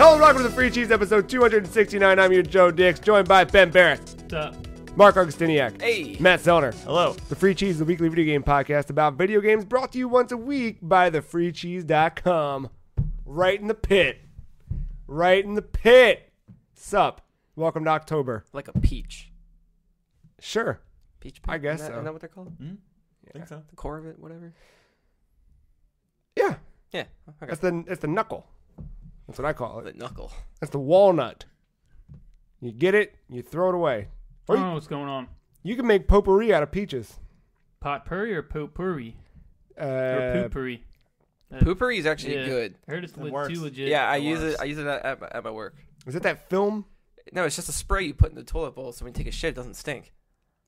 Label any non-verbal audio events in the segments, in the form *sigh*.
Hello, and welcome to the Free Cheese episode 269. I'm your Joe Dix, joined by Ben Barrett, What's up? Marc Augustiniak, Hey. Matt Zellner. Hello. The Free Cheese, the weekly video game podcast about video games brought to you once a week by thefreecheese.com. Right in the pit. Right in the pit. Sup. Welcome to October. Like a peach. Sure. Peach pie? I guess Isn't that, so. Isn't that what they're called? Mm-hmm. I think so. The core of it, whatever? Yeah. Yeah. Okay. That's the that's the knuckle. That's what I call it. The knuckle. That's the walnut. You get it, you throw it away. I Or don't you, know what's going on. you can make potpourri out of peaches. Potpourri or potpourri? Uh, Or poopery? Poopery is actually yeah. good. I heard it's It le- works. too legit. Yeah, I use it. I use it at, at, my- at my work. is it that film? No, it's just a spray you put in the toilet bowl, so when you take a shit, it doesn't stink.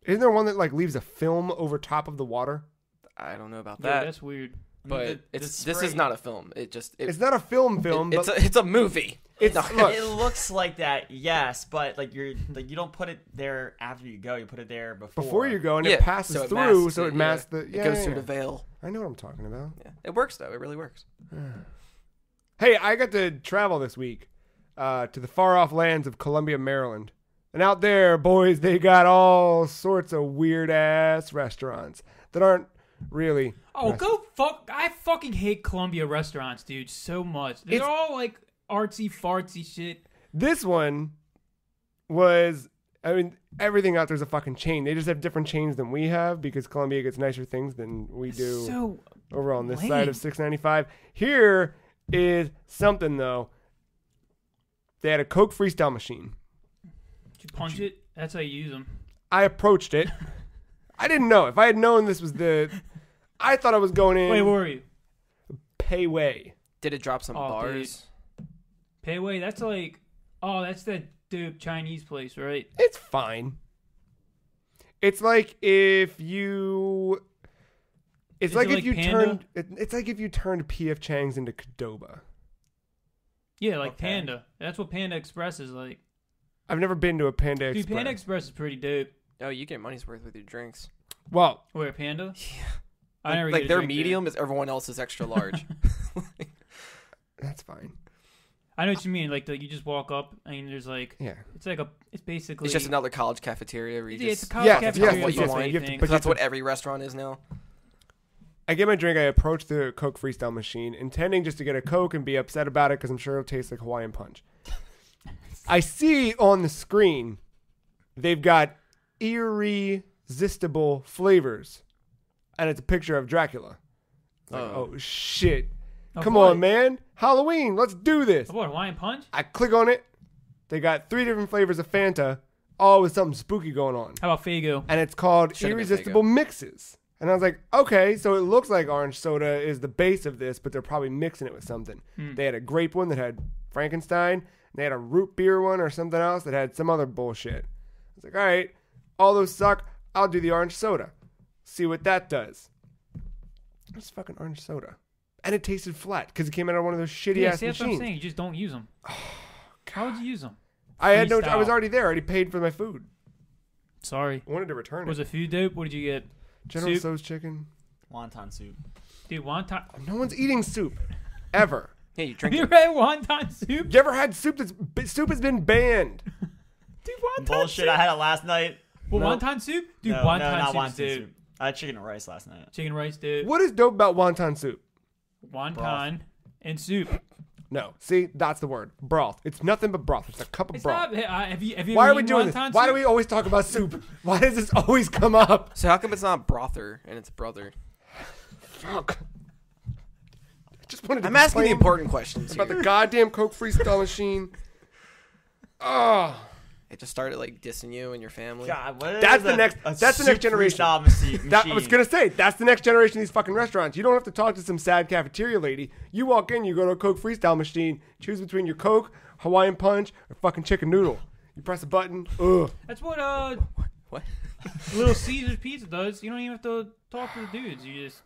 Isn't there one that like leaves a film over top of the water? I don't know about Yeah, that, that's weird. But The- the it's this is not a film. It just it, It's not a film film, it- it's but a, it's a movie. it's No, look, It looks like that, yes, but like you're like you don't put it there after you go. You put it there before. before you go and Yeah, it passes so it through, masks so it, it masks yeah. the. Yeah, it goes yeah, through yeah. the veil. I know what I'm talking about. Yeah, it works though. It really works. Hey, I got to travel this week uh, to the far off lands of Columbia, Maryland. And out there, boys, they got all sorts of weird ass restaurants that aren't really. Oh, rest- go fuck! I fucking hate Columbia restaurants, dude, so much. They're It's- all like artsy fartsy shit. This one was. I mean, everything out there's a fucking chain. They just have different chains than we have because Columbia gets nicer things than we do. So over on this Lame. side of 695. Here is something though. They had a Coke freestyle machine. did you punch it? That's how you use them. I approached it. *laughs* I didn't know. If I had known this was the I thought I was going in Wait, where were you? Pei Wei. Did it drop some Oh, bars? Pei Wei. That's like, oh, that's that dope Chinese place, right? It's fine. It's like if you it's Is like it if like you Panda? turned it, it's like if you turned PF Chang's into Qdoba. Yeah, like Okay. Panda. That's what Panda Express is like. I've never been to a Panda Dude, Express. Panda Express is pretty dope. Oh, you get money's worth with your drinks. well, Where Panda? *laughs* Yeah. I Like, never like get a their medium is everyone else's extra large. *laughs* *laughs* that's fine. I know what you mean. Like, the, you just walk up and there's like, Yeah. it's like a, it's basically. it's just another college cafeteria where you Yeah, it's just a college Yes, cafeteria yes, what you want. You to- but because that's what every restaurant is now. I get my drink. I approach the Coke Freestyle machine, intending just to get a Coke and be upset about it because I'm sure it'll taste like Hawaiian Punch. *laughs* I see on the screen they've got irresistible flavors, and it's a picture of Dracula. It's like, Oh. oh shit! Of Come what? on, man! Halloween, let's do this. Of what Hawaiian Punch? I click on it. They got three different flavors of Fanta, all with something spooky going on How about Fago? and it's called Should've Irresistible Mixes. And I was like, okay, so it looks like orange soda is the base of this, but they're probably mixing it with something. Hmm. They had a grape one that had Frankenstein, and they had a root beer one or something else that had some other bullshit. I was like, all right, all those suck. I'll do the orange soda. See what that does. It's fucking orange soda. And it tasted flat because it came out of one of those shitty Yeah, ass see, that's what I'm machines. saying. You just don't use them. *sighs* Oh, How would you use them? I had no. I was already there. I already paid for my food. Sorry. I wanted to return Was it. Was it food dope? What did you get? General soup? So's chicken. wonton soup. Dude, wonton. No one's eating soup, ever. *laughs* Yeah, you Have drink *laughs* you it. ever had wonton soup? You ever had soup that's b- soup has been banned? *laughs* Dude, wonton Bullshit. soup. I had it last night. Well, No. wonton soup? Dude, no, wonton no, not soup wonton is soup. I had chicken and rice last night. Chicken rice, dude. What is dope about wonton soup? Wonton and soup. No, see, that's the word. Broth. It's nothing but broth. It's a cup of It's broth. not. Uh, have you? Have you Why ever are we eaten doing this? wonton Why do soup? we always talk about soup? *laughs* Why does this always come up? So how come it's not brother and it's brother? Fuck. I just wanted to I'm asking the complain important questions about here. the goddamn Coke freestyle machine. Oh, It just started like dissing you and your family. God, what is That's the a- next- a that's the next generation. freestyle machi- that I was gonna say. That's the next generation of these fucking restaurants. You don't have to talk to some sad cafeteria lady. You walk in, you go to a Coke freestyle machine, choose between your Coke, Hawaiian Punch, or fucking chicken noodle. You press a button. Ugh. That's what uh *laughs* What? *laughs* Little Caesar's Pizza does. You don't even have to talk to the dudes. You just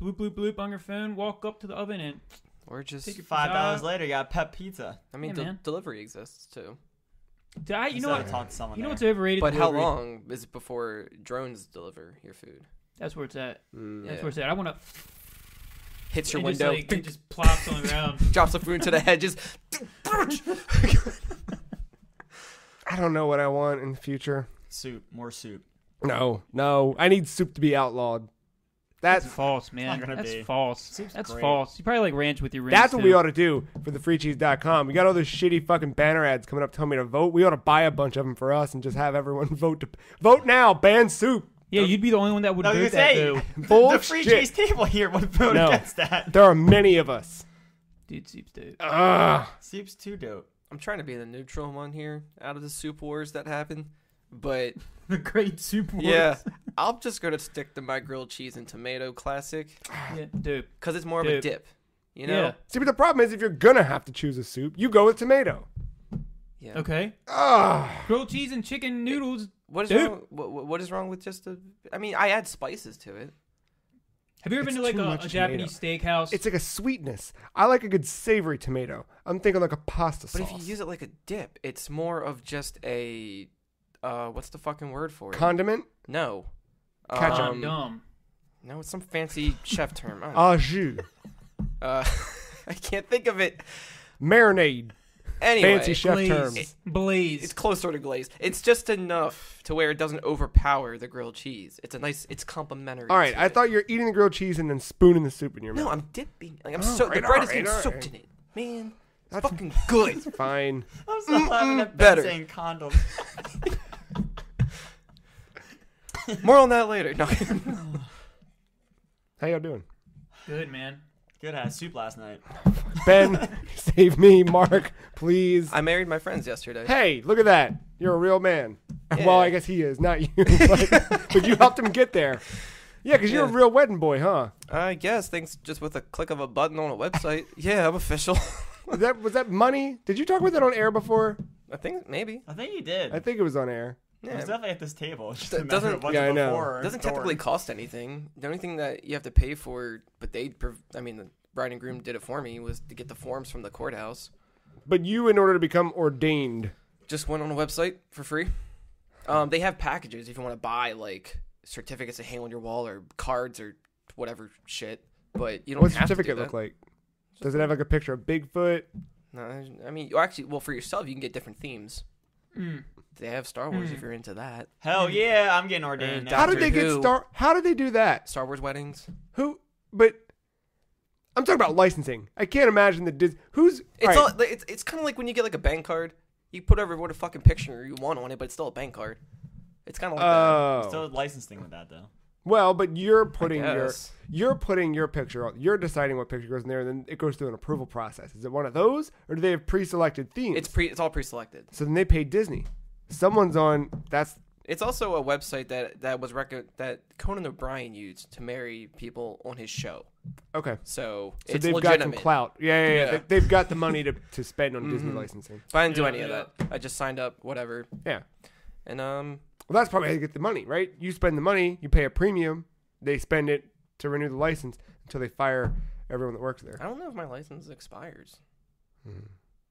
bloop bloop bloop on your phone, walk up to the oven, and Or just Five dollars later, you got pep pizza. I mean, Yeah, de- delivery exists too. Did I, you know Instead what? of talking to someone You know there. what's overrated? But how Delivery. long is it before drones deliver your food? That's where it's at. Mm. That's Yeah. where it's at. I want to. hits your It just, window, like, it just plops on the ground. *laughs* drops the food into the hedges. *laughs* I don't know what I want in the future. Soup, more soup. No, no. I need soup to be outlawed. That's That's false, man. not gonna That's be. false. Soup's That's great. false. You probably like ranch with your ranch. that's what we ought to do for the freecheese.com. We got all those shitty fucking banner ads coming up telling me to vote. We ought to buy a bunch of them for us and just have everyone *laughs* vote to vote now. Ban soup. Yeah, you'd be the only one that would I vote gonna that say, *laughs* the Bullshit. free cheese table here would vote No. against that. There are many of us. Dude, soup's dope. Ugh. Soup's too dope. I'm trying to be the neutral one here out of the soup wars that happen. But *laughs* the great soup wars. yeah, *laughs* I'm just gonna stick to my grilled cheese and tomato classic *sighs* yeah, dope. because it's more of a dip. You know? Yeah. See, but the problem is if you're gonna have to choose a soup, you go with tomato. Yeah. Okay. Ugh. Grilled cheese and chicken noodles. What is Dude. wrong? What, what- what is wrong with just a? I mean, I add spices to it. Have you ever It's been to like a, a Japanese steakhouse? It's like a sweetness. I like a good savory tomato. I'm thinking like a pasta But sauce. if you use it like a dip, it's more of just a. Uh, what's the fucking word for it? Condiment, no. Ketchup. Um, dumb. No, it's some fancy chef term. I, don't- au jus, uh, *laughs* I can't think of it. marinade, Anyway, fancy chef Blaze. terms. Blaze. It's closer to glaze. It's just enough to where it doesn't overpower the grilled cheese. It's a nice. It's complimentary. All right, I it. thought you're eating the grilled cheese and then spooning the soup in your mouth. No. I'm dipping. Like I'm All so right, the bread all is getting right, all soaked in it. Man, it's That's- fucking good. *laughs* Fine. I'm still laughing at Ben better. saying condom. *laughs* *laughs* More on that later. No. How y'all doing? good, man. Good, I had soup last night. Ben, *laughs* save me, Marc, please. I married my friends yesterday. Hey, look at that. You're a real man. Yeah. Well, I guess he is, not you. *laughs* But, but you helped him get there. Yeah, because you're a Yeah. real wedding boy, huh? I guess thanks just with a click of a button on a website. yeah, I'm official. Was that was that money? Did you talk about that on air before? I think maybe. I think you did. I think it was on air. It Yeah. was definitely at this table. It's just It a doesn't- of Yeah, I know. It doesn't Thor. technically cost anything. The only thing that you have to pay for, but they, I mean, the bride and groom did it for me, was to get the forms from the courthouse. But you, in order to become ordained, Just went on a website for free. Um, they have packages if you want to buy like certificates to hang on your wall or cards or whatever shit. But you don't what's the have to do certificate that. look like? Does it have like a picture of Bigfoot? No, I mean, actually, well, for yourself, you can get different themes. Mm. They have Star Wars Hmm. if you're into that. Hell yeah, I'm getting ordained. Now. How did Doctor they get Who. star? How did they do that? Star Wars weddings. Who? But I'm talking about licensing. I can't imagine the Dis- who's? It's all all, right, it's it's kind of like when you get like a bank card. You put over what a fucking picture you want on it, but it's still a bank card. It's kind of like Oh, Still licensing with that though. well, but you're putting your guess. you're putting your picture. on- You're deciding what picture goes in there, and then it goes through an approval process. Is it one of those, or do they have pre-selected themes? It's pre. It's all pre-selected. so then they pay Disney. Someone's on. That's It's also a website that that was rec- that Conan O'Brien used to marry people on his show. okay. So, So it's they've legitimate. got some clout. Yeah, yeah, yeah. Yeah. They, they've got the money to, to spend on Disney Mhm. licensing. But I didn't do Yeah, any of that. I just signed up, whatever. Yeah. And um, Well, that's probably how you get the money, right? You spend the money, you pay a premium, they spend it to renew the license until they fire everyone that works there. I don't know if my license expires. Hmm.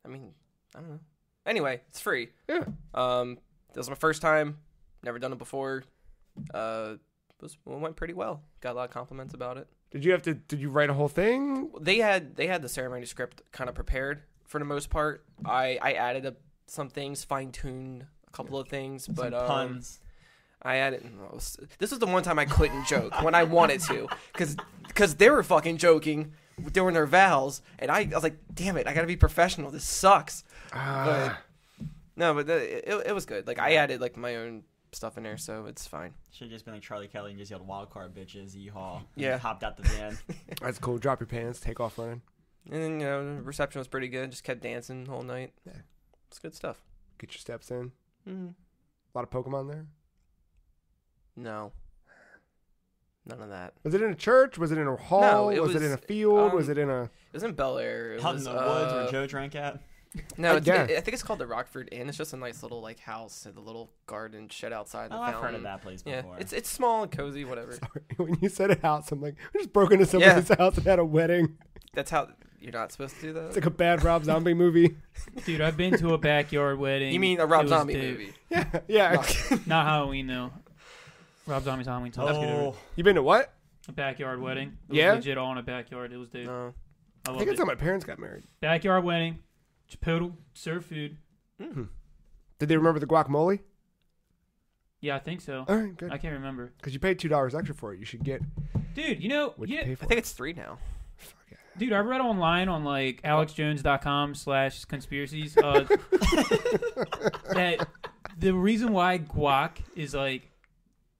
I mean, I don't know. Anyway, it's free. Yeah. Um, this was my first time. Never done it before. Uh, it was it went pretty well. Got a lot of compliments about it. Did you have to? Did you write a whole thing? They had they had the ceremony script kind of prepared for the most part. I I added a, some things, fine tuned a couple of things, but Some um, puns. I added. This was the one time I couldn't joke when I wanted to, because because they were fucking joking during their vows, and I, I was like, damn it, I gotta be professional. This sucks. Ah, No, but the, it, it was good. Like I added like my own stuff in there, so it's fine. Should have just been like Charlie Kelly and just yelled "wild card bitches, yeehaw!" and Yeah. hopped out the van. *laughs* that's cool. Drop your pants, take off running. And then you know the reception was pretty good. Just kept dancing the whole night. Yeah. it's good stuff. Get your steps in. Mm. A lot of Pokemon there. No, none of that. Was it in a church? Was it in a hall? it was, it in a field? um, was it in a? It was in Bel Air. It Out in the uh, woods where Joe drank at. No, I it's, guess. I think it's called the Rockford Inn. It's just a nice little like house and a little garden shed outside the Oh, I've heard of that place Yeah, before. it's it's small and cozy, whatever. *laughs* when you said a house, I'm like, I just broke into somebody's house and had a wedding. That's how you're not supposed to do that. It's like a bad Rob Zombie movie. *laughs* Dude, I've been to a backyard wedding. You mean a Rob Zombie dope. movie? *laughs* Yeah, yeah. Not Halloween though. Rob Zombie's Halloween. So let's get over it. oh, You been to what? A backyard wedding. It was Yeah? legit all in a backyard. It was dope. No. I I loved think it. it's how my parents got married. Backyard wedding. Chipotle serve food. Mhm. Did they remember the guacamole? Yeah, I think so. All right, good. I can't remember. Because you paid two dollars extra for it, you should get Dude, you know, what yeah, you pay for. I think it's three now. Dude, I read online on like alexjones.com slash conspiracies uh, *laughs* that the reason why guac is like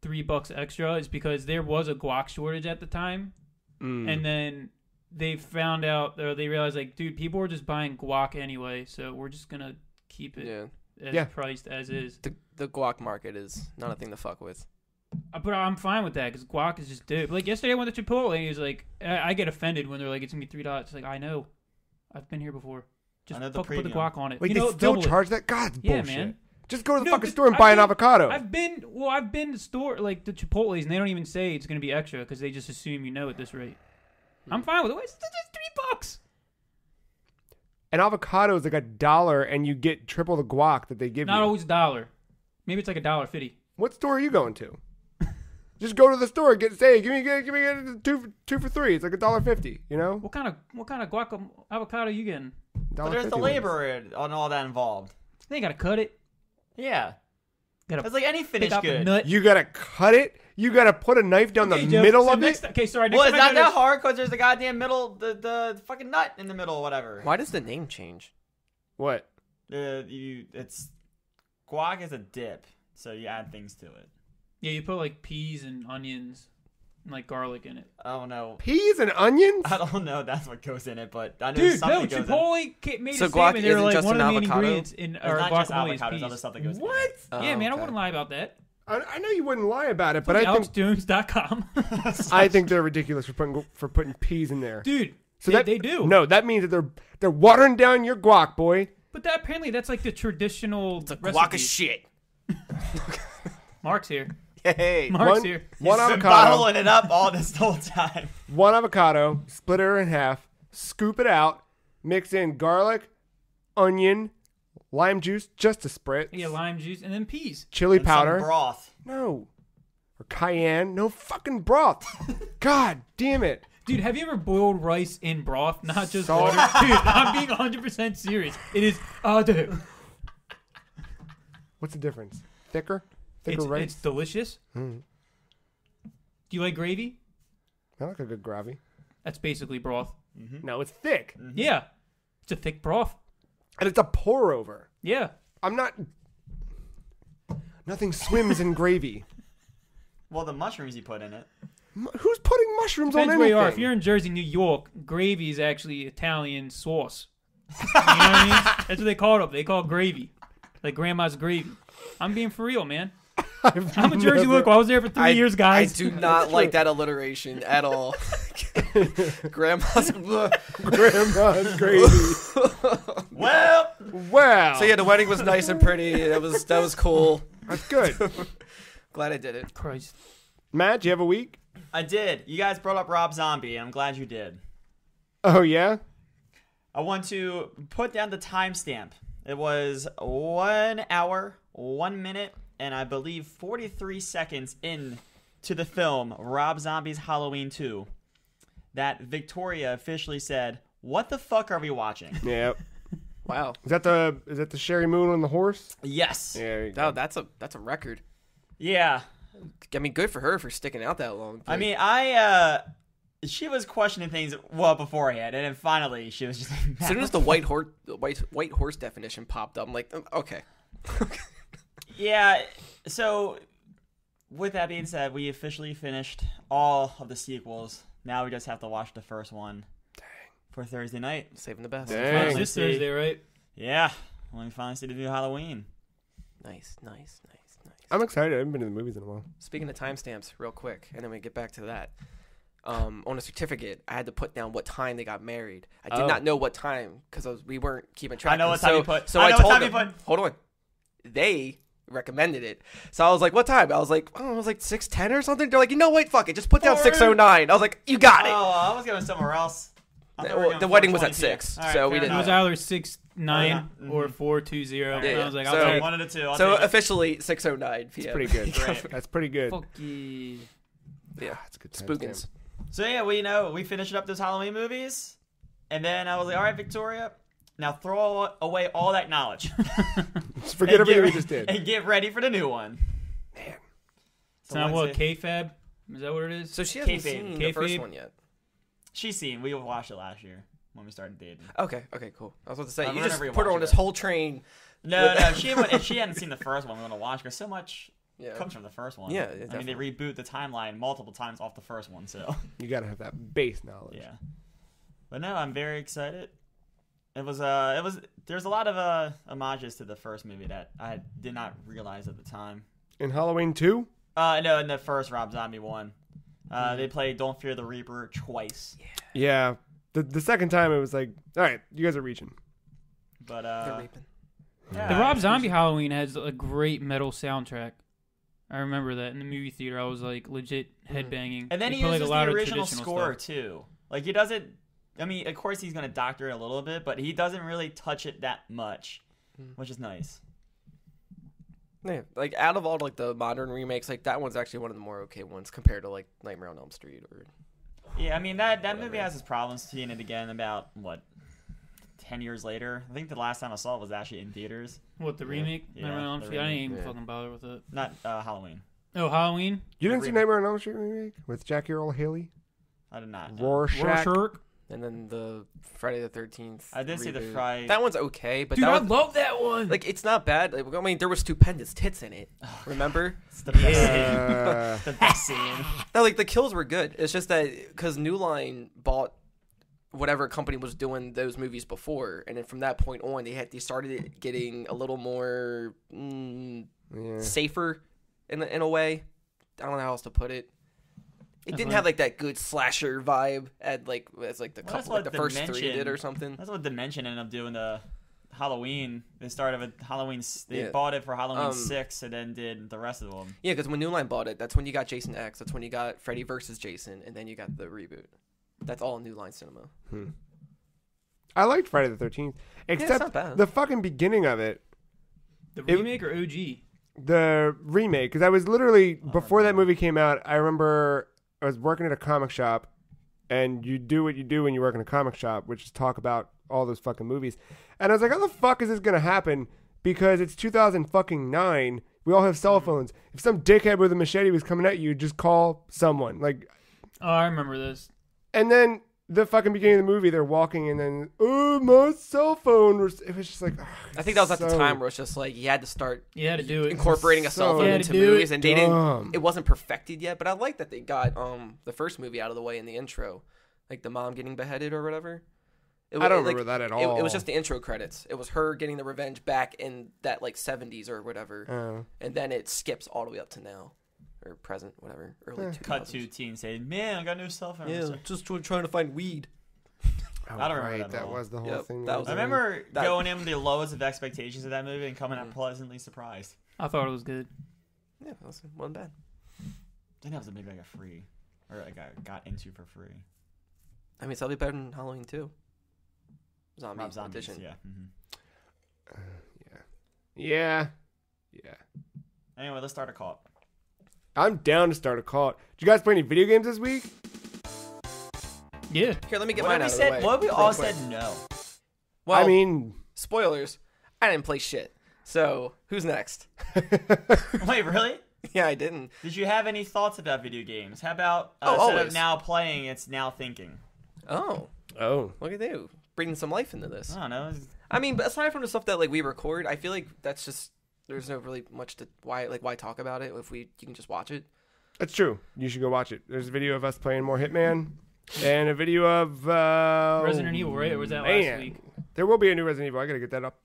three bucks extra is because there was a guac shortage at the time, Mm. and then they found out or they realized like, dude, people were just buying guac anyway, so we're just gonna keep it Yeah. as Yeah. priced as is. The the guac market is not a thing to fuck with. Uh, But I'm fine with that because guac is just dope. Like yesterday, I went to Chipotle. and He was like, I, I get offended when they're like, "It's gonna be three dollars." It's like I know, I've been here before. Just the fuck put the premium. guac on it. Wait, you they know, still double it. charge that? God, Yeah, bullshit. man. Just go to the No, fucking 'cause store and I've buy an avocado. I've been well. I've been to store like the Chipotle's, and they don't even say it's gonna be extra because they just assume you know at this rate. Hmm. I'm fine with it. It's just three bucks. An avocado is like a dollar, and you get triple the guac that they give Not you. Not always a dollar. Maybe it's like a dollar fifty. What store are you going to? *laughs* Just go to the store. Get say, give me, give me two, for- two for three. It's like a dollar fifty. You know, What kind of what kind of guac avocado you getting? But there's the fifty ones. labor on all that involved. They gotta cut it. Yeah. Gotta It's like any pick finished out the good. nut. You gotta cut it. You gotta put a knife down Okay, the Jeff, middle so of next, it. Okay, sorry. Next Well, it's time I not go to- that hard because there's the goddamn middle, the, the fucking nut in the middle, or whatever. Why does the name change? What? Uh, you, it's guac is a dip, so you add things to it. Yeah, you put like peas and onions and like garlic in it. Oh, I don't know. Peas and onions? I don't know. That's what goes in it, but I know Dude, something no, goes in. Chipotle ca- made So a guac statement. They were isn't like just one an of the main avocado? ingredients in It's our not just guacamole is avocado. There's peas. other stuff that goes in it. What? Oh, yeah, man, I okay. wouldn't lie about that. I, I know you wouldn't lie about it, but But I think AlexJones.com. *laughs* I think they're ridiculous for putting for putting peas in there. Dude, So they, that they do. No, that means that they're they're watering down your guac, boy. But that apparently that's like the traditional It's a recipe. guac of shit. Marc's here. Hey. Marc's One- here. One He's been avocado, bottling it up all this whole time. *laughs* one avocado, split it in half, scoop it out, mix in garlic, onion, lime juice, just a spritz, Yeah, lime juice and then peas. chili And some powder. broth. No. Or cayenne. No fucking broth. *laughs* God damn it. Dude, have you ever boiled rice in broth, not just Salt. water? *laughs* Dude, I'm being 100% serious. It is, oh, dude. What's the difference? Thicker? Thicker It's, rice? it's delicious. Mm. Do you like gravy? I like a good gravy. That's basically broth. No, it's thick. Yeah. It's a thick broth. And it's a pour over. Yeah. I'm not. Nothing swims in gravy. Well, the mushrooms you put in it. M- Who's putting mushrooms Depends on where you are. If you're in Jersey, New York, gravy is actually Italian sauce. You know what I mean? *laughs* That's what they call it up. They call it gravy. Like grandma's gravy. I'm being for real, man. I've I'm a Jersey never- local. I was there for three I, years, guys. I do not *laughs* like that alliteration at all. *laughs* Grandma's. *laughs* Grandma's gravy. Well, Wow. so yeah, the wedding was nice and pretty. That was that was cool. That's good. Glad I did it. Christ. Matt, do you have a week? I did. You guys brought up Rob Zombie, I'm glad you did. Oh, yeah? I want to put down the timestamp. It was one hour, one minute, and I believe 43 seconds in to the film Rob Zombie's Halloween 2 that Victoria officially said, "What the fuck are we watching?" *laughs* Yep. Wow. Is that the is that the Sheri Moon on the horse? yes. Yeah. there you go. Oh, that's a that's a record. Yeah. I mean, good for her for sticking out that long. I mean, I uh she was questioning things well beforehand, and then finally she was just like, *laughs* as soon as the white horse the white white horse definition popped up, I'm like, "Mm, okay. *laughs* Yeah. So, with that being said, we officially finished all of the sequels. Now we just have to watch the first one Dang. for Thursday night. Saving the best. Dang. It's this Thursday, right? Yeah, when we finally see the new Halloween. Nice, nice, nice, nice. I'm excited. I haven't been to the movies in a while. Speaking of timestamps, real quick, and then we get back to that. Um, on a certificate, I had to put down what time they got married. I did Oh. not know what time because we weren't keeping track. I know what time so, you put. So I I, know what told time you them. put. Hold on. They recommended it, so I was like, "What time?" I was like, "Oh, it was like six ten or something." They're like, "You know what? Fuck it, just put down Four. six oh nine. I was like, "You got it. Oh. I was going somewhere else. I thought we were Well, going the wedding was at 4:20 p.m. six, All right, so we fair didn't It was enough. either six nine Oh, yeah. or Mhm. four two zero. Yeah, and yeah. I was like, So- I'll So take one of the two. I'll So take it. officially six oh nine p.m. Pretty good. *laughs* Great. That's pretty good. Fuck yeah. Yeah, That's a good time spookins. So yeah, we know we finished up those Halloween movies, and then I was like, all right, Victoria, now throw away all that knowledge. *laughs* Just forget And everything get, we just did. *laughs* and get ready for the new one. Man. It's not what Wednesday. Kayfabe. Is that what it is? So she hasn't Kayfabe. seen the first one yet. She's seen. We watched it last year when we started dating. Okay, okay, cool. I was about to say I'm you just put her on it. this whole train. No, no, *laughs* she hadn't- if she hadn't seen the first one, we want to watch because so much Yeah, comes from the first one. Yeah, yeah, I mean, they reboot the timeline multiple times off the first one, so You gotta have that base knowledge. yeah. But no, I'm very excited. It was uh, it was there's a lot of uh homages to the first movie that I did not realize at the time. In Halloween 2? Uh, no, in the first Rob Zombie one, uh, they played "Don't Fear the Reaper" twice. Yeah. Yeah. The, the second time it was like, all right, you guys are reaching. But they're uh, raping. yeah, The Rob Zombie appreciate- Halloween has a great metal soundtrack. I remember that in the movie theater. I was like legit headbanging. And then They he play, uses a lot the of original score stuff. too. Like he doesn't. I mean, of course he's gonna doctor it a little bit, but he doesn't really touch it that much, Hmm. which is nice. Yeah, like out of all like the modern remakes, like that one's actually one of the more okay ones compared to like Nightmare on Elm Street or Yeah, I mean that that movie has its problems. Seeing it again about what ten years later. I think the last time I saw it was actually in theaters, What the remake? Yeah, Nightmare on Elm Street? I didn't even yeah. fucking bother with it. not uh, Halloween. Oh, Halloween. You didn't see remake. Nightmare on Elm Street remake with Jackie Earle Haley? I did not. Rorschach. Rorschach. And then the Friday the Thirteenth. I did see the Friday. That one's okay, but Dude, that I was, love that one. like it's not bad. Like, I mean, there was stupendous tits in it. *sighs* Remember? It's the best scene. *laughs* The best scene. No, like the kills were good. It's just that because New Line bought whatever company was doing those movies before, and then from that point on, they had they started getting a little more mm, yeah. safer in in a way. I don't know how else to put it. It didn't Uh-huh. have like that good slasher vibe at like as like the Well, couple like what the first three did or something. That's what Dimension ended up doing the Halloween. They started with Halloween. They Yeah. bought it for Halloween Um, six, and then did the rest of them. Yeah, because when New Line bought it, that's when you got Jason X. That's when you got Freddy versus Jason, and then you got the reboot. That's all New Line cinema. I liked Friday the 13th. Except not bad. the fucking beginning of it, the it- remake or OG? the remake. Because I was literally, Oh, before that movie came out, I remember I was working at a comic shop, and you do what you do when you work in a comic shop, which is talk about all those fucking movies. And I was like, how the fuck is this going to happen? Because it's 2000 fucking nine. We all have cell Mm-hmm. phones. If some dickhead with a machete was coming at you, just call someone. Like, Oh, I remember this. And then the fucking beginning of the movie, they're walking, and then oh my cell phone. It was just like ugh, I think that was at the time where it's just like you had to start You had to do it. incorporating a cell So phone into movies, it and they dumb. didn't. It wasn't perfected yet, but I like that they got um the first movie out of the way in the intro, like the mom getting beheaded or whatever. It, I don't like, remember that at It, all. it was just the intro credits. It was her getting the revenge back in that like 70s or whatever, Oh. and then it skips all the way up to now or present, whatever, early Eh. 2000s. Cut to teen saying, "Man, I got a new cell phone." Yeah, just trying to find weed. *laughs* Oh, I don't remember right, that that was the whole Yep, thing. that was I a- remember That- going in with the lowest of expectations of that movie and coming Mm. out pleasantly surprised. I thought it was good. Yeah, that was one bad. Then that was a movie I got free, or I got, got into for free. I mean, it's probably better than Halloween too. Zombie Rob Zombies, edition. yeah. hmm yeah, yeah. Anyway, let's start a call. I'm down to start a call. Did you guys play any video games this week? Yeah. Here, let me get What mine we out of the said? way. What we real all quick. said no. Well, I mean, spoilers. I didn't play shit. So who's next? *laughs* Wait, really? yeah, I didn't. Did you have any thoughts about video games? How about uh, Oh, instead always. of now playing, it's now thinking? Oh, oh, look at you bringing some life into this. I don't know. I mean, aside from the stuff that like we record, I feel like that's just there's no really much to why like why talk about it if we you can just watch it. that's true. You should go watch it. There's a video of us playing more Hitman, and a video of uh, Resident Evil, right? Or was that man. last week? There will be a new Resident Evil. I gotta get that up.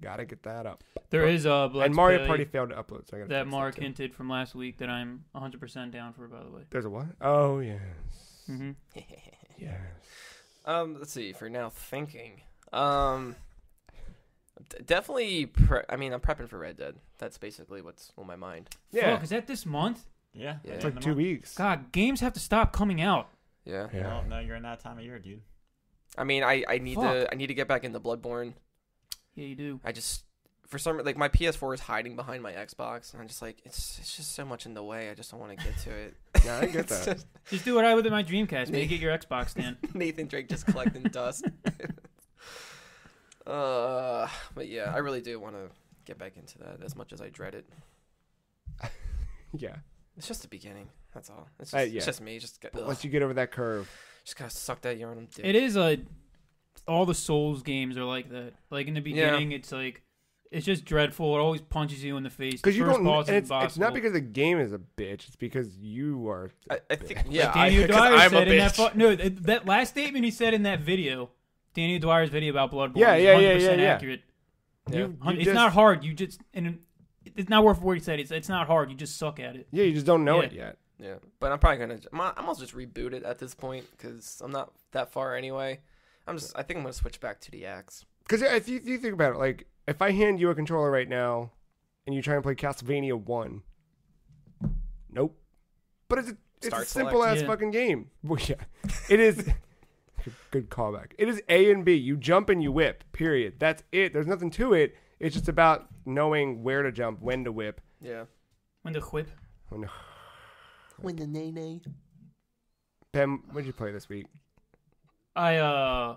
Gotta get that up. There is a and Mario Party failed to upload, so I gotta that fix Marc too. hinted from last week that I'm 100% down for, by the way. There's a what? Oh yes, Mm-hmm. yes. *laughs* um, let's see. For now, thinking. Um, d- definitely. Pre- I mean, I'm prepping for Red Dead. That's basically what's on my mind. Yeah, Fuck, is that this month? yeah. Yeah. it's like two weeks. God, games have to stop coming out. Yeah. Yeah. Well, no, you're in that time of year, dude. I mean, I I need Fuck. to I need to get back into Bloodborne. Yeah, you do. I just for some like my PS4 is hiding behind my Xbox, and I'm just like it's it's just so much in the way. I just don't want to get to it. *laughs* Yeah, I get that. just Just do what I would in my Dreamcast. Make it your Xbox stand. *laughs* Nathan Drake just collecting dust. *laughs* uh, but yeah, I really do want to get back into that as much as I dread it. *laughs* Yeah. It's just the beginning. That's all. It's Uh, just, yeah. it's just me. Just, got- But once you get over that curve, just gotta suck that yarn. and dick. It is a. All the Souls games are like that. Like in the beginning, it's like it's just dreadful. It always punches you in the face. because The you first don't. boss And is it's, it's not because the game is a bitch. It's because you are. a I, I bitch. think yeah. Like Daniel I, 'cause Dwyer I'm a said in that bitch. fu- no th- that last statement he said in that video, Daniel Dwyer's video about Bloodborne. Yeah, yeah, yeah, 100% yeah, yeah. Accurate. Yeah. You, you it's just- not hard. You just and it's not worth what he said. It's it's not hard. You just suck at it. Yeah, you just don't know Yeah. it yet. Yeah, but I'm probably gonna. I'm, I'm also just reboot it at this point because I'm not that far anyway. I'm just. I think I'm gonna switch back to the axe. Because if you, if you think about it, like if I hand you a controller right now, and you try and play Castlevania One, nope. But it's a it's Start a simple ass. Yeah. fucking game. Well, yeah, it is. Good, good callback. It is A and B. You jump and you whip. Period. That's it. There's nothing to it. It's just about knowing where to jump, when to whip. Yeah. When the whip. When to... *sighs* When the nay nay. Ben, what did you play this week? I uh,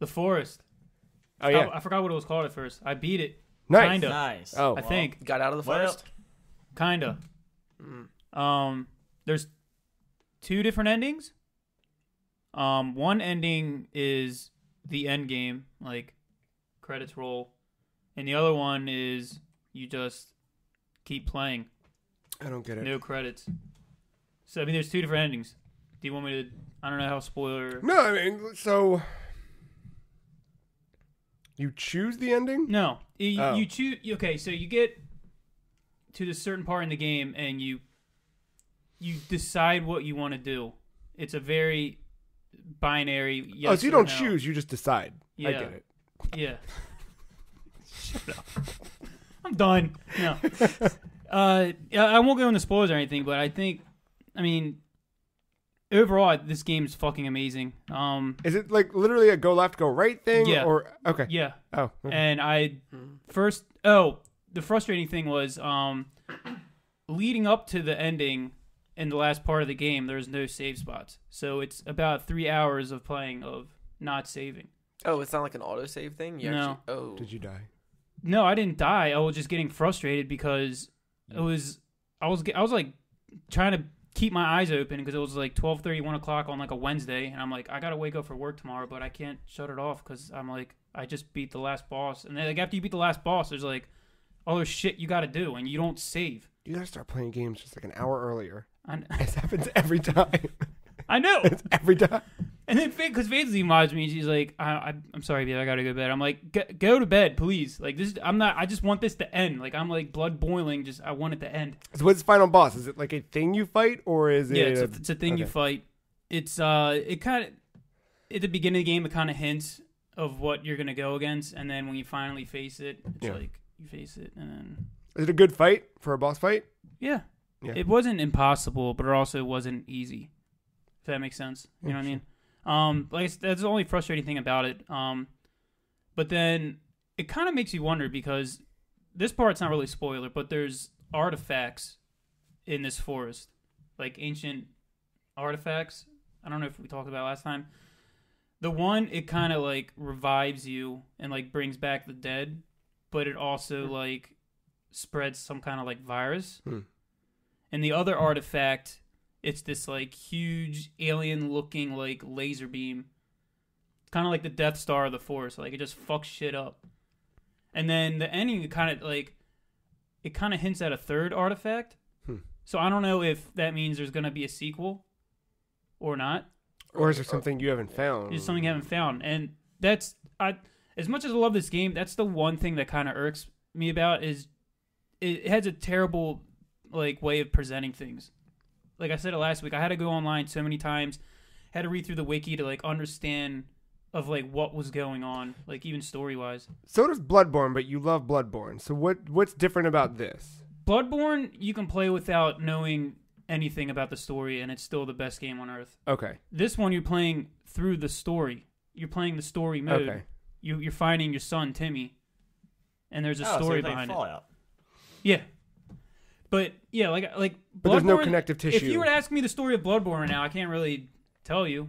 the forest. Oh yeah, I, I forgot what it was called at first. I beat it. nice. kinda. Nice. Oh. I think Got out of the Well- forest. kinda. Mm. Um, there's two different endings. Um, one ending is the end game, like credits roll, and the other one is you just keep playing, I don't get it. no credits. So I mean, there's two different endings. Do you want me to? I don't know how spoiler. No, I mean, so you choose the ending. No, you, Oh. you choose. Okay, so you get to this certain part in the game, and you you decide what you want to do. It's a very binary. Yes oh, so you or don't no. choose. You just decide. I get it. Yeah. *laughs* Shut up. *laughs* I'm done. No. *laughs* Uh, I won't go into spoilers or anything, but I think, I mean, overall, this game is fucking amazing. Um, Is it like literally a go left, go right thing? Yeah. Or okay. yeah, Oh. okay. and I Mhm. first. Oh, the frustrating thing was, um, leading up to the ending in the last part of the game, there's no save spots, so it's about three hours of playing of not saving. Oh, it's not like an autosave thing. You No. Actually, oh. Did you die? No, I didn't die. I was just getting frustrated because it was I was I was like trying to keep my eyes open because it was like 12:30, 1 o'clock on like a Wednesday, and I'm like I gotta wake up for work tomorrow, but I can't shut it off because I'm like I just beat the last boss, and then like after you beat the last boss, there's like other shit you gotta do, and you don't save. You gotta start playing games just like an hour earlier. I, This happens every time. *laughs* I know. it's every time. And then because Faith mods me, she's like, I, I, "I'm sorry, babe, I gotta go to bed." I'm like, "Go- "Go to bed, please." Like this, I'm not. I just want this to end. Like I'm like blood boiling. Just I want it to end. So what's the final boss? Is it like a thing you fight, or is it? Yeah, it's a, it's a thing you fight. It's uh, it kind of at the beginning of the game, it kind of hints of what you're gonna go against, and then when you finally face it, it's Yeah. like you face it, and then Is it a good fight for a boss fight? yeah. Yeah. it wasn't impossible, but it also wasn't easy. If that makes sense, you know what I mean. Um, like that's the only frustrating thing about it. Um, but then it kind of makes you wonder because this part's not really spoiler, but there's artifacts in this forest, like ancient artifacts. I don't know if we talked about it last time. The one it kind of like revives you and like brings back the dead, but it also like spreads some kind of like virus. Hmm. And the other artifact, it's this like huge alien looking like laser beam. Kind of like the Death Star of the Force. Like it just fucks shit up. And then the ending kind of like it kind of hints at a third artifact. Hmm. So I don't know if that means there's going to be a sequel or not. Or is there something you haven't found? It's something I haven't found, and that's I. As much as I love this game, that's the one thing that kind of irks me about is it has a terrible like way of presenting things. Like I said it last week, I had to go online so many times, had to read through the wiki to like understand of like what was going on, like even story wise. So does Bloodborne, but you love Bloodborne. So what what's different about this? Bloodborne, you can play without knowing anything about the story, and it's still the best game on earth. Okay. This one, you're playing through the story. You're playing the story mode. Okay. You, you're finding your son Timmy, and there's a Oh, story you're playing behind it. Fallout. Yeah, but yeah, like like But there's no Bloodborne- connective If you were to ask me the story of Bloodborne right now, I can't really tell you.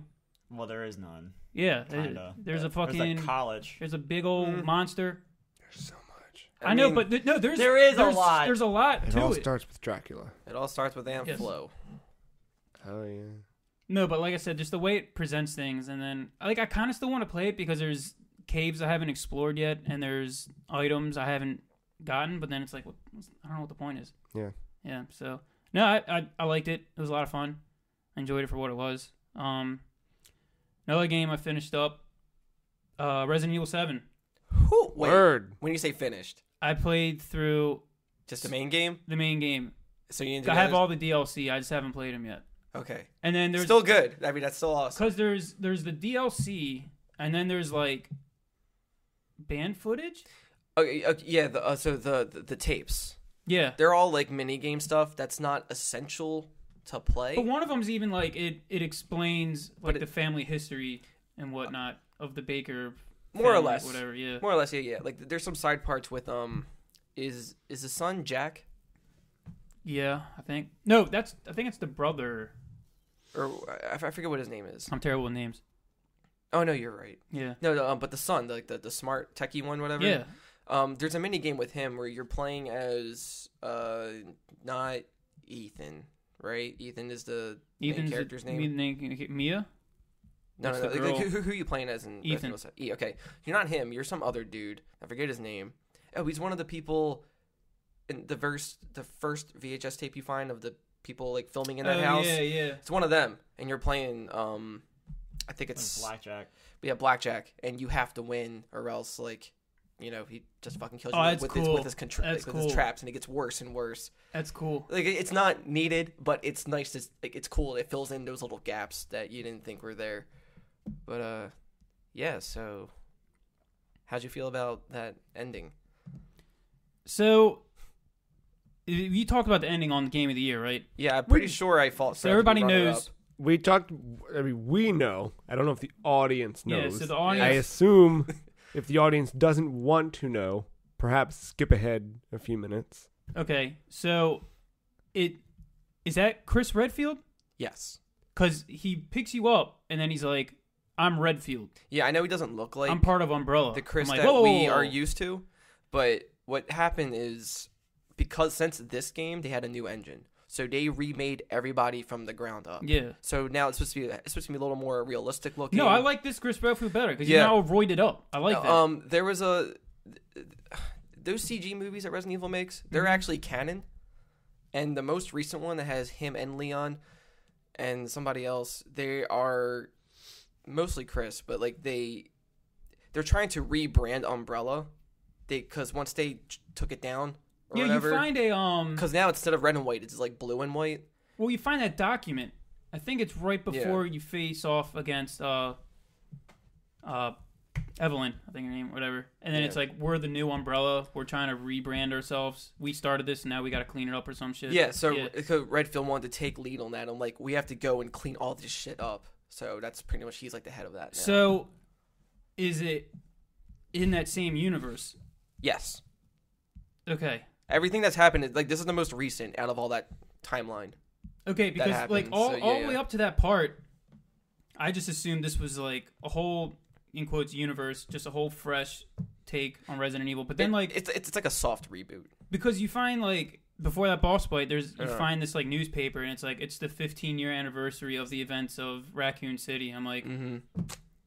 Well, there is none. Yeah, Kinda. there's a There's fucking college. there's a big old Mm. monster. There's so much. I, know, mean, but th- no, there's There is a lot. There's a lot It to all it. starts with Dracula. it all starts with Amp Yes. Flow. Oh yeah. No, but like I said, just the way it presents things, and then like I kind of still want to play it because there's caves I haven't explored yet, and there's items I haven't gotten. But then it's like, what, I don't know what the point is. Yeah. Yeah. So no, I, I I liked it. It was a lot of fun. I enjoyed it for what it was. Um, another game I finished up, uh, Resident Evil Seven. Whew, wait, Word. when you say finished, I played through just the main game. the main game. So you didn't do I have all the DLC. I just haven't played them yet. Okay, And then there's still good. I mean, that's still awesome. because there's there's the DLC, and then there's like band footage. Okay, okay, yeah. The, uh, so the, the the tapes, Yeah, they're all like mini game stuff. That's not essential to play. but one of them's even like it it explains like it- the family history and whatnot of the Baker. More or less. whatever. Yeah. More or less, yeah, yeah. Like there's some side parts with um, is is the son Jack Yeah, I think. No, that's I think it's the brother. or I, I forget what his name is. I'm terrible with names. Oh no, you're right. Yeah. No, no um, but the son, like the, the smart techie one, whatever. Yeah. Um, there's a mini game with him where you're playing as uh, not Ethan, right? Ethan is the main Ethan's character's the, name. name. Mia. No, That's no, no. Like, girl. who, who are you playing as in Ethan. Resident Evil E, okay, you're not him. You're some other dude. I forget his name. Oh, he's one of the people in the first the first VHS tape you find of the people like filming in that oh, house. Yeah, yeah. It's one of them, and you're playing. Um, I think it's Blackjack. yeah, blackjack, and you have to win, or else like, you know, he just fucking kills Oh, you that's with his with his, contra- That's with his traps, and it gets worse and worse. That's cool. Like it's not needed, but it's nice to like it's cool. It fills in those little gaps that you didn't think were there. But uh, yeah. So, how'd you feel about that ending? So, you talked about the ending on the game of the year, right? Yeah, I'm pretty We- sure I fought. So everybody knows. We talked. I mean, we know. I don't know if the audience Yeah, knows. so the audience. I assume if the audience doesn't want to know, perhaps skip ahead a few minutes. Okay, so it is that Chris Redfield Yes. because he picks you up and then he's like, "I'm Redfield. Yeah, I know he doesn't look like I'm part of Umbrella." the Chris I'm like, that "Whoa, whoa, we whoa, are used to. But what happened is because since this game they had a new engine, so they remade everybody from the ground up. Yeah. So now it's supposed to be it's supposed to be a little more realistic looking. No, I like this Chris Redfield better because Yeah. he's now roided up. I like that. Um, there was a those CG movies that Resident Evil makes. They're Mm-hmm. actually canon, and the most recent one that has him and Leon and somebody else. They are mostly Chris, but like they they're trying to rebrand Umbrella. They because once they took it down yeah, whatever. you find a um. because now instead of red and white, it's like blue and white. Well, you find that document. I think it's right before you face off against uh, uh, Evelyn. I think her name, whatever. And then Yeah. it's like we're the new Umbrella. We're trying to rebrand ourselves. We started this, and now we got to clean it up or some shit. Yeah, so yeah. Redfield wanted to take lead on that. I'm like, we have to go and clean all this shit up. So that's pretty much he's like the head of that. Now. So, is it in that same universe? yes, Okay. Everything that's happened is like this is the most recent out of all that timeline. Okay, because like all, so, yeah, all the way up to that part, I just assumed this was like a whole in quotes universe, just a whole fresh take on Resident Evil. But then It- like it's, it's it's like a soft reboot. because you find like before that boss fight, there's you Yeah. find this like newspaper and it's like it's the 15 year anniversary of the events of Raccoon City. I'm like, hmm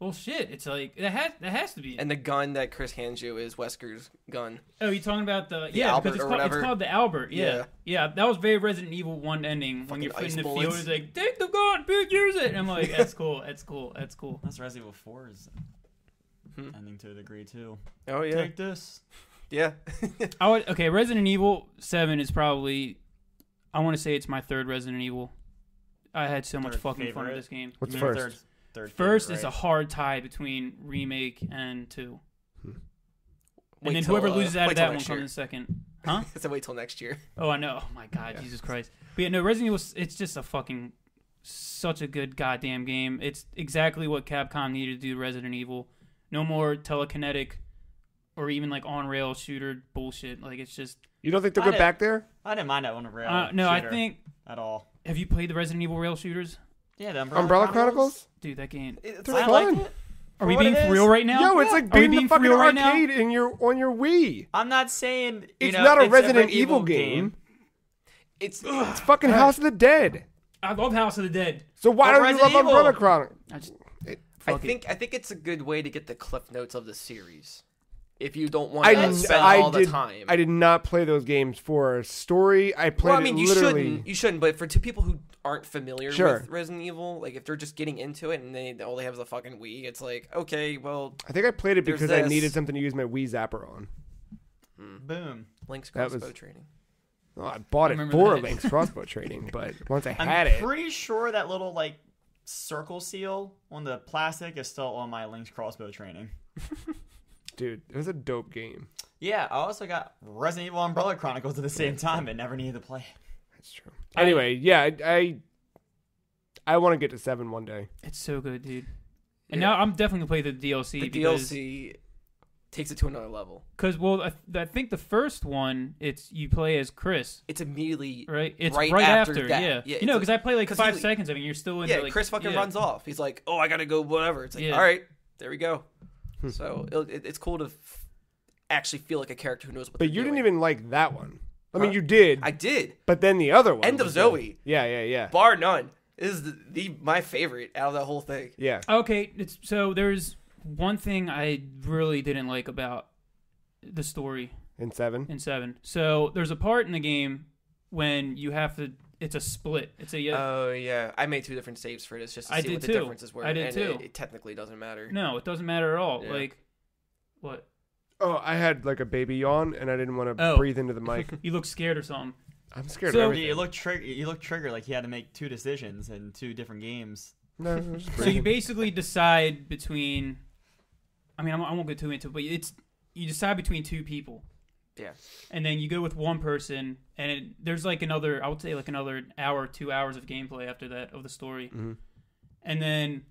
well, shit. It's like that has that has to be. And the gun that Chris hands you is Wesker's gun. oh, you talking about the, The yeah Albert because it's or called, it's called the Albert. Yeah. Yeah. yeah, That was very Resident Evil one ending when you're ice in the field. It's like take the gun, bitch, use it. And I'm like, that's cool. That's cool. That's cool. That's Resident Evil 4's Hmm. ending to a degree too. Oh yeah, Take this. yeah. *laughs* I would okay. Resident Evil Seven is probably. I want to say it's my third Resident Evil. I had so much Third fucking fun with this game. What's You first? Third, third First favorite, is a hard tie between remake and two, Wait and then till, whoever uh, loses out of that one comes year. in second. *laughs* Huh? so wait till next year. *laughs* Oh, I know. Oh my god, Yeah. Jesus Christ! But yeah, no, Resident Evil. It's just a fucking such a good goddamn game. It's exactly what Capcom needed to do to Resident Evil. No more telekinetic or even like on rail shooter bullshit. Like it's just You don't think they'll I go back there? I didn't mind that one rail. uh, no. I think at all. have you played the Resident Evil rail shooters, Yeah, the Umbrella, Umbrella Chronicles? dude? That game. It's They're like, I fun. liked it. Are we being for real right now? Yo, it's like Are we being the being for fucking real right now? arcade in your on your Wii. I'm not saying you It's know, not a it's Resident Evil Evil game. it's It's fucking House of the Dead. I love House of the Dead. So why But don't you love Evil- Umbrella Chronicles? I just I fuck it. think I think it's a good way to get the cliff notes of the series. If you don't want I, to didn't- spend I all did, the time. I did not play those games for a story. I played well, I mean, it you literally. shouldn't. You shouldn't. But for two people who aren't familiar Sure. with Resident Evil, like if they're just getting into it and they all they have is a fucking Wii, it's like okay, well, I think I played it There's because I needed something to use my Wii Zapper on. Hmm. Boom. Link's crossbow was- training. Well, I bought I it remember for that. Link's crossbow *laughs* training, but *laughs* once I had it I'm had it, pretty sure that little like circle seal on the plastic is still on my Link's crossbow training. *laughs* dude, it was a dope game. Yeah, I also got Resident Evil Umbrella Chronicles at the same time, and never needed to play. That's true. Anyway, yeah, I I, I want to get to seven one day. It's so good, dude. And Yeah. now I'm definitely gonna play the DLC The because DLC takes it to another level. Cause well, I, I think the first one it's you play as Chris, It's immediately right? It's Right right, after after, that. yeah. Yeah, you know, it's because I play like 'cause five he- seconds of it. and You're still in. yeah. like, Chris fucking yeah. runs off. He's like, oh, I gotta go, whatever. It's like, Yeah. all right, there we go. Hmm. so it, it- it's cool to f- actually feel like a character who knows what. But they're you didn't even like that one. I mean, you did, I did, but then the other one, End of was Zoe. good. Yeah, yeah, yeah, bar none. This is the, the my favorite out of that whole thing. yeah. Okay, it's so there's one thing I really didn't like about the story In seven, in seven. So there's a part in the game when you have to. It's a split. It's a yeah. Oh yeah, I made two different saves for this just to I see did what the too. differences were. I did and too. It, it technically doesn't matter. no, it doesn't matter at all. Yeah. Like what? oh, I had like a baby yawn, and I didn't want to Oh. breathe into the mic. *laughs* You look scared or something. I'm scared So- of You, everything. you look trigger. You look trigger like he had to make two decisions in two different games. No, I was just *laughs* So you basically decide between. I mean, I won't I won't go too into it, but it's you decide between two people. Yeah. And then you go with one person, and it, there's like another, I would say like another hour, two hours of gameplay after that of the story. Mhm. And then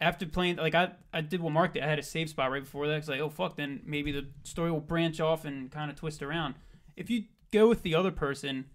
after playing, like I, I did what Mark did. I had a save spot right before that. It's like, oh fuck, then maybe the story will branch off and kind of twist around. If you go with the other person,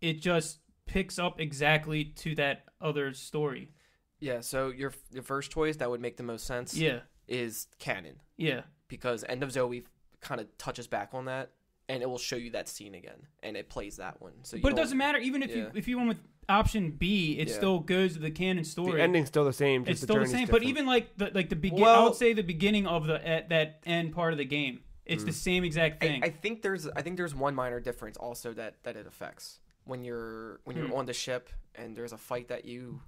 it just picks up exactly to that other story. Yeah. So your your first choice that would make the most sense Yeah, is canon yeah. because End of Zoe kind of touches back on that and it will show you that scene again and it plays that one. So you But it doesn't matter. Even if Yeah. you if you went with option B, it Yeah. still goes to the canon the story. ending's still the same. Just it's the still the journey's same. But even like the like the begin, I Well- would say the beginning of the at that end part of the game, it's the same exact thing. I think there's I think there's one minor difference also that that it affects when you're when you're Hmm. on the ship and there's a fight that you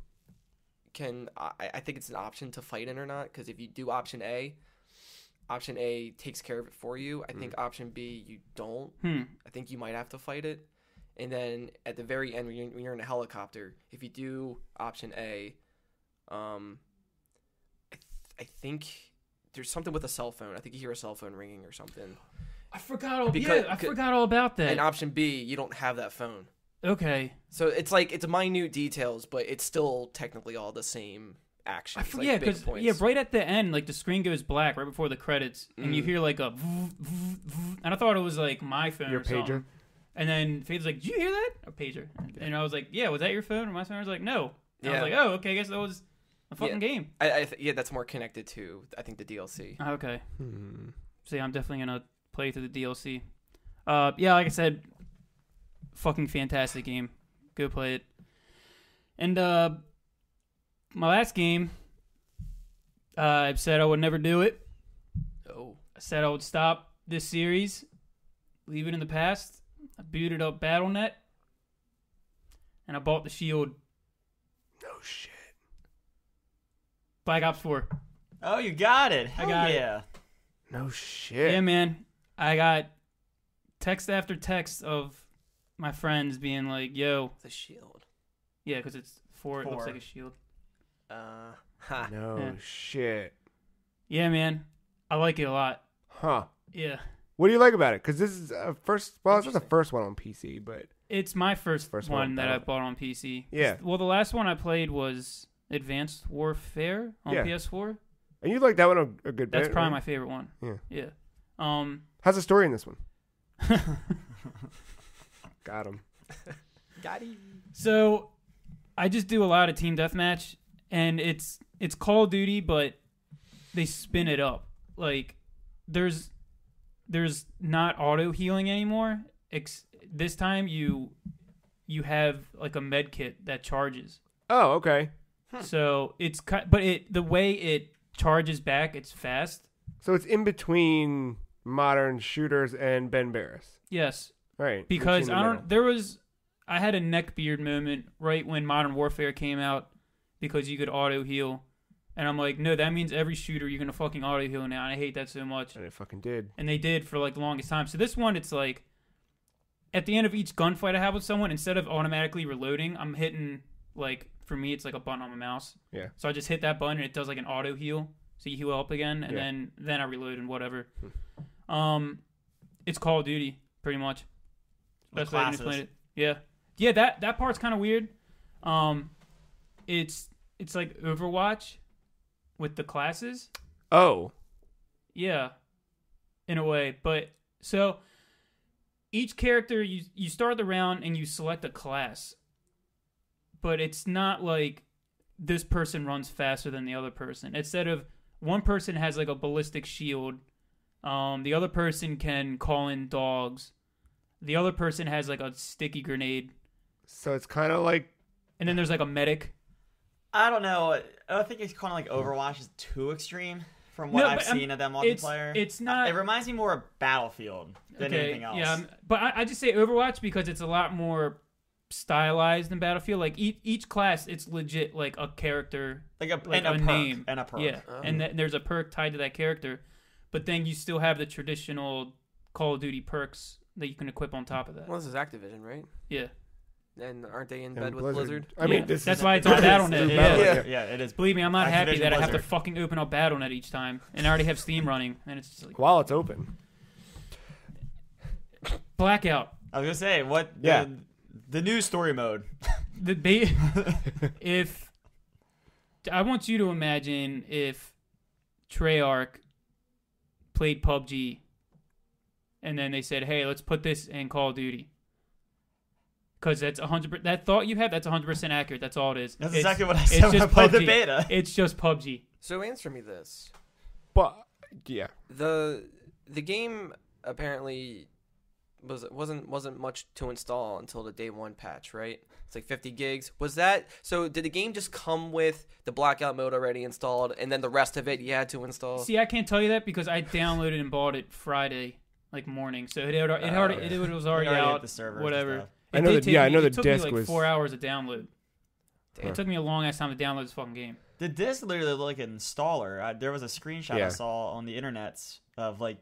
can I, I think it's an option to fight in or not because if you do option A, option A takes care of it for you. I think option B you don't. hmm. I think you might have to fight it. And then at the very end, when you're, when you're in a helicopter, if you do option A, um, I, th- I think there's something with a cell phone. I think you hear a cell phone ringing or something. I forgot all. Because- yeah, I c- forgot all about that. And option B, you don't have that phone. okay. So it's like it's minute details, but it's still technically all the same action. I for, yeah, because yeah, right at the end, like the screen goes black right before the credits, and you Mm. hear like a, vroom, vroom, vroom, and I thought it was like my phone Your or something. pager? And then Fade's like, "Did you hear that?" A pager, and I was like, "Yeah, was that your phone?" And my phone was like, "No." And I was like, "Oh, okay, I guess that was a fucking game." I, I th- yeah, that's more connected to I think the DLC. Okay. Hmm. So yeah, I'm definitely gonna play through the DLC. Uh, yeah, like I said, fucking fantastic game. Go play it. And uh, my last game, uh, I said I would never do it. Oh, I said I would stop this series, leave it in the past. I booted up BattleNet, and I bought the Shield No shit. Black Ops 4. Oh, you got it. I got it. yeah. No shit. Yeah, man. I got text after text of my friends being like, "Yo, the shield. Yeah, because it's four. It looks like a shield. Uh, ha. No Yeah. shit. Yeah, man. I like it a lot. Huh. Yeah. What do you like about it? Because this is a first. Well, it's not the first one on PC, but It's my first, First one, one that I bought on PC. Yeah. Well, the last one I played was Advanced Warfare on Yeah. PS4. and you like that one a, a good bit. That's probably right? my favorite one. Yeah. Yeah. Um, How's the story in this one? *laughs* Got him. Got it. so I just do a lot of team deathmatch, and it's it's Call of Duty, but they spin it up. Like there's there's not auto healing anymore. Ex- this time you you have like a med kit that charges. Oh, okay. Hmm. So it's ki- but it the way it charges back, it's fast. So it's in between modern shooters and Ben Barris. Yes, Right. because I don't. middle. There was I had a neckbeard moment right when Modern Warfare came out because you could auto heal, and I'm like, no, that means every shooter you're gonna fucking auto heal now. And I hate that so much. And it fucking did. and they did for like the longest time. So this one, it's like at the end of each gunfight I have with someone, instead of automatically reloading, I'm hitting like for me, it's like a button on my mouse. Yeah. So I just hit that button and it does like an auto heal, so you heal up again, and Yeah. then then I reload and whatever. Um, it's Call of Duty pretty much. The Best way I can classes. explain it. Yeah, yeah. That that part's kind of weird. Um, it's it's like Overwatch with the classes. Oh. Yeah, in a way. But so each character you you start the round and you select a class, but it's not like this person runs faster than the other person. Instead of one person has like a ballistic shield, um, the other person can call in dogs, the other person has like a sticky grenade, So it's kind of like and then there's like a medic. I don't know. I think it's kind of like Overwatch is too extreme from what No, I've but, um, seen of them It's multiplayer. it's not. it reminds me more of Battlefield than anything else. Yeah, um, but I, I just say Overwatch because it's a lot more stylized than Battlefield. Like each, each class, it's legit like a character, like a, like and a, a perk, name. and a perk. yeah, Oh. and th- there's a perk tied to that character. But then you still have the traditional Call of Duty perks that you can equip on top of that. Well, this is Activision, right? yeah, And aren't they in and bed with Blizzard? I mean, Yeah, this that's is, why it's on this is Battle.net, through yeah. Yeah, it is. believe me, I'm not happy Activision that I have to Blizzard. fucking open up BattleNet each time, and I already have Steam running, and it's just like While it's open. blackout. I was gonna say what? Yeah. The, the new story mode. *laughs* the ba- if I want you to imagine if Treyarch played PUBG and then they said, "Hey, let's put this in Call of Duty." Cuz that's 100 that thought you had that's 100% accurate. That's all it is. That's It's- exactly what I it's said when I just played the PUBG. beta. It's just PUBG. So answer me this: But yeah. the the game apparently was wasn't wasn't much to install until the day one patch, right? It's like 50 gigs. Was that so? Did the game just come with the blackout mode already installed, and then the rest of it you had to install? See, I can't tell you that because I downloaded and bought it Friday like morning. So it had, it, had oh, already, it was already already out the servers and whatever. Stuff. It I know that- take yeah, I me- know it the took disc me like was- 4 hours to download. Damn. It took me a long ass time to download this fucking game. The disc literally looked like an installer. I, there was a screenshot Yeah. I saw on the internet of like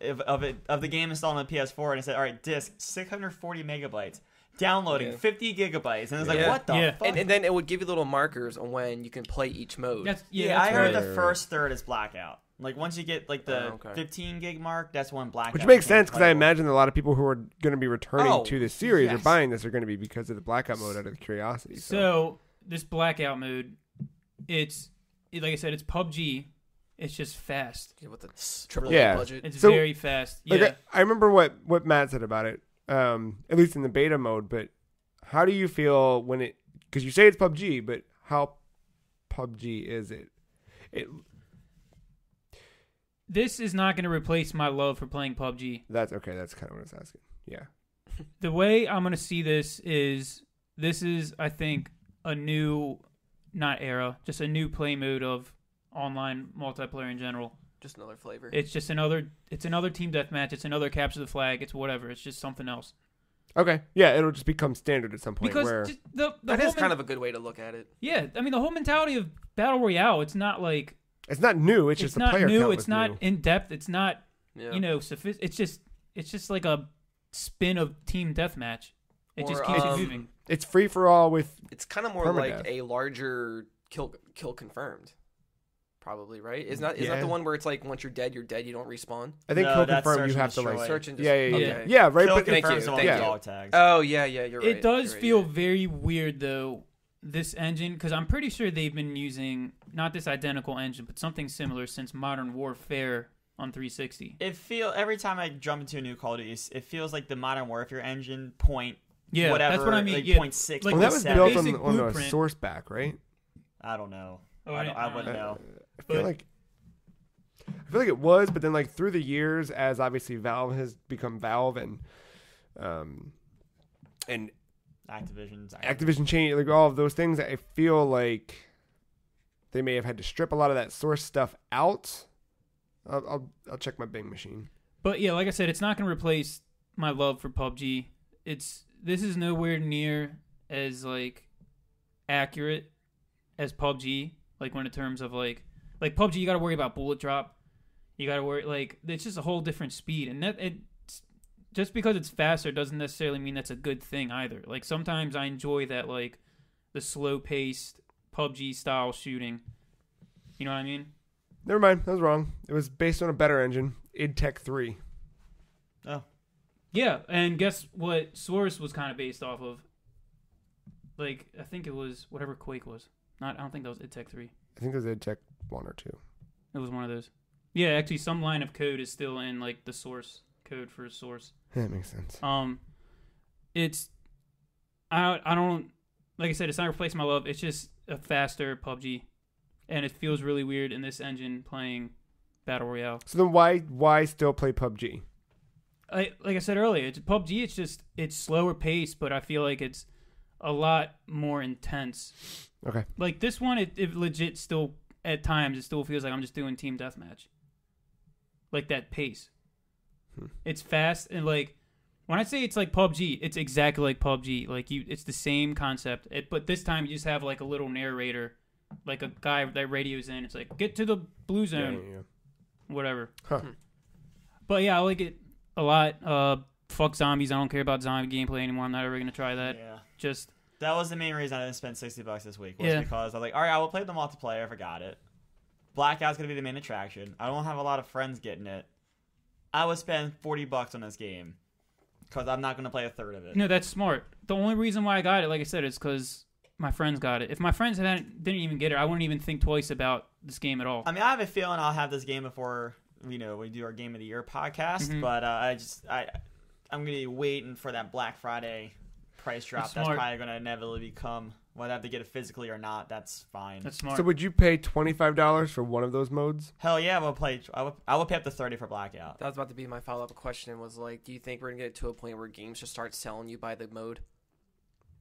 of, of it of the game installed on the PS4, and it said, "All right, disc 640 megabytes, downloading Yeah. 50 gigabytes," and it's like, Yeah. "What the Yeah. fuck?" and, and then it would give you little markers on when you can play each mode. That's yeah, yeah. I that's heard the Right, right, first third is blackout. Like once you get like the Oh, okay. 15 gig mark, that's when blackout. Which makes sense because I playable. imagine a lot of people who are going to be returning Oh, to this series or buying this are going to be because of the blackout mode out of curiosity. So, So this blackout mode, it's like I said, it's PUBG. It's just fast. Yeah, with the It's triple really- Yeah. budget. It's So, very fast. Yeah. like, I, I remember what what Matt said about it, um, at least in the beta mode. But how do you feel when it? Because you say it's PUBG, but how PUBG is it? It this is not going to replace my love for playing PUBG. that's okay. That's kind of what I was asking. Yeah. *laughs* The way I'm going to see this is this is I think a new not era, just a new play mode of online multiplayer in general. Just another flavor. It's just another it's another team deathmatch, it's another capture the flag, it's whatever. It's just something else. Okay. Yeah, it'll just become standard at some point. Because where just the the that whole is kind of a good way to look at it. Yeah, I mean the whole mentality of battle royale. It's not like it's not new. It's, it's, just the not player new. count It's was not new. in depth. It's not Yeah. you know sophist- It's just it's just like a spin of team deathmatch. It just keeps um, you moving. It's free for all with it's kind of more like a larger kill kill confirmed. Probably right. Is not is that Yeah. the one where it's like once you're dead, you're dead. You don't respawn. I think No, kill that's confirm you have to like. Search and yeah, yeah, yeah, okay. yeah, right. Kill But Thank confirms you, the thank you. dog tags. Oh yeah, yeah. You're right. it does you're right, feel yeah. very weird though. This engine, because I'm pretty sure they've been using not this identical engine, but something similar since Modern Warfare on 360. It feel every time I jump into a new Call of Duty, it feels like the Modern Warfare engine point Yeah, whatever. that's what I mean. Like yeah. point six, Like Well, that was seven. built on, Basic on a blueprint. source back, right? I don't know. Oh, I, I don't, didn't- I wouldn't know. I feel But- like I feel like it was, but then like through the years, as obviously Valve has become Valve and um and Activision's Activision change like all of those things, I feel like they may have had to strip a lot of that source stuff out. I'll I'll, I'll check my Bing machine. But yeah, like I said, it's not going to replace my love for PUBG. It's this is nowhere near as like accurate as PUBG. Like when in terms of like like PUBG, you got to worry about bullet drop. You got to worry like it's just a whole different speed, and that it just because it's faster doesn't necessarily mean that's a good thing either. Like sometimes I enjoy that like the slow paced PUBG style shooting. You know what I mean? Never mind, I was wrong. It was based on a better engine, id Tech three. Oh, Yeah, and guess what Source was kind of based off of? Like, I think it was whatever Quake was. Not, I don't think that was id Tech 3. I think it was id Tech one or two. It was one of those. Yeah, actually, some line of code is still in, like, the source code for a Source. That makes sense. Um, it's, I, I don't, like I said, it's not replacing my love. It's just a faster PUBG. And it feels really weird in this engine playing Battle Royale. So then why why still play PUBG? I, like I said earlier, it's PUBG. It's just it's slower pace, but I feel like it's a lot more intense. Okay. Like this one, it, it legit still at times it still feels like I'm just doing team deathmatch. Like that pace. Hmm. It's fast and like when I say it's like PUBG, it's exactly like PUBG. Like you, it's the same concept. It, but this time you just have like a little narrator, like a guy that radios in. It's like get to the blue zone yeah, yeah. whatever. Huh. But yeah, I like it a lot. Uh, fuck zombies. I don't care about zombie gameplay anymore. I'm not ever gonna try that. yeah. Just That was the main reason I didn't spend sixty bucks this week. Was Yeah. because I was like, all right, I will play the multiplayer if I got it. Blackout's gonna be the main attraction. I don't have a lot of friends getting it. I would spend forty bucks on this game because I'm not gonna play a third of it. no, that's smart. The only reason why I got it, like I said, is because my friends got it. If my friends hadn't didn't even get it, I wouldn't even think twice about this game at all. I mean, I have a feeling I'll have this game before you know we do our game of the year podcast. Mhm. But uh, I just I I'm gonna be waiting for that Black Friday price drop. That's That's probably gonna inevitably come. Whether I have to get it physically or not, that's fine. That's smart. So would you pay twenty five dollars for one of those modes? Hell yeah, I will play. I will, I will pay up to thirty for Blackout. That was about to be my follow up question. Was like, do you think we're gonna get to a point where games just start selling you by the mode,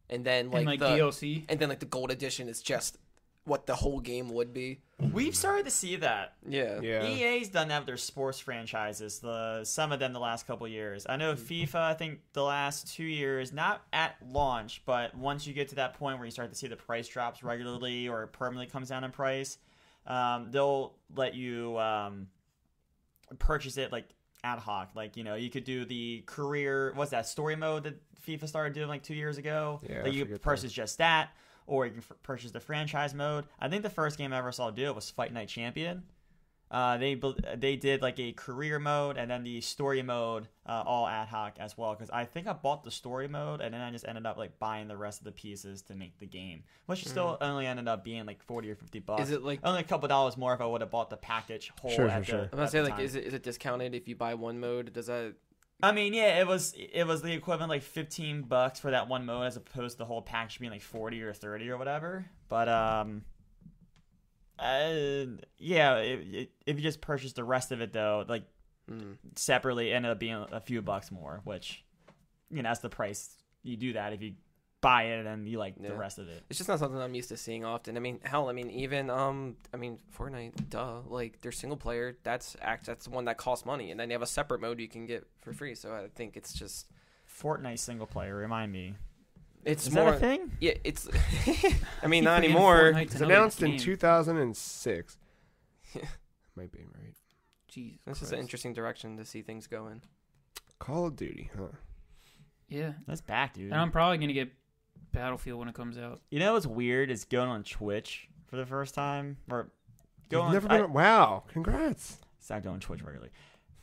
and then like, and like the DLC. and then like the gold edition is just what the whole game would be? We've started to see that. Yeah. Yeah. EA's done that with their sports franchises. The some of them the last couple years. I know FIFA. I think the last two years, not at launch, but once you get to that point where you start to see the price drops regularly or permanently comes down in price, um, they'll let you um, purchase it like ad hoc. Like you know, you could do the career. What's that story mode that FIFA started doing like two years ago? Yeah, I like you forget purchase just that. Or you can f- purchase the franchise mode. I think the first game I ever saw do it was Fight Night Champion. Uh, they they did like a career mode and then the story mode uh, all ad hoc as well because I think I bought the story mode and then I just ended up like buying the rest of the pieces to make the game, which still only ended up being like forty or fifty bucks. Mm. Is it like? only a couple dollars more if I would have bought the package whole Sure, at sure, the. sure. I'm gonna say like, is it is it discounted if you buy one mode? Does that? I mean, yeah, it was it was the equivalent like fifteen bucks for that one mode as opposed to the whole package being like forty or thirty or whatever. But um, uh, yeah, it, it, if you just purchase the rest of it though, like Mm. separately, it ended up being a few bucks more, which you know that's the price you do that if you buy it and you like the rest of it. It's just not something I'm used to seeing often. I mean, hell, I mean, even um, I mean, Fortnite, duh, like their single player, that's act, that's one that costs money, and then they have a separate mode you can get for free. So I think it's just, Fortnite single player, remind me, it's is more, that a thing? yeah, it's. *laughs* I mean, Keep not anymore. Fortnite's It's announced in game. 2006. *laughs* Might be right. Jesus This is an interesting direction to see things go in. Call of Duty, huh? Yeah, That's back, dude. and I'm probably gonna get Battlefield when it comes out. You know what's weird is going on Twitch for the first time or You've going. never I- been. wow! Congrats. Stop going on Twitch regularly.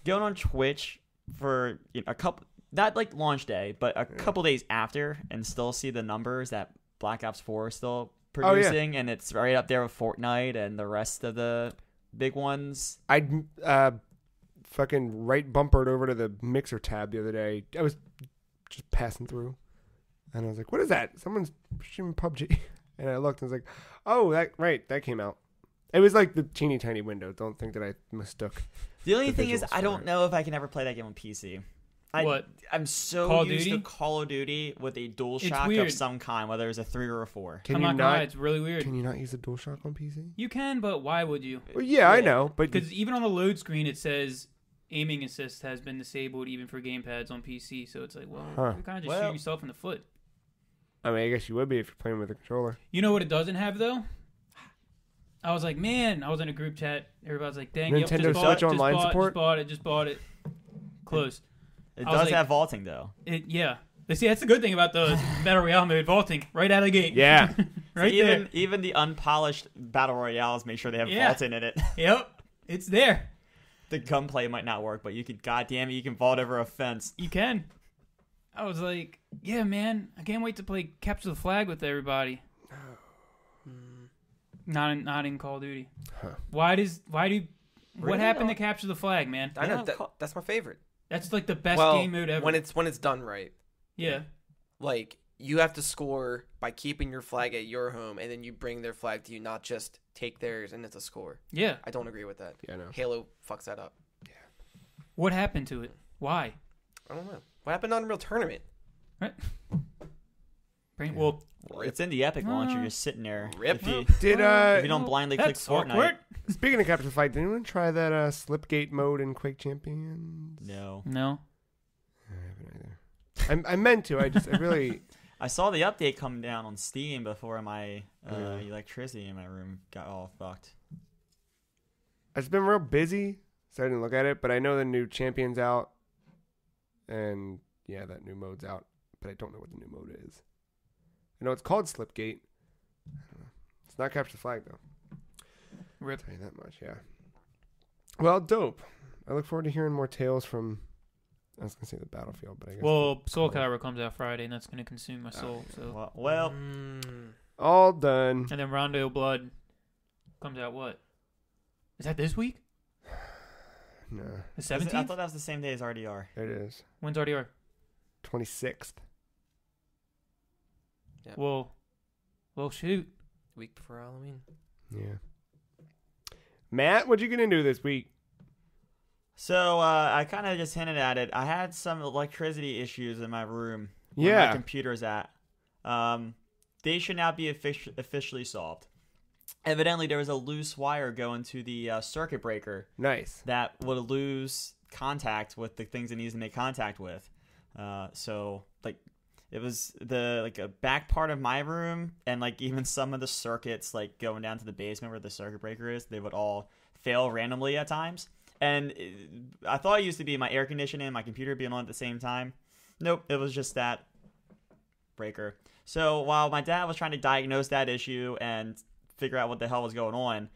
Going on Twitch for you know, a couple, not like launch day, but a couple days after, and still see the numbers that Black Ops Four is still Oh, yeah. producing, and it's right up there with Fortnite and the rest of the big ones. I uh, fucking right bumpered over to the mixer tab the other day. I was just passing through, and I was like, "What is that? Someone's streaming PUBG." *laughs* And I looked, and I was like, "Oh, that right, that came out." It was like the teeny tiny window. Don't think that I mistook. The only The thing is, I don't it. know if I can ever play that game on PC. I, What? I'm so Call of used to Call of Duty with a dual shock of weird. some kind, whether it's a three or a four. Can I'm you not not? gonna lie, it's really weird. Can you not use a DualShock on PC? You can, but why would you? Well, yeah, I Yeah. know, but Because even on the load screen, it says aiming assist has been disabled even for gamepads on PC. So it's like, well, Huh. you kind of just Well- shoot yourself in the foot. I mean, I guess you would be if you're playing with a controller. You know what it doesn't have though? I was like, man, I was in a group chat. Everybody's like, dang, yep, Nintendo just bought Switch it, online just bought, support? Just bought it, just bought it. Close. It I does like- have vaulting though. It, yeah. They see that's the good thing about the *laughs* battle royale mode, vaulting right out of the gate. Yeah. *laughs* right So even there. even the unpolished battle royales make sure they have Yeah. vaulting in it. *laughs* Yep, it's there. the gunplay might not work, but you can goddamn it, you can vault over a fence. You can. I was like, yeah, man, I can't wait to play capture the flag with everybody. Mm. Not in, not in Call of Duty. Huh. Why does why do what Really? happened Oh. to capture the flag, man? I know Yeah, that, Call- that's my favorite. That's like the best well, game mode ever. when it's when it's done right. yeah, Like you have to score by keeping your flag at your home, and then you bring their flag to you, not just take theirs, and it's a score. yeah. I don't agree with that. Yeah, I know. Halo fucks that up. Yeah. What happened to it? Why? I don't know. What happened on Unreal Tournament? Brain, well, It's in the Epic launcher. Uh, You're just sitting there. Rip. If you, Did if uh you don't blindly click that's Fortnite. awkward. speaking of capture the flag, did anyone try that uh Slipgate mode in Quake Champions? No. No. I haven't either. I, I meant to. I just I really *laughs* I saw the update come down on Steam before my uh, Yeah. electricity in my room got all fucked. I've been real busy, so I didn't look at it. But I know the new champion's out, and yeah, that new mode's out. But I don't know what the new mode is. I know it's called Slipgate. I don't know. It's not capture the flag though. Rip. I'll tell you that much. Yeah. Well, dope. I look forward to hearing more tales from. I was gonna say the battlefield, but I guess Well, Soul Calibur comes out Friday, and that's going to consume my soul. So, Well, well Mm. all done. and then Rondo Blood comes out. What? Is that this week? *sighs* No, The is it- I thought that was the same day as RDR. it is When's RDR? twenty sixth. Yeah. Well, well, shoot. Week before Halloween. Yeah. Matt, what'd you get into this week? So uh, I kind of just hinted at it. I had some electricity issues in my room. where Yeah. my computer's at. Um, they should now be offici- officially solved. Evidently, there was a loose wire going to the uh, circuit breaker Nice. that would lose contact with the things it needs to make contact with. Uh, so like it was the like a back part of my room and like even some of the circuits like going down to the basement where the circuit breaker is, they would all fail randomly at times. And it, I thought it used to be my air conditioning and my computer being on at the same time. Nope, it was just that breaker. So while my dad was trying to diagnose that issue and figure out what the hell was going on,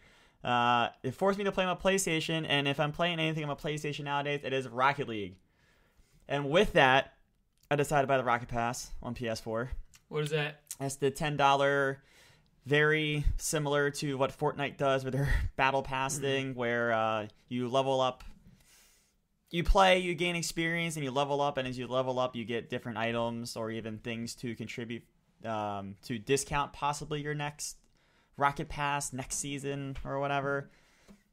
uh, it forced me to play my PlayStation. And if I'm playing anything on my PlayStation nowadays, it is Rocket League. And with that, I decided to buy the Rocket Pass on PS4. What is that? That's the ten dollar, very similar to what Fortnite does with their *laughs* Battle Pass thing, where uh, you level up. You play, you gain experience, and you level up. And as you level up, you get different items or even things to contribute um, to discount possibly your next Rocket Pass next season or whatever.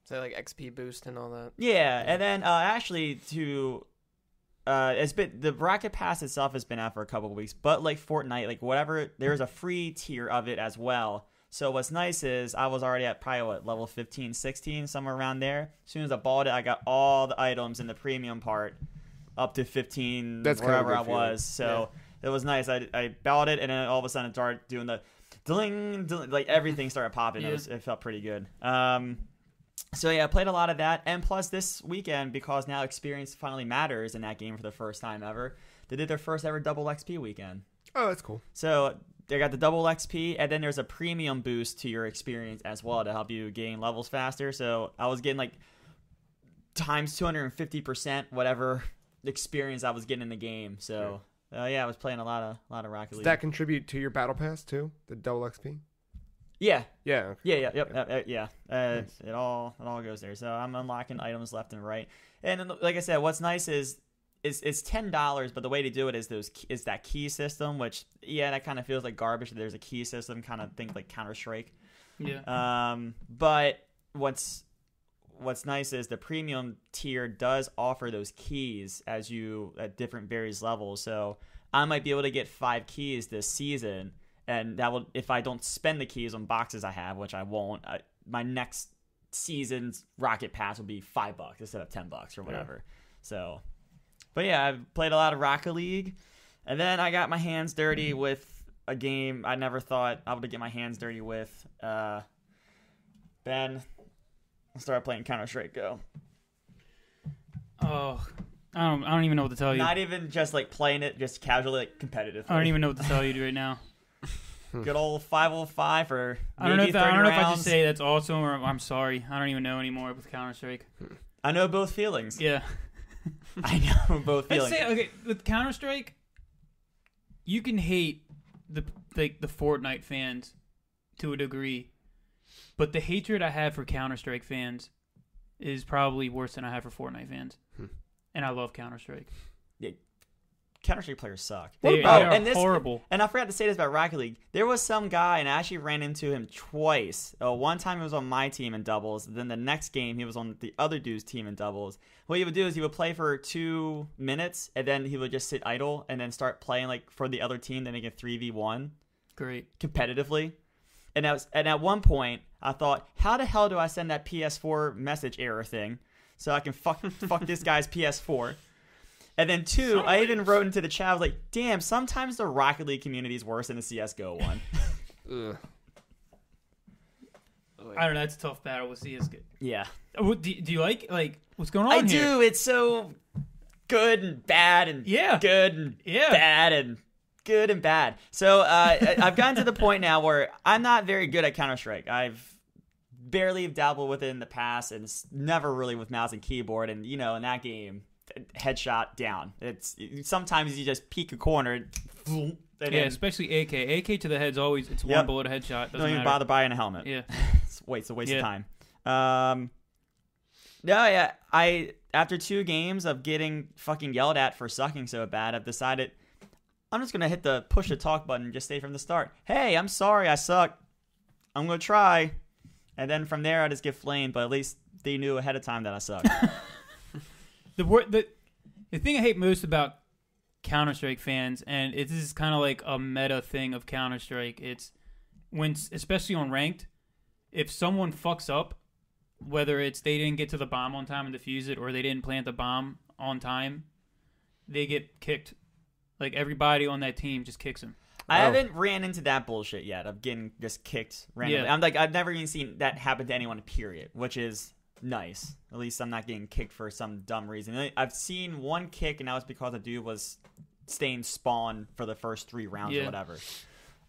So like XP boost and all that. Yeah, and then uh, actually to uh, it's been the Rocket Pass itself has been out for a couple of weeks, but like Fortnite, like whatever, there's a free tier of it as well. So what's nice is I was already at probably what level 15, 16, somewhere around there. As soon as I bought it, I got all the items in the premium part up to 15, That's kinda wherever I was. So it was nice. I, I bought it, and then all of a sudden it started doing the ding, ding like everything started popping. Yeah. It, was, it felt pretty good. Um, so yeah, I played a lot of that, and plus this weekend because now experience finally matters in that game for the first time ever. They did their first ever double XP weekend. Oh, that's cool. So they got the double XP, and then there's a premium boost to your experience as well to help you gain levels faster. So I was getting like times 250 percent whatever *laughs* experience I was getting in the game. So uh, yeah, I was playing a lot of a lot of Rocket Does League. that contribute to your battle pass too? The double XP? Yeah, Yeah. Yeah, yeah, yep, uh, uh, yeah. Uh, Nice. It all it all goes there. So I'm unlocking items left and right. And like I said, what's nice is is it's ten dollars, but the way to do it is those is that key system, which yeah, that kind of feels like garbage. There's a key system, kind of think like Counter Strike. Yeah. Um, but what's what's nice is the premium tier does offer those keys as you at different various levels. So I might be able to get five keys this season, and that will if I don't spend the keys on boxes I have, which I won't. I, my next season's Rocket Pass will be five bucks instead of ten bucks or whatever. So, but yeah, I've played a lot of Rocket League, and then I got my hands dirty with a game I never thought I would get my hands dirty with. Uh, ben, I started playing Counter Strike Go. Oh, I don't. I don't even know what to tell you. Not even just like playing it, just casually, like competitive. I don't even know what to tell you right now. *laughs* Good old 505 for I don't know if I, don't know if I just say that's awesome or I'm sorry. I don't even know anymore with Counter Strike. *laughs* I know both feelings. Yeah. *laughs* I know both Let's feelings. say okay with Counter Strike, you can hate the like the Fortnite fans to a degree, but the hatred I have for Counter Strike fans is probably worse than I have for Fortnite fans. Hmm. And I love Counter Strike. Counter Strike players suck. They, they about- are and this- horrible. And I forgot to say this about Rocket League. There was some guy, and I actually ran into him twice. Uh, one time he was on my team in doubles. Then the next game he was on the other dude's team in doubles. What he would do is he would play for two minutes, and then he would just sit idle, and then start playing like for the other team. Then make a three v one Great. competitively. And I was, and at one point I thought, how the hell do I send that PS4 message error thing so I can fuck *laughs* fuck this guy's PS4? And then two, I even wrote into the chat, I was like, damn, sometimes the Rocket League community is worse than the CS:GO *laughs* one. Ugh. I don't know. It's a tough battle with CS:GO. yeah, Uh, what- Do, do you like like what's going on I here? do. It's so good and bad and Yeah. good and Yeah. bad and good and bad. So uh, I- I've gotten to the point now where I'm not very good at Counter Strike. I've barely dabbled with it in the past, and it's never really with mouse and keyboard. And you know, in that game, headshot down. It's sometimes you just peek a corner. Yeah, especially AK. AK to the head's always it's Yep. one bullet headshot. Doesn't don't even matter. bother buying a helmet. Yeah. *laughs* It's a waste, a waste Yeah. of time. Um, no, yeah, I after two games of getting fucking yelled at for sucking so bad, I've decided I'm just gonna hit the push the talk button and just say from the start, "Hey, I'm sorry, I suck. I'm gonna try," and then from there I just get flamed. But at least they knew ahead of time that I suck. *laughs* The wor- the the thing I hate most about Counter Strike fans, and it is kind of like a meta thing of Counter Strike. It's when, especially on ranked, if someone fucks up, whether it's they didn't get to the bomb on time and defuse it, or they didn't plant the bomb on time, they get kicked. Like everybody on that team just kicks them. I Oh. haven't ran into that bullshit yet of getting just kicked randomly. Yeah. I'm like I've never even seen that happen to anyone. Period, which is nice. At least I'm not getting kicked for some dumb reason. I've seen one kick, and that was because a dude was staying spawn for the first three rounds or whatever.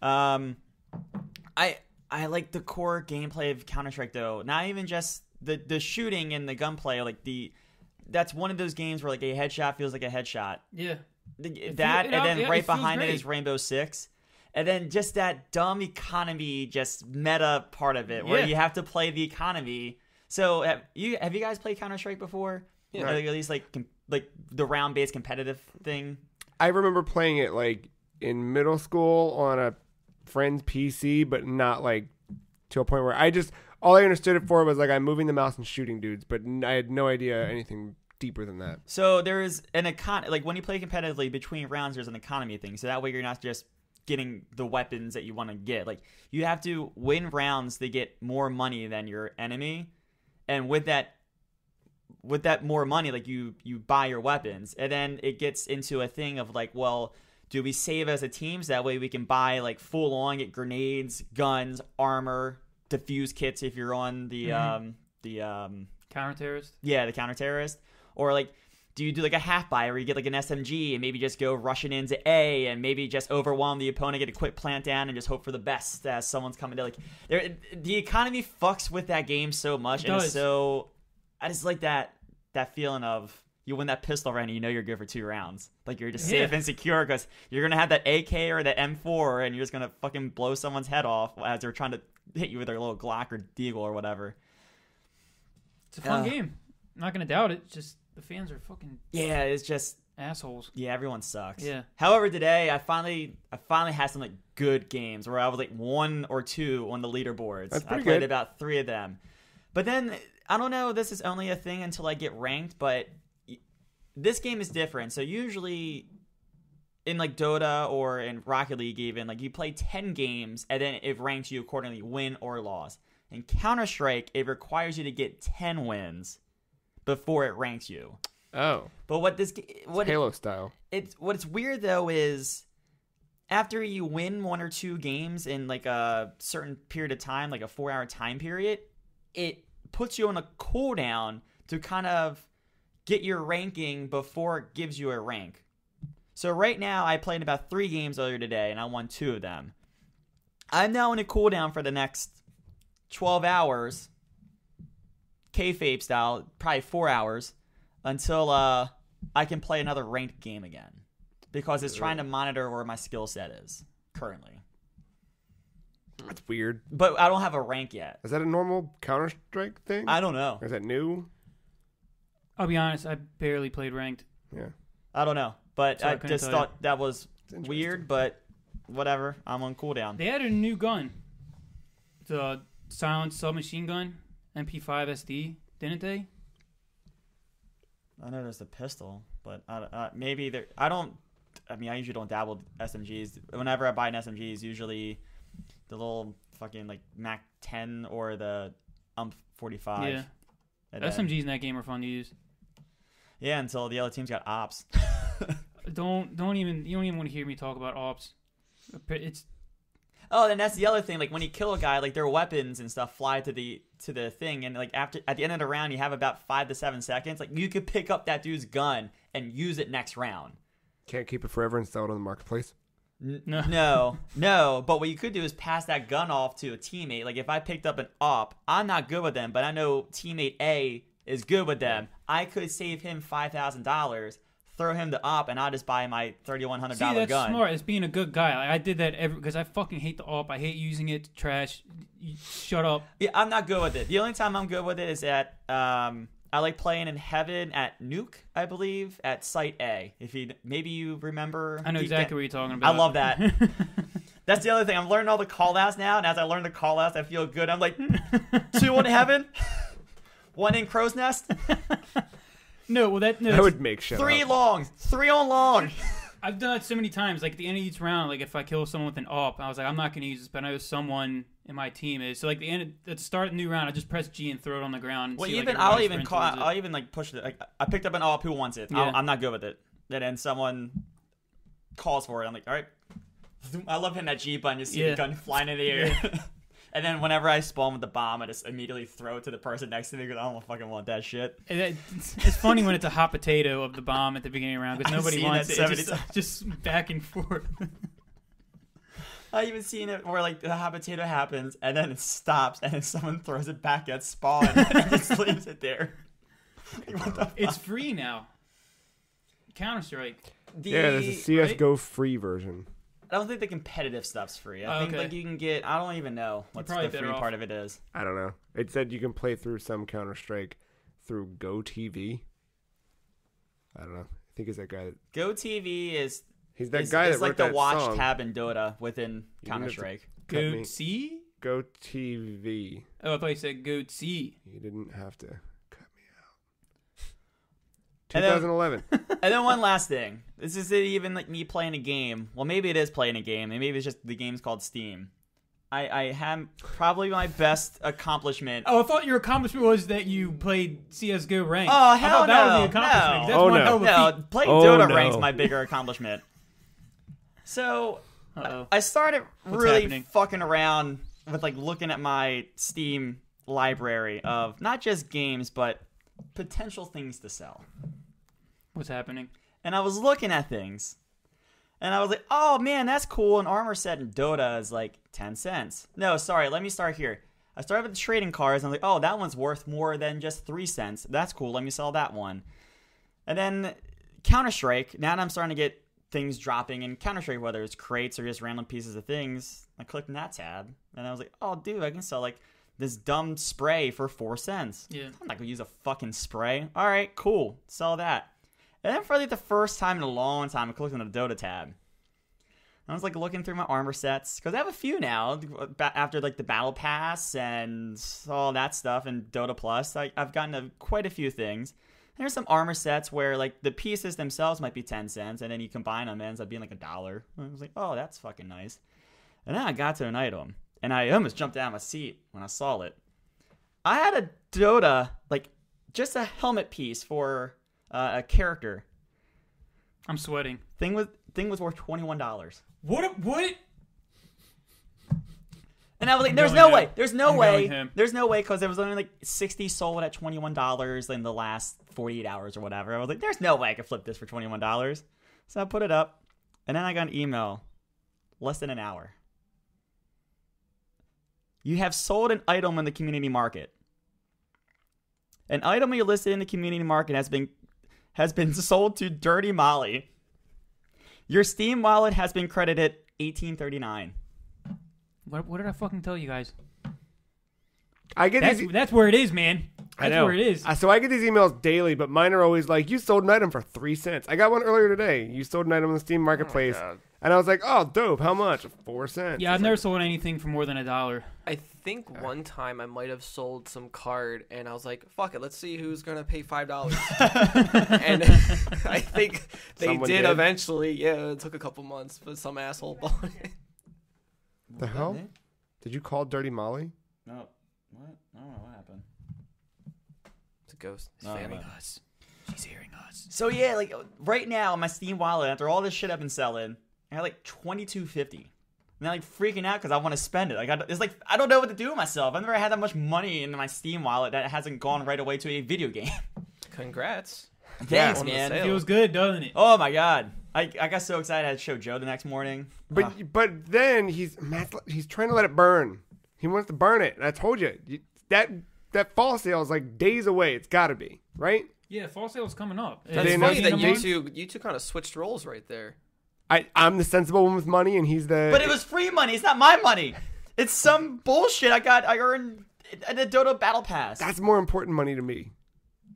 Um, I I like the core gameplay of Counter Strike though. Not even just the the shooting and the gunplay. Like the that's one of those games where like a headshot feels like a headshot. Yeah, The- that and it- then yeah, right behind it great. is Rainbow Six. And then just that dumb economy, just meta part of it, where Yeah. you have to play the economy. So have you have you guys played Counter Strike before? Yeah. Or, like, at least like com- like the round based competitive thing. I remember playing it like in middle school on a friend's PC, but not like to a point where I just all I understood it for was like I'm moving the mouse and shooting dudes, but n- I had no idea anything deeper than that. So there is an econ like when you play competitively between rounds, there's an economy thing. So that way you're not just getting the weapons that you want to get. Like you have to win rounds to get more money than your enemy, and with that, with that more money, like you you buy your weapons, and then it gets into a thing of like, well. Do we save as a team so that way we can buy like full on get grenades, guns, armor, diffuse kits if you're on the Mhm. um the um counter terrorist. yeah, the counter terrorist. Or like, do you do like a half buy where you get like an SMG and maybe just go rushing into A and maybe just overwhelm the opponent, get a quick plant down, and just hope for the best as someone's coming to like. There, the economy fucks with that game so much, It and so I just like that that feeling of you win that pistol round, and you know you're good for two rounds. Like you're just Yeah. safe and secure because you're gonna have that AK or the M4, and you're just gonna fucking blow someone's head off as they're trying to hit you with their little Glock or Deagle or whatever. It's a fun Uh. game. I'm not gonna doubt it. Just the fans are fucking Yeah, it's just assholes. yeah, everyone sucks. Yeah. However, today I finally I finally had some like good games where I was like one or two on the leaderboards. That's I pretty played good. about three of them, but then I don't know. This is only a thing until I get ranked, but y- this game is different. So usually in like Dota or in Rocket League, even like you play ten games and then it ranks you accordingly, win or loss. In Counter Strike, it requires you to get ten wins before it ranks you. Oh, But what this what it- Halo style. it's what's weird though is after you win one or two games in like a certain period of time, like a four hour time period, it puts you on a cooldown to kind of get your ranking before it gives you a rank. So right now I played about three games earlier today and I won two of them. I'm now in a cooldown for the next twelve hours, kayfabe style, probably four hours, until uh I can play another ranked game again because it's trying to monitor where my skill set is currently. That's weird. But I don't have a rank yet. Is that a normal Counter Strike thing? I don't know. or is that new? I'll be honest. I barely played ranked. Yeah. I don't know. But So I I, couldn't just tell you. thought that was interesting. weird, but whatever. I'm on cooldown. They had a new gun, the silent submachine gun, MP5 SD, didn't they? I know there's a pistol, but I, uh, maybe there. I don't. I mean, I usually don't dabble with SMGs. Whenever I buy an SMG, it's usually the little fucking like Mac 10 or the UMP 45. Yeah. And then- SMGs in that game are fun to use. Yeah, until the other team's got ops. *laughs* Don't don't even you don't even want to hear me talk about ops. It's Oh, and that's the other thing. Like when you kill a guy, like their weapons and stuff fly to the to the thing, and like after at the end of the round, you have about five to seven seconds. Like you could pick up that dude's gun and use it next round. Can't keep it forever and sell it on the marketplace. N- No. no, *laughs* no. But what you could do is pass that gun off to a teammate. Like if I picked up an op, I'm not good with them, but I know teammate A is good with them. I could save him five thousand dollars, throw him the op, and I'll just buy my thirty one hundred see dollar that's gun. smart. It's being a good guy. Like, I did that every because I fucking hate the op. I hate using it. Trash. Shut up. Yeah, I'm not good with it. The only time I'm good with it is at um I like playing in heaven at Nuke, I believe, at Site A. If you maybe you remember. I know exactly Down- what you're talking about. I love that. *laughs* That's the other thing. I'm learning all the call outs now, and as I learn the call outs, I feel good. I'm like *laughs* two in heaven, *laughs* one in crow's nest, no, well that no, That would make shit three up. long, three on long. *laughs* I've done it so many times. Like at the end of each round, like if I kill someone with an op, I was like, I'm not going to use this, but I know someone in my team is. So like the end at the start of the new round, I just press G and throw it on the ground. And Well, see, even everybody I'll even call. towards it. I'll even like push it. Like, I picked up an op. Who wants it? I'll- Yeah. I'm not good with it. And then someone calls for it. I'm like, all right. I love hitting that G button. You see Yeah. the gun flying in the air. *laughs* and then whenever I spawn with the bomb, I just immediately throw it to the person next to me because I don't fucking want that shit. And it- It's, it's funny when it's a hot potato of the bomb at the beginning of the round because *laughs* nobody wants it. 70 It's just, just back and forth. *laughs* I even seen it where like the hot potato happens and then it stops and then someone throws it back at spawn and just leaves it there. *laughs* Like, what the it's free now. Counter Strike. The- Yeah, there's a CS:GO free version. I don't think the competitive stuff's free. I Oh, think okay. like you can get. I don't even know what probably the better free off. part of it is. I don't know. It said you can play through some Counter Strike through GoTV. I don't know. I think it's that guy. That, Go TV is he's that is, guy is that like wrote the that watch song. tab in Dota within You didn't Counter have to- Strike. Cut me. Goat C? GoTV. Oh, I thought you said Goat You didn't have to cut me out. And then- 2011. *laughs* and then one last thing. This isn't even like me playing a game. Well, maybe it is playing a game, and maybe it's just the game's called Steam. I, I have probably my best accomplishment. Oh, I thought your accomplishment was that you played CS:GO ranked. Oh, I hell thought that no, was the accomplishment. 'cause no. That's Oh, one no. hell of a no, feat. playing Oh, Dota no. ranks my bigger accomplishment. So Uh-oh. I started What's really happening? fucking around with like looking at my Steam library of not just games but potential things to sell. What's happening? And I was looking at things. And I was like, "Oh man, that's cool. An armor set in Dota is like 10 cents." No, sorry, let me start here. I started with the trading cards and I'm like, "Oh, that one's worth more than just 3 cents. That's cool. Let me sell that one." And then Counter Strike. Now that I'm starting to get things dropping in Counter Strike, whether it's crates or just random pieces of things, I clicked on that tab, and I was like, oh, dude, I can sell like this dumb spray for four cents. Yeah. I'm not gonna use a fucking spray. All right, cool, sell that. And then for like the first time in a long time, I clicked on the Dota tab. I was like looking through my armor sets because I have a few now after like the battle pass and all that stuff and Dota Plus. I, I've gotten a, quite a few things. There's some armor sets where like the pieces themselves might be ten cents, and then you combine them, and it ends up being like a dollar. I was like, oh, that's fucking nice. And then I got to an item, and I almost jumped out of my seat when I saw it. I had a Dota like just a helmet piece for uh, a character. I'm sweating. Thing was thing was worth twenty one dollars. What? What? And I was like, "There's no him. way. There's no I'm way. There's no way because there was only like 60 sold at $21 in the last 48 hours or whatever. I was like, "There's no way I could flip this for $21." So I put it up, and then I got an email, less than an hour. You have sold an item in the community market. An item you listed in the community market has been has been *laughs* sold to Dirty Molly. Your Steam wallet has been credited 1839. What, what did I fucking tell you guys? I get That's these. that's where it is, man. I That's know. where it is. Uh, so I get these emails daily, but mine are always like, "You sold an item for three cents." I got one earlier today. You sold an item on the Steam Marketplace, God. and I was like, "Oh, dope! How much? Four cents." yeah, I've It's never like, sold anything for more than a dollar. I think one time I might have sold some card, and I was like, "Fuck it, let's see who's gonna pay five dollars." *laughs* and *laughs* I think they did, did? eventually. Yeah, it took a couple months, but some asshole *laughs* bought it. the hell? Did you call Dirty Molly? No. What? I don't know what happened. It's a ghost. It's No, Fanny. no. us. She's hearing us. So yeah, like right now, my Steam wallet after all this shit I've been selling, I got like twenty two fifty. And I'm like freaking out because I want to spend it. Like I, it's like I don't know what to do with myself. I've never had that much money in my Steam wallet that hasn't gone right away to a video game. *laughs* Congrats. Thanks, on the man. It Feels good, doesn't it? Oh my god, I, I got so excited I had to show Joe the next morning. But Ah. but then he's Matt's, he's trying to let it burn. He wants to burn it. And I told you you- that that fall sale is like days away. It's got to be right. Yeah, fall sale's coming up. That's funny that in a you two you two kind of switched roles right there. I I'm the sensible one with money, and he's the. but it was free money. It's not my money. It's some bullshit I got. I earned at the Dota Battle Pass. that's more important money to me.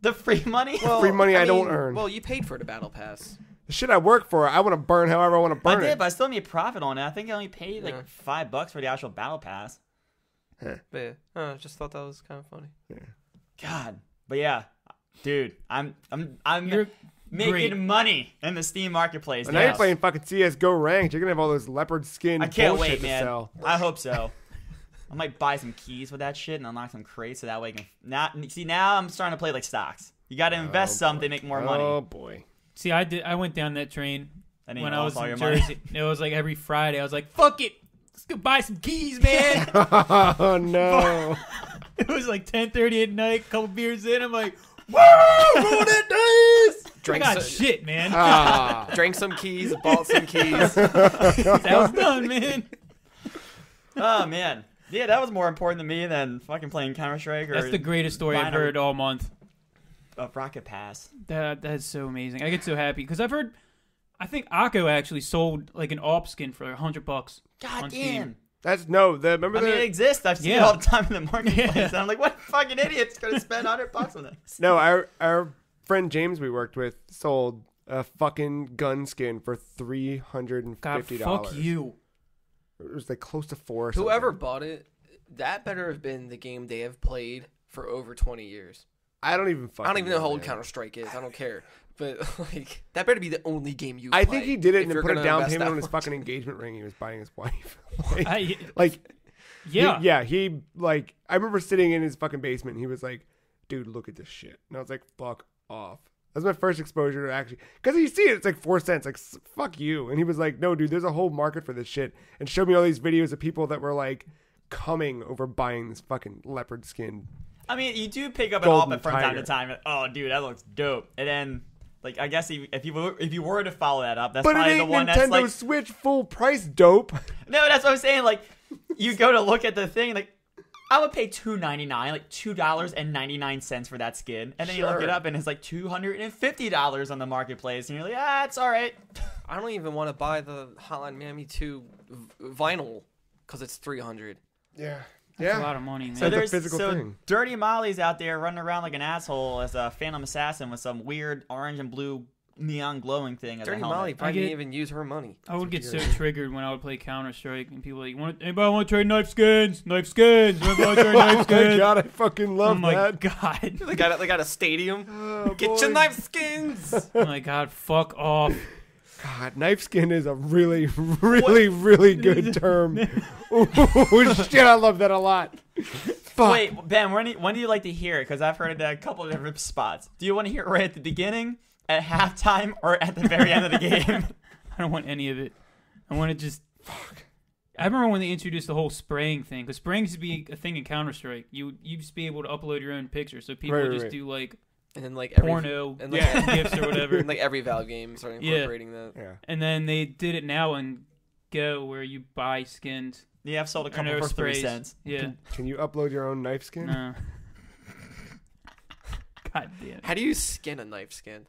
the free money. *laughs* Free money I don't earn. Well, you paid for the battle pass. The shit I work for, I want to burn however I want to burn I did, it. but I still made profit on it. I think I only paid like Yeah. five bucks for the actual battle pass. But yeah, I just thought that was kind of funny. God, but yeah, dude, I'm I'm I'm You're making great. money in the Steam marketplace. And now you're yes. playing fucking CS:GO ranked. You're gonna have all those leopard skin I can't bullshit wait, to man. sell. I hope so. *laughs* I might buy some keys with that shit and unlock some crates so that way I can. Now, see, now I'm starting to play like stocks. You got to invest oh, some to make more money. Oh boy. See, I did. I went down that train And then when you I lost was all in your money. Jersey. *laughs* It was like every Friday. I was like, "Fuck it, let's go buy some keys, man." *laughs* oh no. it was like 10:30 at night. A couple beers in, I'm like, Woo! Roll that dice! "I Drank, got so- shit, man. Ah. *laughs* drank some keys, bought some keys. *laughs* that was done, man." *laughs* oh man, yeah, that was more important to me than fucking playing Counter Strike That's the greatest story I've heard all month. a Rocket Pass. That that's so amazing. I get so happy because I've heard. I think Akko actually sold like an op skin for a hundred bucks. God on damn. Steam. That's no. The remember I mean, it exists. I've seen it all the time in the marketplace. Yeah. And I'm like, what fucking idiot's gonna spend hundred bucks on this? no. Our our friend James we worked with sold a fucking gun skin for three hundred and fifty dollars. God, fuck you. It was like close to four. Or Whoever something. bought it, that better have been the game they have played for over 20 years. I don't even. Fucking I don't even know how old. Counter Strike is. I don't care. But *laughs* like that better be the only game you. I play think he did it and then put a down payment on his fucking engagement ring he was buying his wife. *laughs* *laughs* like, I, like he- yeah, yeah. He like I remember sitting in his fucking basement. and He was like, "Dude, look at this shit," and I was like, "Fuck off." That was my first exposure to actually because you see it, it's like four cents. Like fuck you. And he was like, "No, dude, there's a whole market for this shit," and showed me all these videos of people that were like coming over buying this fucking leopard skin. I mean, you do pick up an offer from time to time. Oh, dude, that looks dope. And then, like, I guess if, you were, if you were to follow that up, that's But probably the one Nintendo that's like, Switch full price dope. *laughs* no, that's what I'm saying. Like, you go to look at the thing, like, I would pay two ninety nine, like two dollars and ninety nine cents for that skin, and then you look it up and it's like two hundred and fifty dollars on the marketplace, and you're like, ah, it's all right. *laughs* I don't even want to buy the Hotline Miami 2 v- vinyl because it's 300. Yeah. That's yeah. a lot of money, man. So That's a there's physical so thing. dirty Molly's out there running around like an asshole as a Phantom Assassin with some weird orange and blue neon glowing thing as Dirty a helmet. Molly probably get- didn't even use her money. I would get so triggered when I would play Counter Strike and people like, want, anybody want to trade knife skins? Knife skins. Anybody want to trade *laughs* Oh my skins? god, I fucking love oh my that. god. *laughs* They got, a- they got a stadium. *laughs* Oh, Get boy. your knife skins! oh my god. Fuck off. God, knife skin is a really, really, really good term. Ooh, shit, I love that a lot. Fuck. Wait, Ben, when do, you, when do you like to hear it? Because I've heard it at a couple of different spots. Do you want to hear it right at the beginning, at halftime, or at the very end of the *laughs* game? I don't want any of it. I want to just. Fuck. I remember when they introduced the whole spraying thing, because spraying used to be a thing in Counter Strike. You you used to be able to upload your own picture, so people Right, would right, just right. do like And then like every, porno and like, Yeah. gifs or *laughs* whatever. *laughs* and like every Valve game started Yeah. incorporating that. Yeah. and then they did it now in Go, where you buy skins. yeah, I've sold a or couple no for three sprays. cents. Yeah. Can you upload your own knife skin? No. God damn. it. How do you skin a knife skin?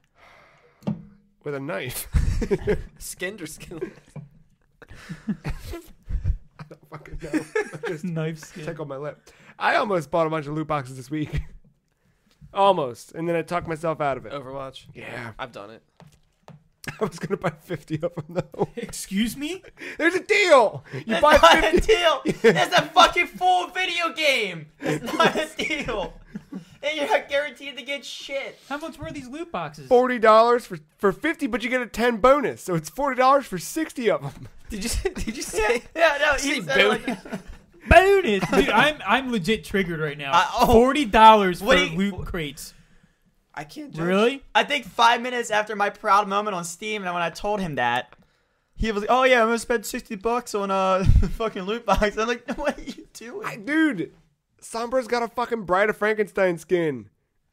With a knife. *laughs* Skinned or skin? *laughs* I don't fucking know. I just *laughs* Knife skin. tickled my lip. I almost bought a bunch of loot boxes this week. almost. And then I talked myself out of it. Overwatch. Yeah. I've done it. I was going to buy 50 of them, though. Excuse me? There's a deal. You That's buy not 50. a deal. That's a fucking full video game. That's not a deal. And you're not guaranteed to get shit. How much were these loot boxes? Forty dollars for for fifty, but you get a ten bonus, so it's forty dollars for sixty of them. *laughs* Did you say, did you say? Yeah, no, See, you said it like, *laughs* Bonus, dude! I'm I'm legit triggered right now. I- oh. Forty dollars for What do you- loot crates. I can't judge. Really? I think five minutes after my proud moment on Steam, and when I told him that, he was like, "Oh yeah, I'm gonna spend sixty bucks on uh, a *laughs* fucking loot box." I'm like, "What are you doing?" I, dude, Sombra's got a fucking Bride of Frankenstein skin.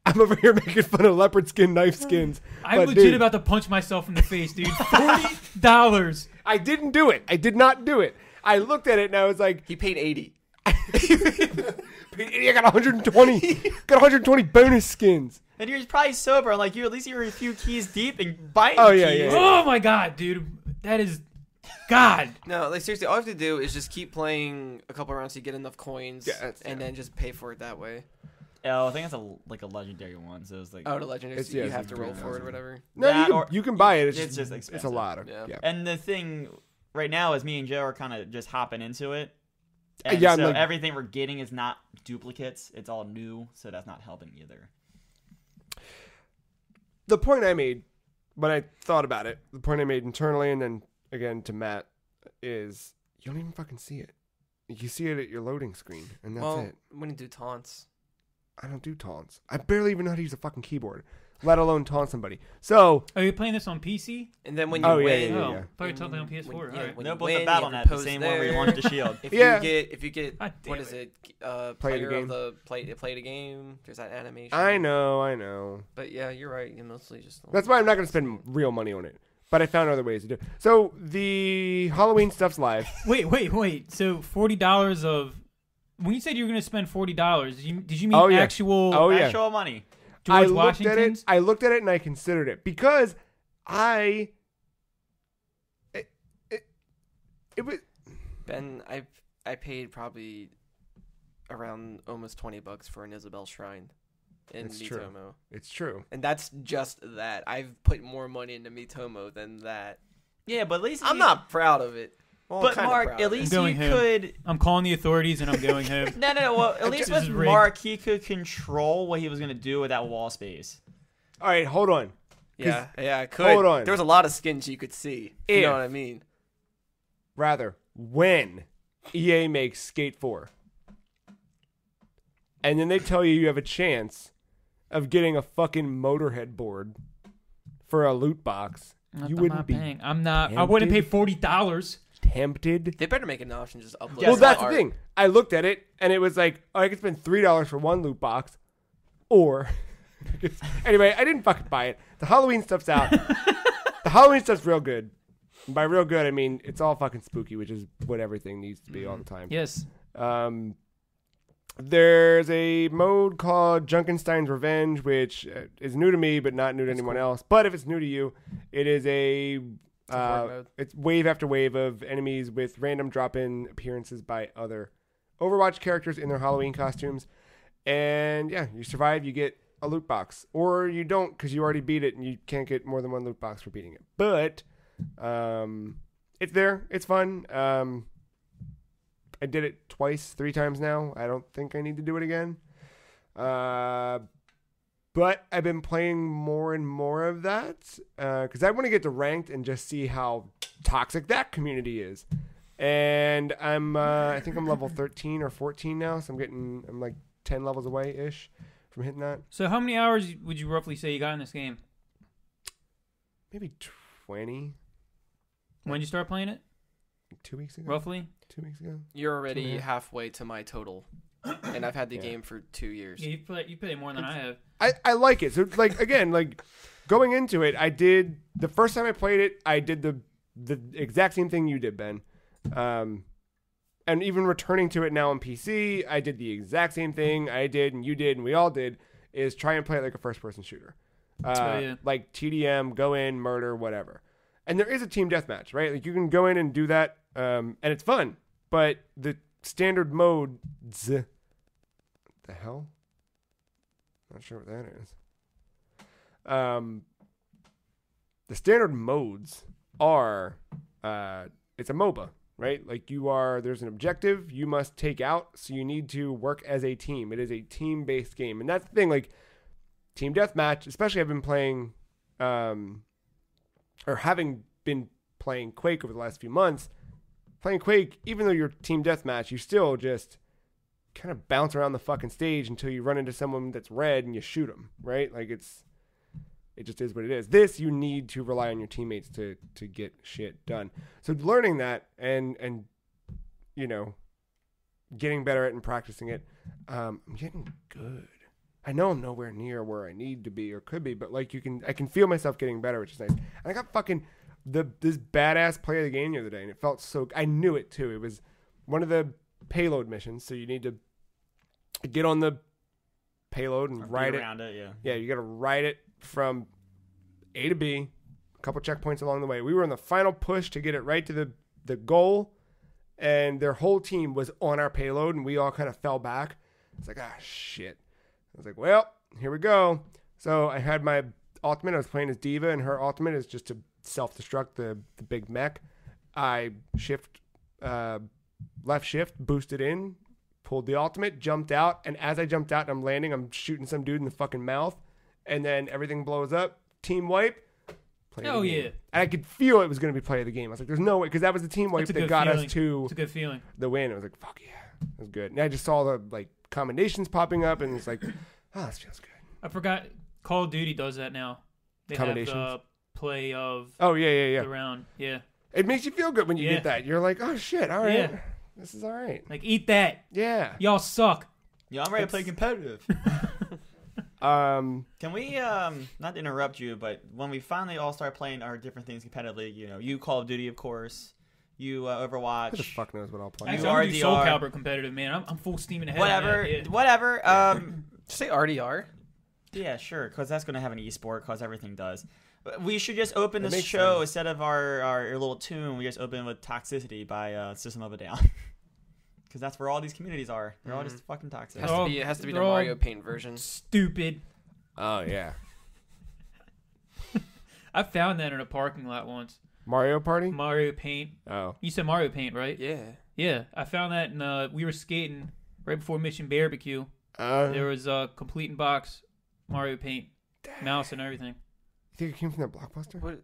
I'm over here *laughs* making fun of leopard skin knife skins. I'm but, legit dude, about to punch myself in the face, dude. Forty dollars. *laughs* I didn't do it. I did not do it. I looked at it and I was like, He paid eighty. *laughs* I got 120, got 120 bonus skins. and you're probably sober. Like you, at least you're a few keys deep and biting. Oh, yeah, keys. yeah, Oh my god, dude! That is, God. No, like seriously, all you have to do is just keep playing a couple rounds to get enough coins, Yeah, that's- and yeah. then just pay for it that way. Oh, I think it's a like a legendary one. So it's like, Oh, the legendary, It's- so yeah, you it's have to roll for it 3,000. or whatever. No, That you, can, or- you can buy it. It's, It's just, just it's a expensive. lot of Yeah. yeah. And the thing right now is me and Joe are kind of just hopping into it. Uh, and Yeah, I'm so like- everything we're getting is not duplicates. It's all new, so that's not helping either. the point I made when I thought about it, the point I made internally and then again to Matt is you don't even fucking see it. You see it at your loading screen, and that's well, it. when you do taunts, I don't do taunts. I barely even know how to use a fucking keyboard, let alone taunt somebody. So, Are you playing this on PC? and then when you Oh, yeah, win, yeah, oh, yeah. I thought you were talking on PS4. when- yeah, right. when no, you both win, the you battle have net, the pose same one where you there. launch the shield. *laughs* If Yeah. you get, if you get, God what damn it. it? Uh, Play the player game. of the play, play the game. There's that animation. I know, I know. But yeah, you're right. You mostly just. That's why I'm not going to spend real money on it. But I found other ways to do it. So, the Halloween stuff's live. *laughs* Wait, wait, wait. So forty dollars of when you said you were going to spend forty dollars, did you, did you mean Oh, yeah. actual Oh, yeah. Actual money. George I looked at it. I looked at it and I considered it because I. It, it, it was Ben, I I paid probably around almost twenty bucks for an Isabel shrine in It's true. It's true. and that's just that. I've put more money into Miitomo than that. Yeah, but at least I'm you- not proud of it. Well, But Marc, at least you home. could. I'm calling the authorities and I'm going home. *laughs* No, no, no. Well, at *laughs* least with. Marc, he could control what he was gonna do with that wall space. All right, hold on. yeah, yeah, I could. Hold on. There was a lot of skins you could see. You know what I mean? Rather, when EA makes Skate 4, and then they tell you you have a chance of getting a fucking Motorhead board for a loot box, I'm you not- wouldn't I'm be paying. I'm not. I wouldn't pay tempted? forty dollars. tempted. They better make an option just upload. Yes, well, some that's the art. thing. I looked at it and it was like, oh, I could spend three dollars for one loot box, or *laughs* anyway, I didn't fucking buy it. The Halloween stuff's out. *laughs* the Halloween stuff's real good. And by real good, I mean it's all fucking spooky, which is what everything needs to be all the time. Yes. Um, there's a mode called Junkenstein's Revenge, which uh, is new to me, but not new to That's anyone cool. else. But if it's new to you, it is a a uh, it's wave after wave of enemies with random drop-in appearances by other Overwatch characters in their Halloween costumes, and yeah, you survive, you get a loot box, or you don't because you already beat it and you can't get more than one loot box for beating it. But um, it's there, it's fun. Um, I did it twice, three times now. I don't think I need to do it again. Uh, but I've been playing more and more of that because I want to get to ranked and just see how toxic that community is. And I'm, uh, I think I'm level 13 or 14 now, so I'm getting, I'm like 10 levels away ish from hitting that. So how many hours would you roughly say you got in this game? Maybe 20, When did you start playing it? two weeks ago. Roughly? Two weeks ago. You're already halfway to my total, and I've had the Yeah. game for two years. Yeah, you play you play more than I have. I, I like it. So like again, like going into it, I did the first time I played it, I did the the exact same thing you did, Ben. Um, and even returning to it now on PC, I did the exact same thing I did and you did and we all did is try and play it like a first person shooter. Uh, Oh, yeah. like TDM, go in, murder, whatever. And there is a team deathmatch, right? Like you can go in and do that, um, and it's fun. But the standard mode, the hell, not sure what that is. Um, the standard modes are, uh, it's a MOBA, right? Like you are, there's an objective you must take out, so you need to work as a team. It is a team based game, and that's the thing. Like team deathmatch, especially I've been playing, um, or having been playing Quake over the last few months. Playing Quake, even though you're team deathmatch, you still just kind of bounce around the fucking stage until you run into someone that's red and you shoot them, right? Like it's it just is what it is. This you need to rely on your teammates to to get shit done. So learning that and and you know getting better at and practicing it, um, I'm getting good. I know I'm nowhere near where I need to be or could be, but like you can, I can feel myself getting better, which is nice. And I got fucking the this badass play of the game the other day, and it felt so. I knew it too. It was one of the payload missions, so you need to get on the payload and ride it. around it. Yeah. Yeah, you got to ride it from A to B, a couple checkpoints along the way. We were in the final push to get it right to the the goal, and their whole team was on our payload, and we all kind of fell back. It's like ah shit. I was like, well, here we go. So I had my ultimate. I was playing as D.Va, and her ultimate is just to self destruct the the big mech. I shift, uh, left shift, boosted in, pulled the ultimate, jumped out, and as I jumped out and I'm landing, I'm shooting some dude in the fucking mouth, and then everything blows up. Team wipe. Play Hell yeah. And I could feel it was going to be play of the game. I was like, "There's no way," because that was the team wipe that got feeling. us to It's a good feeling. the win. I was like, "Fuck yeah, it was good." And I just saw the like commendations popping up, and it's like, "Oh, *coughs* this feels good." I forgot Call of Duty does that now. They have Commendations? the play of Oh yeah, yeah, yeah. the round. Yeah. It makes you feel good when you Yeah. get that. You're like, "Oh shit, all right, Yeah. this is all right." Like eat that. Yeah. Y'all suck. Yeah, I'm ready to play competitive. *laughs* Um. Can we, um, not to interrupt you, but when we finally all start playing our different things competitively, you know, you Call of Duty, of course, you uh, Overwatch, Who the fuck knows what I'll play? Actually, You I'm gonna do Soul RDR. Calibur competitive, man. I'm, I'm full steaming ahead. on whatever, yeah. whatever. Um, Say RDR. yeah, sure, because that's going to have an esport, because everything does. But We should just open That this show sense. instead of our, our little tune. We just open with "Toxicity" by uh, System of a Down, *laughs* because that's where all these communities are. They're all just fucking toxic. has They're to be. It has to be the they're all- Mario Paint version. Stupid. Oh yeah, *laughs* I found that in a parking lot once. Mario Party. Mario Paint. Oh, You said Mario Paint, right? Yeah. Yeah. I found that, and uh, we were skating right before Mission Barbecue. uh, There was a complete in box Mario Paint, mouse and everything. You think it came from that blockbuster? What?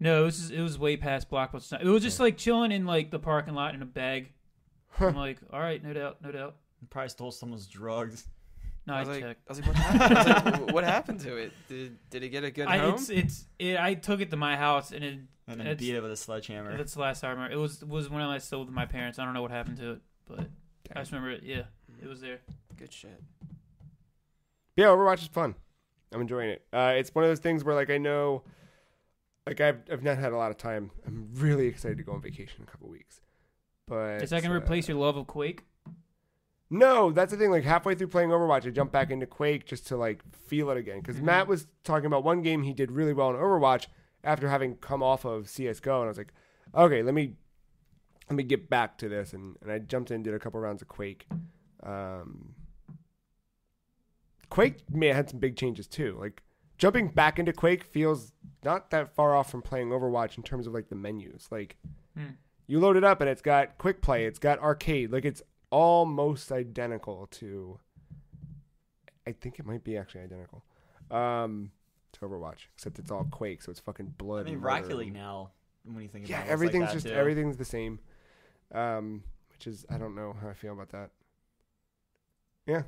No, it was it was way past Blockbuster. It was just like chilling in like the parking lot in a bag. I'm like, all right, no doubt, no doubt. Probably stole someone's drugs. No, I I, like, checked. I was like, what happened? I was like, what happened to it? Did, did it get a good I, home? it's it's it, I took it to my house and it, And then beat it with a sledgehammer. that's the last time I remember. It was was when I still with my parents. I don't know what happened to it, but I just remember it. Yeah, it was there. Good shit. Yeah, Overwatch is fun. I'm enjoying it. Uh, it's one of those things where like I know, like I've I've not had a lot of time. I'm really excited to go on vacation in a couple weeks. But Is that gonna uh, replace your love of Quake? No, that's the thing. Like halfway through playing Overwatch, I jumped back into Quake just to like feel it again. Because Matt was talking about one game he did really well in Overwatch after having come off of CS:GO, and I was like, okay, let me let me get back to this, and, and I jumped in, did a couple rounds of Quake. Um, Quake may have had some big changes too. Like jumping back into Quake feels not that far off from playing Overwatch in terms of like the menus. Like Hmm. you load it up and it's got quick play, it's got arcade, like it's almost identical to. I think it might be actually identical um, to Overwatch, except it's all Quake, so it's fucking blood. I mean, Rocket League now. When you think Yeah, about it, it's everything's like just too. everything's the same. Um, which is I don't know how I feel about that. Yeah,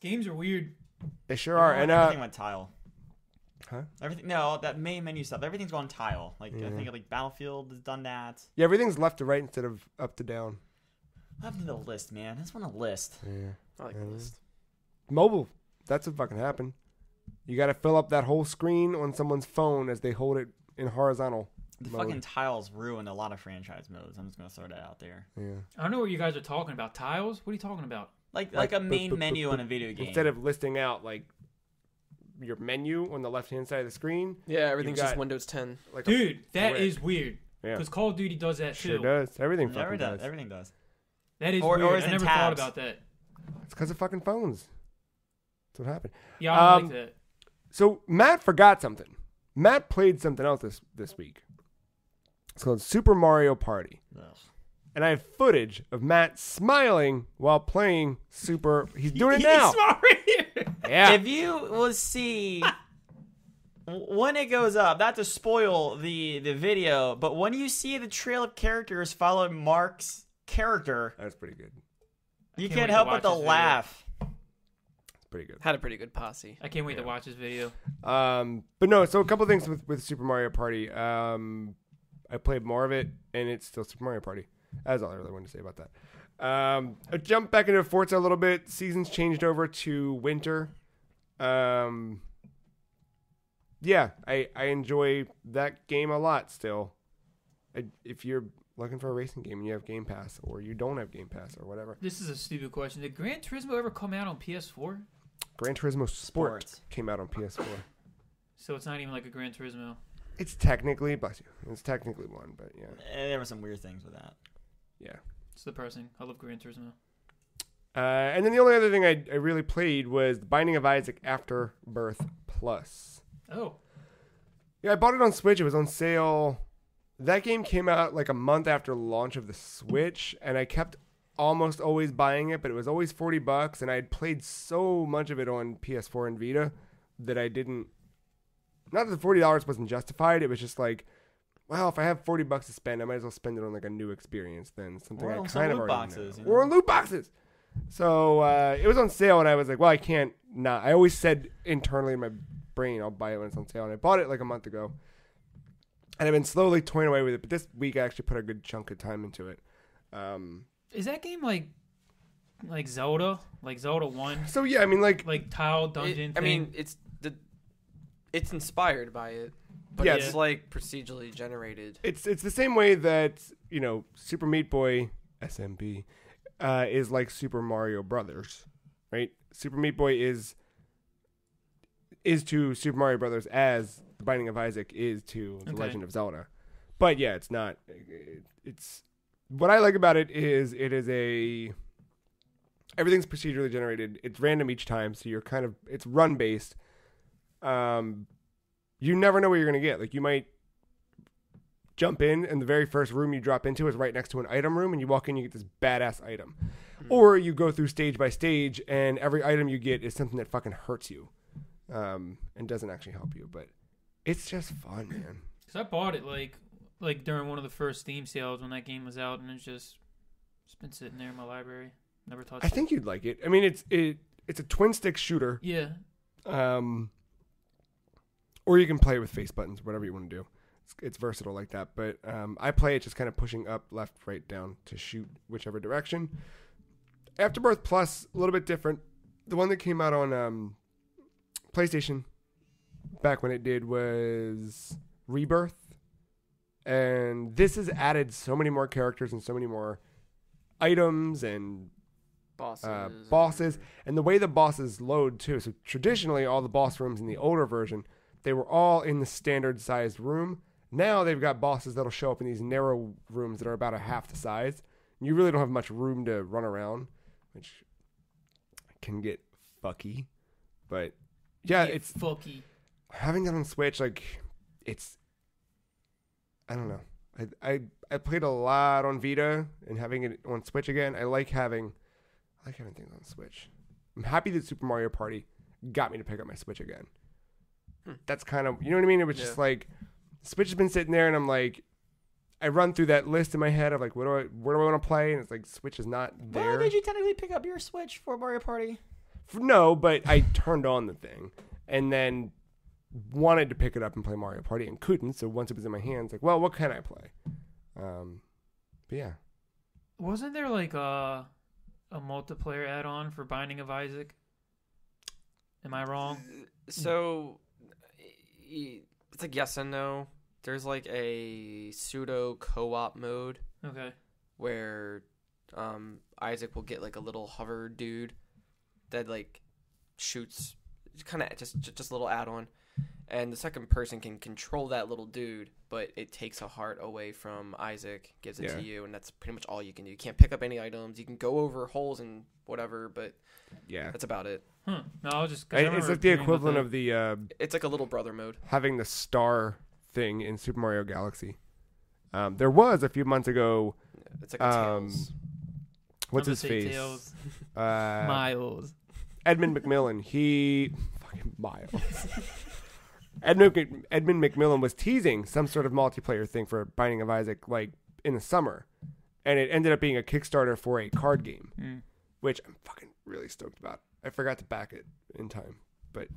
games are weird. They sure are, and uh, everything went tile. Huh? Everything no, that main menu stuff. Everything's gone tile. Like I think like Battlefield has done that. yeah, everything's left to right instead of up to down. What happened to the list, man? I just want a list. Yeah. I like Yeah. this. Mobile, that's what fucking happened. You got to fill up that whole screen on someone's phone as they hold it in horizontal. The Mode. fucking tiles ruined a lot of franchise modes. I'm just gonna throw that out there. Yeah. I don't know what you guys are talking about. Tiles? What are you talking about? Like Like, like, a main boop, boop, menu boop. on a video game. Instead of listing out like your menu on the left hand side of the screen, Yeah, everything's just got- Windows 10. like a, Dude, that brick. is weird. Yeah. Because Call of Duty does that sure too. does. Everything Yeah, fucking everything does. does. Everything does. That is Or- or is I never tabs. thought about that. It's because of fucking phones. That's what happened. Yeah, I don't Um, like that. So Matt forgot something. Matt played something else this this week. It's called Super Mario Party. Ugh. And I have footage of Matt smiling while playing Super. He's *laughs* doing it now. He's sorry. Yeah. If you will see when it goes up, not to spoil the the video, but when you see the trail of characters follow Marc's character, That's pretty good. you can't can't help but to this video. laugh. It's pretty good. Had a pretty good posse. I can't wait Yeah. to watch this video. Um, but no, so a couple things with, with Super Mario Party. Um, I played more of it, and it's still Super Mario Party. That's all I really wanted to say about that. Um, I jumped back into Forza a little bit. Seasons changed over to winter. Um, yeah, I, I enjoy that game a lot still. I, if you're looking for a racing game and you have Game Pass, or you don't have Game Pass, or whatever, This is a stupid question. Did Gran Turismo ever come out on PS4? Gran Turismo Sport Sports. came out on PS4. So it's not even like a Gran Turismo. It's technically, bless you, it's technically one, but yeah, Eh, There were some weird things with that. Yeah. It's depressing. I love Gran Turismo. Uh, and then the only other thing I, I really played was The Binding of Isaac Afterbirth Plus. Oh, Yeah, I bought it on Switch. It was on sale. That game came out like a month after launch of the Switch, and I kept almost always buying it, but it was always 40 bucks, and I had played so much of it on PS4 and Vita that I didn't. Not that the $40 wasn't justified, it was just like, well, if I have 40 bucks to spend, I might as well spend it on like a new experience than something Or I on kind some of loot already boxes, know. you Or know? on loot boxes. So uh, it was on sale, and I was like, well, I can't not. I always said internally in my brain, I'll buy it when it's on sale. And I bought it like a month ago. And I've been slowly toying away with it, but this week I actually put a good chunk of time into it. Um, is that game like like Zelda? Like Zelda One? so yeah, I mean, like, Like tile It- dungeon I thing? mean, it's the it's inspired by it, but Yeah, it's it's- like procedurally generated. it's it's the same way that you know Super Meat Boy SMB uh, is like Super Mario Brothers, right? Super Meat Boy is is to Super Mario Brothers as The Binding of Isaac is to The Okay. Legend of Zelda. But yeah, it's not. It, it's what I like about it is it is a everything's procedurally generated. It's random each time, so you're kind of it's run based. Um, you never know what you're gonna get. Like you might jump in and the very first room you drop into is right next to an item room and you walk in you get this badass item or you go through stage by stage and every item you get is something that fucking hurts you um, and doesn't actually help you but it's just fun man Cause I bought it like like during one of the first Steam sales when that game was out, and it's just it's been sitting there in my library. Never touched i it. think you'd like it i mean it's it it's a twin stick shooter Yeah, um, or you can play it with face buttons whatever you want to do it's, it's versatile like that but um, i play it just kind of pushing up left right down to shoot whichever direction afterbirth plus a little bit different the one that came out on um, playstation back when it did was rebirth and this has added so many more characters and so many more items and Bosses. uh, bosses, and the way the bosses load too. So traditionally, all the boss rooms in the older version, they were all in the standard sized room. Now they've got bosses that'll show up in these narrow rooms that are about a half the size. And you really don't have much room to run around, which can get fucky. But yeah, Get it's fucky. having that on Switch, like it's I don't know. I I I played a lot on Vita and having it on Switch again. I like having I like having things on Switch. I'm happy that Super Mario Party got me to pick up my Switch again. Hmm. That's kind of you know what I mean. It was just Yeah. like Switch has been sitting there, and I'm like, I run through that list in my head of like, what do I where do I want to play? And it's like Switch is not there. Well, did you technically pick up your Switch for Mario Party? F- No, but I turned on the thing and then wanted to pick it up and play Mario Party and couldn't. So once it was in my hands, like, well, what can I play? Um, but yeah, Wasn't there like a a multiplayer add-on for Binding of Isaac? Am I wrong? So y- it's like yes and no. There's like a pseudo co-op mode Okay. where um, Isaac will get like a little hover dude that like shoots, kind of just just a little add-on, and the second person can control that little dude, but it takes a heart away from Isaac, gives it Yeah. to you, and that's pretty much all you can do. You can't pick up any items. You can go over holes and whatever, but yeah. that's about it. Hmm. No, I was just. 'cause I- I it's like the equivalent of the uh, It's like a little brother mode. having the star thing in Super Mario Galaxy. Um, there was a few months ago. It's like a Um, Tails. What's I'm his face? Tails. *laughs* Uh, Miles. Edmund McMillen. He fucking Miles. *laughs* Edmund Edmund McMillen was teasing some sort of multiplayer thing for Binding of Isaac, like in the summer, and it ended up being a Kickstarter for a card game, Mm. which I'm fucking really stoked about. I forgot to back it in time, but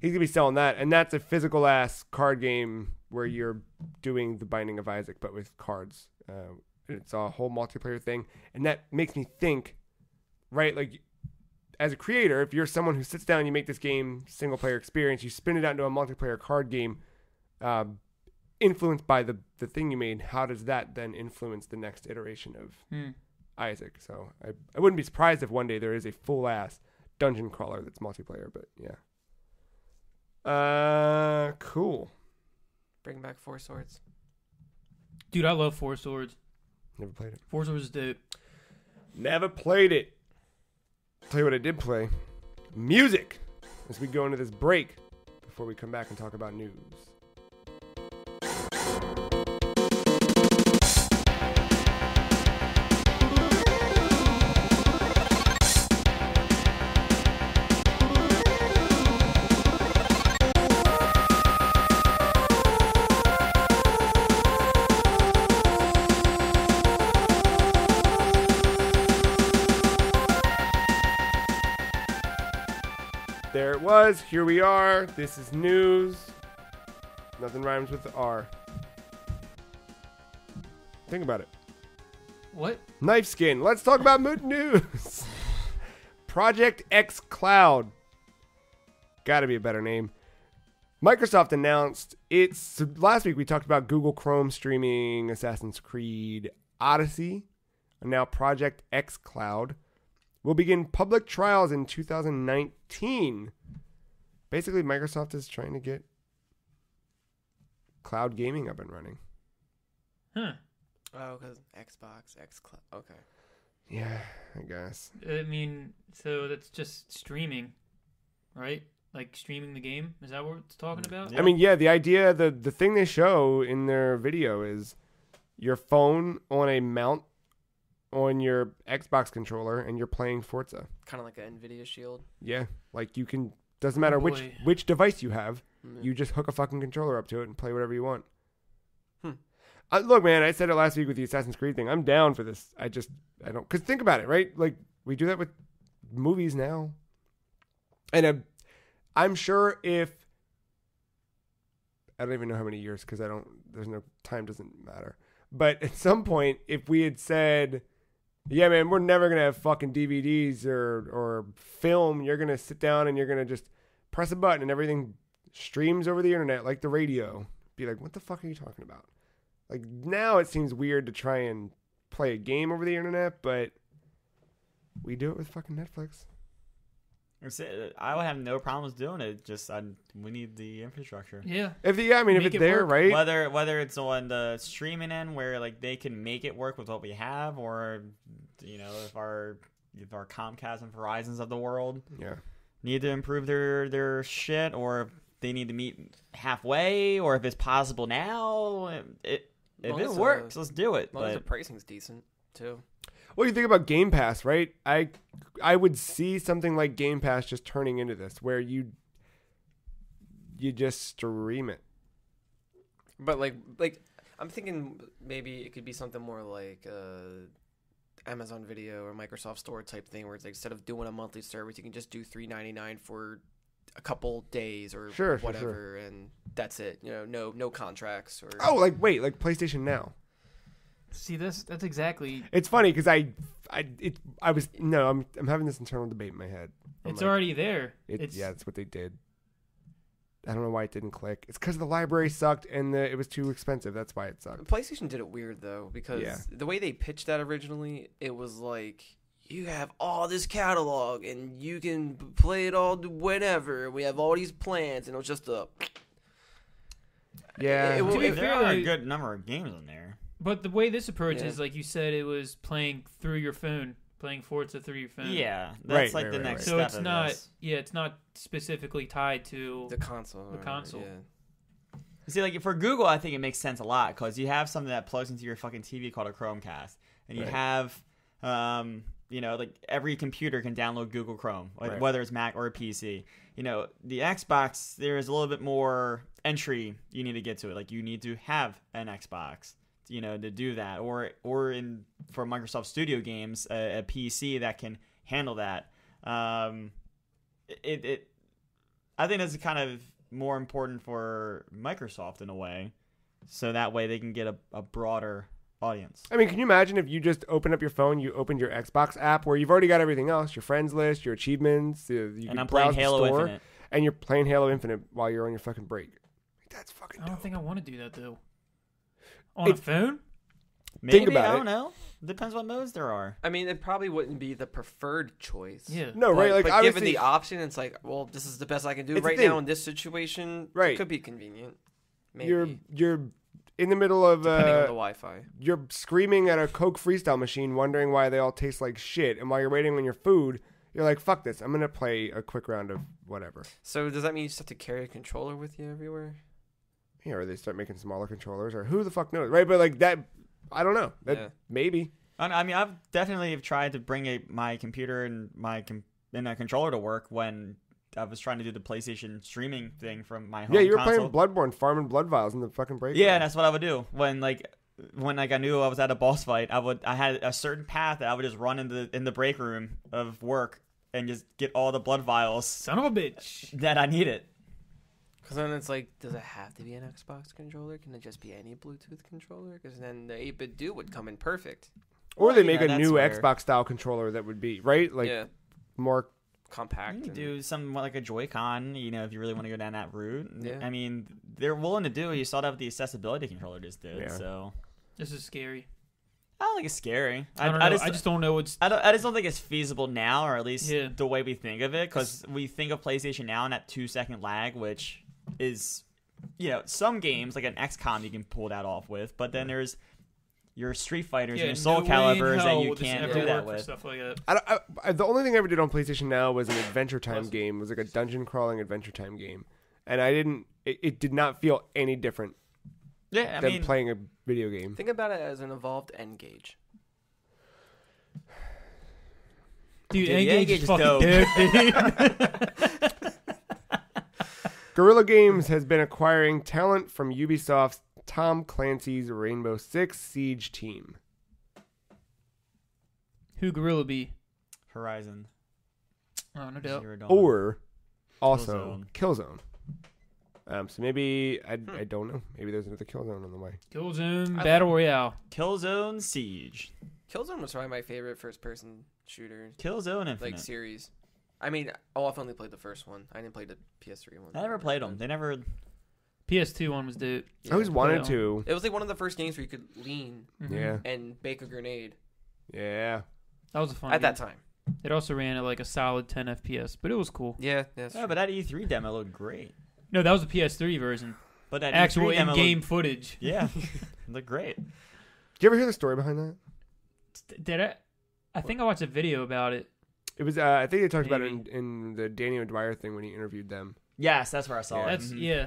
he's gonna be selling that, and that's a physical ass card game where you're doing the Binding of Isaac, but with cards. Uh, and it's a whole multiplayer thing, and that makes me think, right? Like as a creator, if you're someone who sits down and you make this game single player experience, you spin it out into a multiplayer card game, um, influenced by the the thing you made. How does that then influence the next iteration of Hmm. Isaac? So I I wouldn't be surprised if one day there is a full ass dungeon crawler that's multiplayer. But yeah. Uh, cool. Bring back four swords. Dude, I love Four Swords. Never played it. Four Swords is dope. Never played it. Tell you what I did play. Music. As we go into this break before we come back and talk about news. Was. Here we are. This is news. Nothing rhymes with R. Think about it. What? Knife skin. Let's talk about mood news. *laughs* Project xCloud. Gotta be a better name. Microsoft announced its. Last week we talked about Google Chrome streaming Assassin's Creed Odyssey. And now Project xCloud will begin public trials in 2019. Basically, Microsoft is trying to get cloud gaming up and running. Huh. Oh, because Xbox, xCloud. Okay. Yeah, I guess. I mean, so that's just streaming, right? Like streaming the game. Is that what it's talking about? Yeah. I mean, yeah, the idea, the the thing they show in their video is your phone on a mount on your Xbox controller, and you're playing Forza. Kind of like an Nvidia Shield. Yeah, like you can. Doesn't matter which boy. which device you have, Mm. you just hook a fucking controller up to it and play whatever you want. Hmm. Uh, look, man, I said it last week with the Assassin's Creed thing. I'm down for this. I just I don't because think about it, right? Like we do that with movies now, and uh, I'm sure if I don't even know how many years because I don't. There's no time doesn't matter. But at some point, if we had said, "Yeah, man, we're never gonna have fucking DVDs or or film," you're gonna sit down and you're gonna just press a button and everything streams over the internet like the radio. Be like, what the fuck are you talking about? Like now, it seems weird to try and play a game over the internet, but We do it with fucking Netflix. It's- uh, I would have no problems doing it. Just I, we need the infrastructure. Yeah. If the, yeah, I mean, if it's it there, work. right? Whether whether it's on the streaming end where like they can make it work with what we have, or you know if our if our Comcast and Verizon's of the world Yeah. need to improve their their shit, or if they need to meet halfway, or if it's possible now, it if Long it as, uh, works, let's do it. As long as the pricing's decent too. What do you think about Game Pass, right? I I would see something like Game Pass just turning into this where you you just stream it. But like like I'm thinking maybe it could be something more like uh Amazon Video or Microsoft Store type thing where it's like instead of doing a monthly service you can just do 3.99 for a couple days or Sure, sure, whatever and that's it. You know, no no contracts or Oh, like wait, like PlayStation Now. See, that's that's exactly. It's funny because I I it I was no, I'm I'm having this internal debate in my head. I'm It's like, already there. it- it's yeah, that's what they did. I don't know why it didn't click. It's because the library sucked and the, it was too expensive. That's why it sucked. PlayStation did it weird though because Yeah. the way they pitched that originally, it was like you have all this catalog and you can play it all whenever. We have all these plans, and it was just a. Yeah. it, To will be it, fair, there are a good number of games in there. But the way this approach Yeah. is, like you said, it was playing through your phone, playing Forza through your phone. Yeah, Right, that's like right, the right, next right. So it's of not. this. Yeah, it's not specifically tied to. the console. The or- console. Yeah. You See, like for Google, I think it makes sense a lot because you have something that plugs into your fucking TV called a Chromecast, and you Right. have, um, you know, like every computer can download Google Chrome, like Right. whether it's Mac or a PC. You know, the Xbox, there is a little bit more entry you need to get to it. Like you need to have an Xbox, you know, to do that, or or in for Microsoft Studio games, a, a PC that can handle that. Um, it, it I think that's kind of more important for Microsoft in a way, so that way they can get a, a broader audience. I mean, can you imagine if you just open up your phone, you opened your Xbox app where you've already got everything else, your friends list, your achievements, uh, you and can I'm playing browse the Halo store, Infinite. and you're playing Halo Infinite while you're on your fucking break. That's fucking I don't dope. think I want to do that though. On a phone? Maybe about I don't know. Depends what modes there are. I mean, it probably wouldn't be the preferred choice. Yeah. No, right? But- Like but given the option, it's like, well, this is the best I can do It's the right thing. now in this situation. Right. It could be convenient. Maybe. you're you're in the middle of depending on the uh, Wi-Fi. you're screaming at a Coke freestyle machine, wondering why they all taste like shit, and while you're waiting on your food, you're like, "Fuck this! I'm gonna play a quick round of whatever." So does that mean you just have to carry a controller with you everywhere? Yeah, or they start making smaller controllers, or who the fuck knows, right? But like that, I don't know. That Yeah. maybe. I I mean, I've definitely have tried to bring a, my computer and my com- and a controller to work when I was trying to do the PlayStation streaming thing from my home Yeah, you were console. playing Bloodborne, farming blood vials in the fucking break. Yeah, room. that's what I would do when like when like I knew I was at a boss fight. I would I had a certain path that I would just run in the in the break room of work and just get all the blood vials Son of a bitch. that I needed. Because then it's like, does it have to be an Xbox controller? Can it just be any Bluetooth controller? Because then the 8BitDo would come in perfect. or Well, they make know, a new where- Xbox style controller that would be right, like yeah, more. compact. You can and- do something like a Joy-Con, you know, if you really want to go down that route. Yeah. I mean, they're willing to do. it. You saw that with the accessibility controller just did. Yeah. So This is scary. I don't think it's scary. I, don't know. I just, don't know what's. I, don't, I just don't think it's feasible now, or at least Yeah. the way we think of it, because we think of PlayStation now and that two second lag, which is, you know, some games like an XCOM you can pull that off with, but then there's your Street Fighters Yeah, and your Soul no Calibers that you can't do that with. Stuff like that. I, I, I, the only thing I ever did on PlayStation Now was an Adventure Time Awesome. game. It was like a dungeon crawling Adventure Time game, and I didn't. It, it did not feel any different Yeah, I than mean, playing a video game. Think about it as an evolved N-Gage. Dude, Dude, N-Gage N-Gage is is fucking dope. dope, dude. *laughs* *laughs* Guerrilla Games has been acquiring talent from Ubisoft's Tom Clancy's Rainbow Six Siege team. Who Gorilla be? Horizon. Oh, no doubt. Zero Dawn. or also Killzone. Killzone. Um, so maybe I, I don't know. Maybe there's another Killzone on the way. Killzone I- Battle Royale. Killzone Siege. Killzone was probably my favorite first-person shooter Killzone Infinite. like series. I mean, oh, I've only played the first one. I didn't play the PS3 one. I never played them. They never. PS2 one was dope. I always wanted to. It was like one of the first games where you could lean Mhm. Yeah, and bake a grenade yeah. That was a fun at game. that time. It also ran at like a solid 10 FPS, but it was cool. Yeah, that's Yeah, true. but that E3 demo looked great. No, that was a PS3 version. But that Actual E3 demo in-game looked- footage. *laughs* yeah, *laughs* looked great. Did you ever hear the story behind that? Did I? I think I watched a video about it. It was. Uh, I think they talked about it in, in the Danny O'Dwyer thing when he interviewed them. Yes, that's where I saw Yeah. it. That's Mhm. yeah.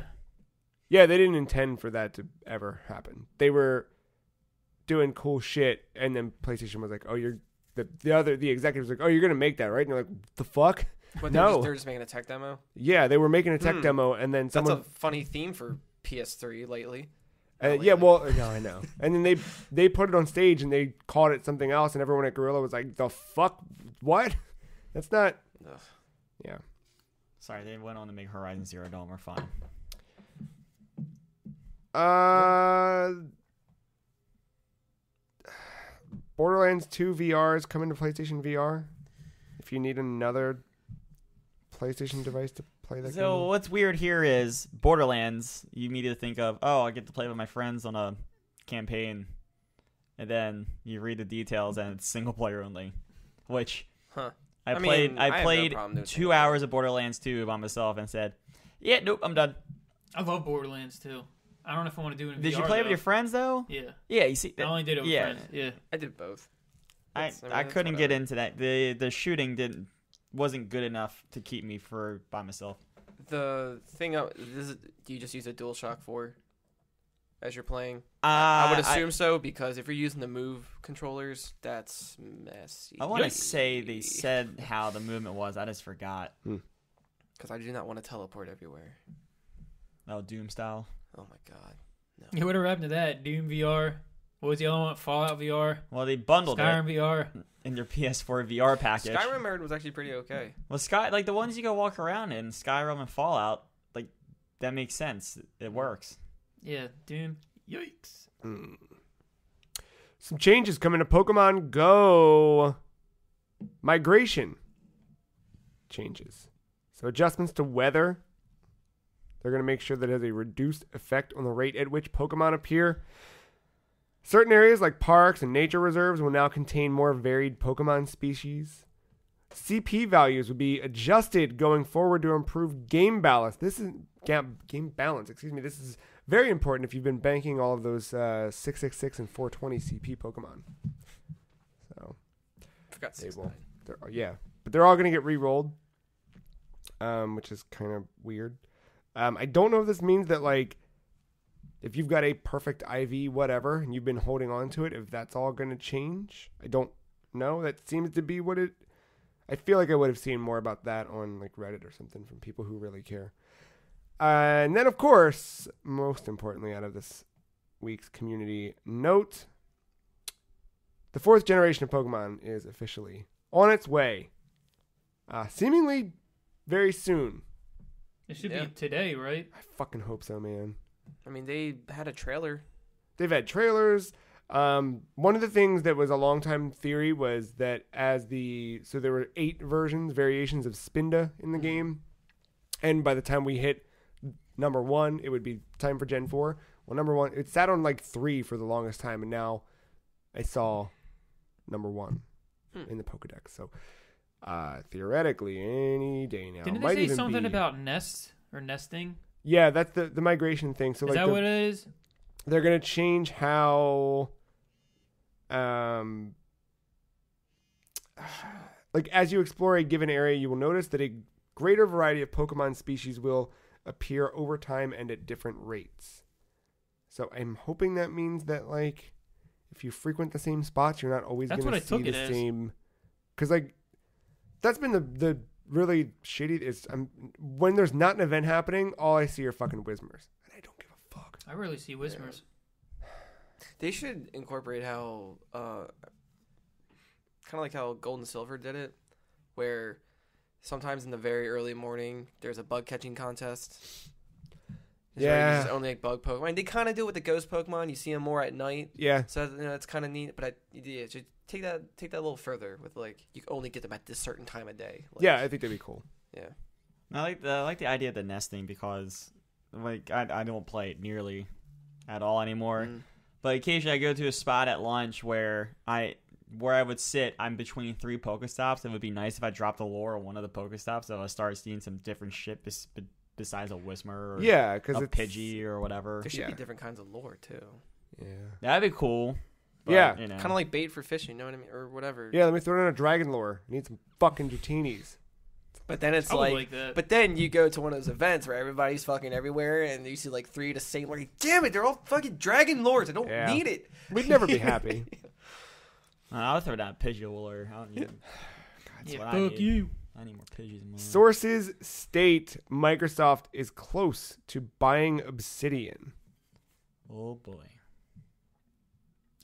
Yeah, they didn't intend for that to ever happen. They were doing cool shit, and then PlayStation was like, "Oh, you're." The, the other the executives were like, oh, you're gonna make that, right? And they're like, the fuck? But they're, No. just, they're just making a tech demo. Yeah, they were making a tech Hmm. demo, and then someone That's a funny theme for PS3 lately. Uh, Not yeah, lately. well, no, I know. And then they they put it on stage and they called it something else, and everyone at Guerrilla was like, "The fuck? What? That's not." Ugh. Yeah. Sorry, they went on to make Horizon Zero Dawn. We're fine. Uh, Borderlands 2 VR is coming to PlayStation VR. If you need another PlayStation device to play that game. So game. what's weird here is Borderlands. You immediately think of, oh, I get to play with my friends on a campaign, and then you read the details and it's single player only. Which Huh. I, I played. mean, I I have no played two hours of Borderlands 2 by myself and said, "Yeah, nope, I'm done." I love Borderlands too. I don't know if I want to do it in Did VR, you play with your friends though? Yeah, Yeah, you see, I only did it with yeah. friends. Yeah, I did both. I That's- I mean, I couldn't get whatever. into that. the The shooting didn't wasn't good enough to keep me for by myself. The thing, I, this is, do you just use a DualShock 4 as you're playing? Uh, I would assume so because if you're using the Move controllers, that's messy. I, want to say they said how the movement was. I just forgot. because I do not want to teleport everywhere. Oh, Doom style. Oh my god. yeah. What happened to that? Doom VR. What was the other one? Fallout VR. Well, they bundled Skyrim it VR. in their PS4 VR package. Skyrim I heard was actually pretty okay. Well, Sky like the ones you go walk around in Skyrim and Fallout, like that makes sense. It works. Yeah, Doom. Yikes. Hmm. Some changes coming to Pokemon Go. Migration changes. So adjustments to weather. They're going to make sure that it has a reduced effect on the rate at which Pokemon appear. Certain areas like parks and nature reserves will now contain more varied Pokemon species. CP values would be adjusted going forward to improve game balance. This is game, game balance, excuse me. This is very important if you've been banking all of those uh, 666 and 420 CP Pokemon. So, Forgot They will. they're, yeah, but they're all going to get re-rolled, um, which is kind of weird. Um, I don't know if this means that like if you've got a perfect IV whatever and you've been holding on to it, if that's all going to change. I don't know. That seems to be what it. I feel like I would have seen more about that on like Reddit or something from people who really care. Uh, and then, of course, most importantly, out of this week's community note, the fourth generation of Pokemon is officially on its way. Uh, seemingly very soon. It should Yeah. be today, right? I fucking hope so, man. I mean, they had a trailer. They've had trailers. Um, one of the things that was a long time theory was that as the so there were eight versions, variations of Spinda in the game, and by the time we hit number one, it would be time for Gen four. Well, number one, it sat on like three for the longest time, and now I saw number one Hmm. in the Pokedex. So uh, theoretically, any day now, Didn't might they say even something be- about nests or nesting? Yeah, that's the the migration thing. So is like that the- what it is? they're gonna change how um *sighs* like as you explore a given area you will notice that a greater variety of pokemon species will appear over time and at different rates so i'm hoping that means that like if you frequent the same spots you're not always That's gonna what I see took the it as. same because like that's been the the really shitty is um, when there's not an event happening all i see are fucking Whismurs, and i don't give a fuck I rarely see whispers. *sighs* They should incorporate how, uh, kind of like how Gold and Silver did it, where sometimes in the very early morning there's a bug catching contest. It's Yeah. just only like bug Pokemon. I mean, they kind of do it with the ghost Pokemon. You see them more at night, yeah so you know it's kind of neat. But I, yeah, should take that take that a little further with like you only get them at this certain time of day. Like, yeah i think that'd be cool yeah. I like the I like the idea of the nesting because like I I don't play it nearly at all anymore. Mm. But occasionally I go to a spot at lunch where I where I would sit, I'm between three Pokestops. It would be nice if I dropped a lure on one of the Pokestops, so I start seeing some different shit bes- besides a Whismur or Yeah, because a it's Pidgey or whatever. There should Yeah. be different kinds of lure too. Yeah. That'd be cool. But, Yeah. you know. Kind of like bait for fishing, you know what I mean, or whatever. Yeah, let me throw in a dragon lure. I Need some fucking Dratinis. But then it's I like, like that. but then you go to one of those events where everybody's fucking everywhere, and you see like three to same. Like, damn it, they're all fucking dragon lords. I don't Yeah. need it. We'd never be *laughs* happy. Uh, I'll throw down Pidgey lure. I don't need. That's *sighs* yeah, what I fuck need. you. I need more Pidgeys. Man. Sources state Microsoft is close to buying Obsidian. Oh boy.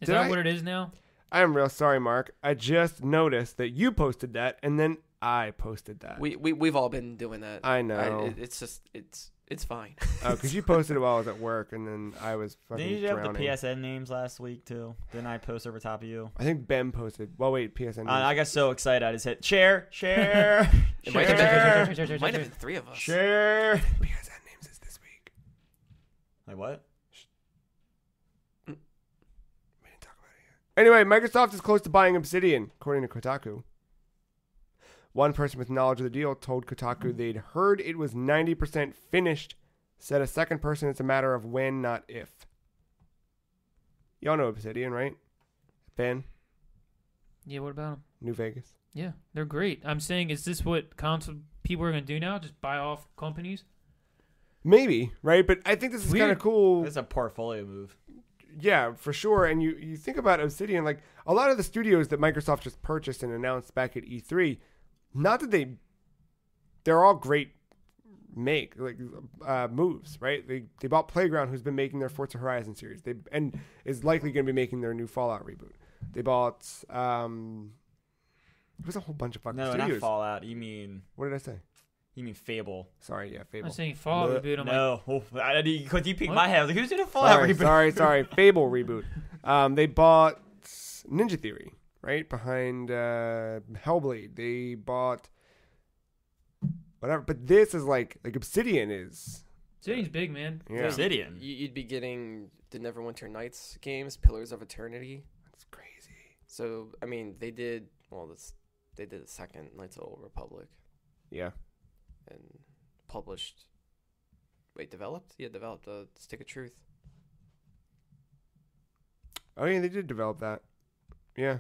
Is Did that I- what it is now? I am real sorry, Marc. I just noticed that you posted that, and then I posted that. We we we've all been doing that. I know. it, it's just it's it's fine. Oh, because you posted it while I was at work, and then I was fucking Didn't you have the PSN names last week too? Didn't I post over top of you? I think Ben posted. Well, wait, PSN. Uh, I got so excited I just hit share, share, *laughs* It might have been- share, It might have been three of us. share. PSN names is this week. Like what? We didn't talk about it yet. Anyway, Microsoft is close to buying Obsidian, according to Kotaku. One person with knowledge of the deal told Kotaku mm. they'd heard it was 90% finished. Said a second person it's a matter of when, not if. Y'all know Obsidian, right? Ben, Yeah, what about them? New Vegas. Yeah, they're great. I'm saying, is this what console people are going to do now? Just buy off companies? Maybe, right? But I think this is kind of cool. It's a portfolio move. Yeah, for sure. And you, you think about Obsidian, like a lot of the studios that Microsoft just purchased and announced back at E3, not that they, they're all great make like uh, moves, right? They they bought Playground, who's been making their Forza Horizon series, they and is likely going to be making their new Fallout reboot. They bought um, it was a whole bunch of fucking No, studios. not Fallout. You mean What did I say? you mean Fable? Sorry, yeah, Fable. I'm saying Fallout Bleh. reboot. I'm like, no, oh, I, because you picked What? my head. I was like, who's doing a Fallout sorry, reboot? sorry, sorry. *laughs* Fable reboot. Um, they bought Ninja Theory, right behind uh, Hellblade. They bought whatever, but this is like like Obsidian is. Obsidian's big, man. Yeah, Obsidian. You- You'd be getting the Neverwinter Nights games, Pillars of Eternity. that's crazy. So I mean, they did well. This they did the second Knights of the Old Republic Yeah, and published. Wait, developed? Yeah, developed a Stick of Truth. oh yeah, they did develop that. Yeah.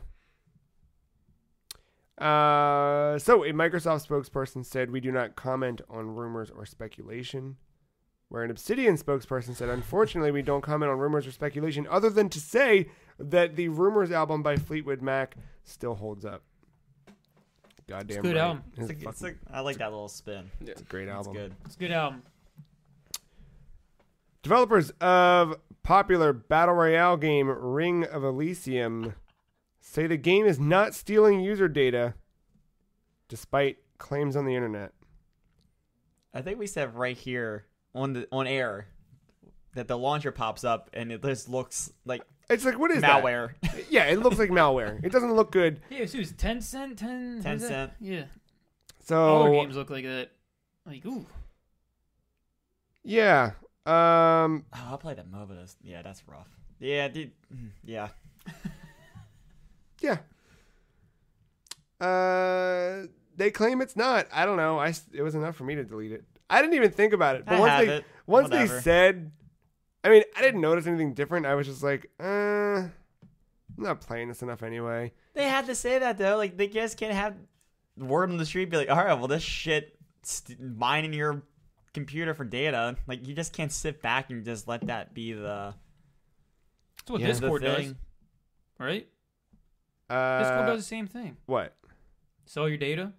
Uh, so a Microsoft spokesperson said, "We do not comment on rumors or speculation." Where an Obsidian spokesperson said, "Unfortunately, we don't comment on rumors or speculation, other than to say that the Rumors album by Fleetwood Mac still holds up." Goddamn, It's good right. album. It's, It's a a- it's fucking- a- I like that little spin. it's a great album. It's good. It's a good album. Developers of popular battle royale game Ring of Elysium say the game is not stealing user data, despite claims on the internet. I think we said right here on the on air that the launcher pops up and it just looks like It's like what is that? malware. *laughs* Yeah, it looks like malware. It doesn't look good. Yeah, so it's Tencent, 10, what is that? cent. Yeah. So All our games look like that. Like, ooh. yeah, um, Oh, I'll play that MOBA. That's, yeah, that's rough. Yeah, dude. mm, Yeah. *laughs* yeah. Uh, they claim it's not. I don't know. I s- it was enough for me to delete it. I didn't even think about it. But I once have they it. once Whatever. they said, I mean, I didn't notice anything different. I was just like, uh, I'm not playing this enough anyway. They had to say that though. Like they just can't have word on the street be like, all right, well this shit st- mining your computer for data. Like you just can't sit back and just let that be the, That's what Yeah. the Discord does, right? Uh, Discord does the same thing. what? Sell your data.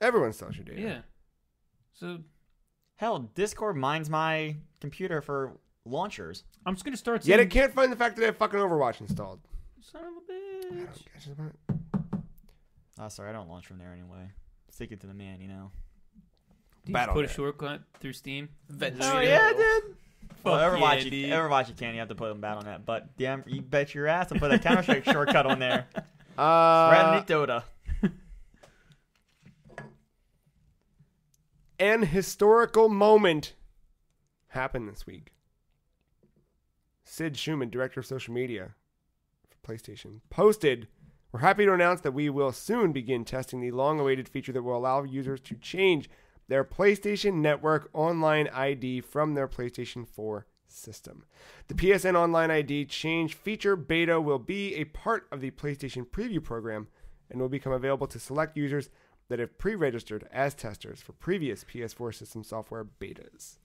Everyone sells your data. Yeah. So Hell, Discord mines my computer for launchers. I'm just gonna start. Yet Saying, it can't find the fact that I have fucking Overwatch installed. Son of a I bitch. don't catch it. Oh, sorry, I don't launch from there anyway. Stick it to the man, you know. Did you Battle put a Net. shortcut through Steam. Venture. Oh yeah, dude. Well, Fuck Overwatch, yeah, you, dude. Overwatch, you can. You have to put them battle net. But damn, you bet your ass to put a Counter Strike shortcut on there. *laughs* Uh, Dota. *laughs* an historical moment happened this week. Sid Shuman, director of social media for PlayStation, posted We're happy to announce that we will soon begin testing the long awaited feature that will allow users to change their PlayStation Network online ID from their PlayStation 4 system. The PSN Online ID change feature beta will be a part of the PlayStation Preview program and will become available to select users that have pre registered as testers for previous PS4 system software betas.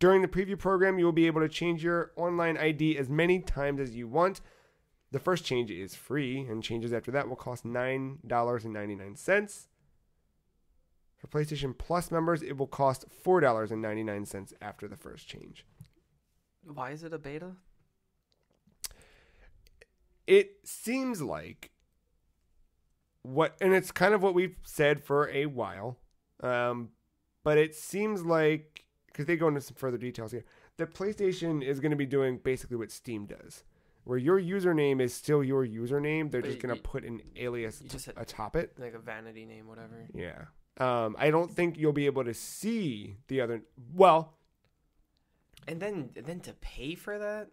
During the preview program, you will be able to change your online ID as many times as you want. The first change is free, and changes after that will cost $9.99. For PlayStation Plus members, it will cost $4.99 after the first change. Why is it a beta? It seems like what, and it's kind of what we've said for a while, um, but it seems like, because they go into some further details here, that PlayStation is going to be doing basically what Steam does. Where your username is still your username, they're But just going to put an alias just t- atop it. Like a vanity name, whatever. Yeah. Um, I don't think you'll be able to see the other. Well, And then and then to pay for that?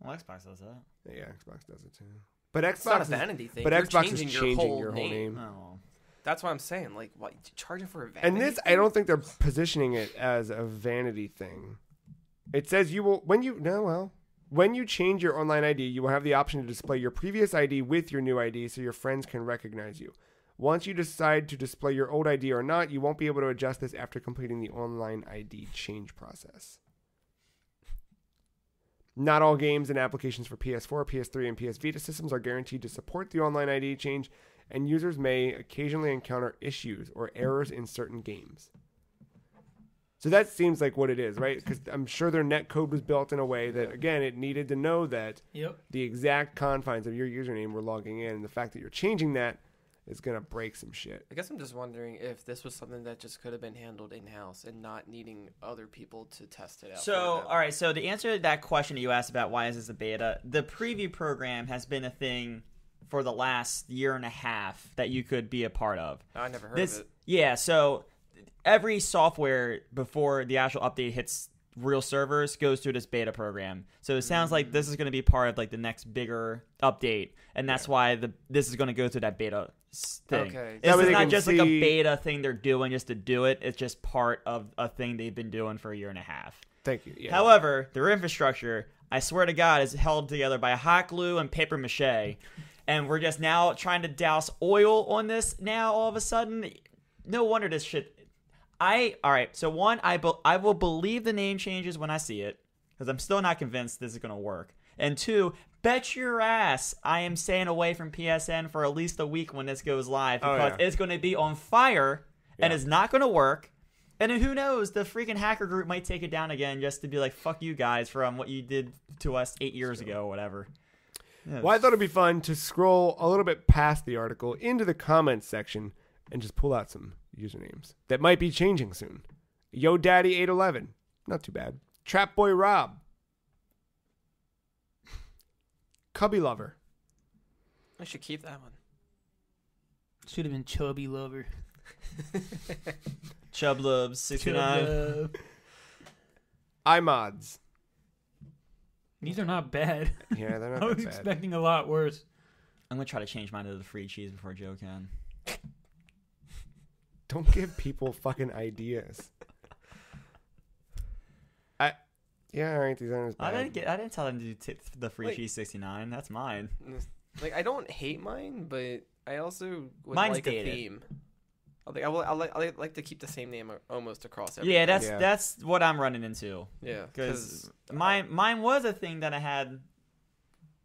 Well, Xbox does that. yeah, Xbox does it too. But Xbox It's not Xbox, a is, vanity thing. but You're Xbox is changing, changing your whole, your whole name. name. Oh. That's what I'm saying. Like, what? Charging for a vanity? and this, I don't think they're positioning it as a vanity thing. It says you will when you no well when you change your online ID, you will have the option to display your previous ID with your new ID, so your friends can recognize you. Once you decide to display your old ID or not, you won't be able to adjust this after completing the online ID change process. Not all games and applications for PS4, PS3, and PS Vita systems are guaranteed to support the online ID change, and users may occasionally encounter issues or errors in certain games. So that seems like what it is, right? Because I'm sure their net code was built in a way that, again, it needed to know that Yep. the exact confines of your username were logging in, and the fact that you're changing that is gonna break some shit. I guess I'm just wondering if this was something that just could have been handled in house and not needing other people to test it out. So, all right. So, the answer to that question that you asked about why is this a beta, the preview program has been a thing for the last year and a half that you could be a part of. Oh, I never heard This, of it. yeah. So, every software before the actual update hits real servers goes through this beta program. So it sounds like this mm. is going to be part of like the next bigger update, and that's why the this is going to go through that beta thing. Okay. This That way is they not can just like a see- beta thing they're doing just to do it. It's just part of a thing they've been doing for a year and a half. Thank you. Yeah. However, their infrastructure, I swear to God, is held together by hot glue and paper mache. And we're just now trying to douse oil on this now all of a sudden. No wonder this shit. I all right. So one, I be, I will believe the name changes when I see it because I'm still not convinced this is gonna work. And two, bet your ass I am staying away from PSN for at least a week when this goes live Oh, because yeah. it's gonna be on fire and Yeah. it's not gonna work. And then who knows? The freaking hacker group might take it down again just to be like, "Fuck you guys from what you did to us eight years ago, or whatever." Yeah, Well, I thought it'd be fun to scroll a little bit past the article into the comments section and just pull out some usernames that might be changing soon. Yo Daddy 811, not too bad. Trap Boy Rob, Cubby Lover, I should keep that one. Should have been chubby lover. *laughs* Chub Lubs sixty nine. Chub iMods. These are not bad. Yeah, they're *laughs* I not was that bad. expecting a lot worse. I'm gonna try to change mine to the free cheese before Joe can. Don't give people fucking ideas. I, yeah, all right, these aren't as I bad. didn't get. I didn't tell them to do t- the free Wait. cheese sixty nine. That's mine. Like, I don't hate mine, but I also would Mine's like dated. a theme. I like I will I like, I like to keep the same name almost across everything. Yeah, that's Yeah. that's what I'm running into. yeah because mine mine was a thing that I had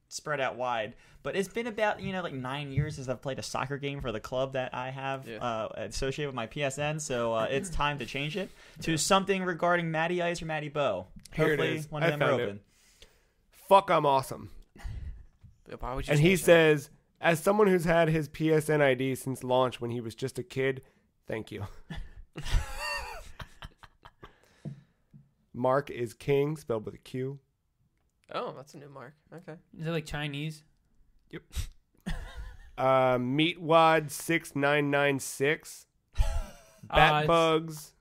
spread out wide. But it's been about you know like nine years since I've played a soccer game for the club that I have Yeah. uh, associated with my PSN. So uh, *laughs* it's time to change it to something regarding Matty Ice or Matty Bow. Here it Hopefully is. one of I them are found it. open. Fuck, I'm awesome. Why would you And he that? says, as someone who's had his PSN ID since launch when he was just a kid, thank you. *laughs* Mark is king, spelled with a Q. "Oh, that's a new mark." Okay. Is it like Chinese? Yep. *laughs* uh, Meatwad six nine nine six. *laughs* Bat Uh, bugs.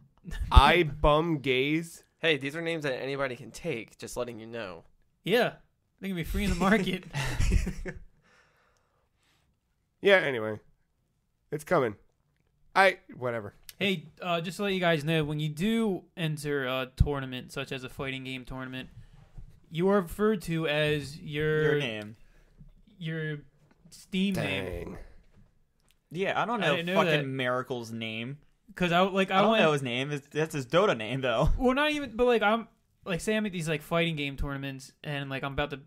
*laughs* I bum gaze. Hey, these are names that anybody can take. Just letting you know. Yeah, they can be free in the market. Yeah. Anyway, it's coming. I whatever. Hey, uh, just to let you guys know, when you do enter a tournament, such as a fighting game tournament, you are referred to as your Your name. your Steam name. Dang. Yeah, I don't I know, didn't know fucking that. Miracle's name. Because I like I, I, don't went, know his name. It's, that's his Dota name though. *laughs* Well, not even, but like I'm like say I'm at these like fighting game tournaments and like I'm about to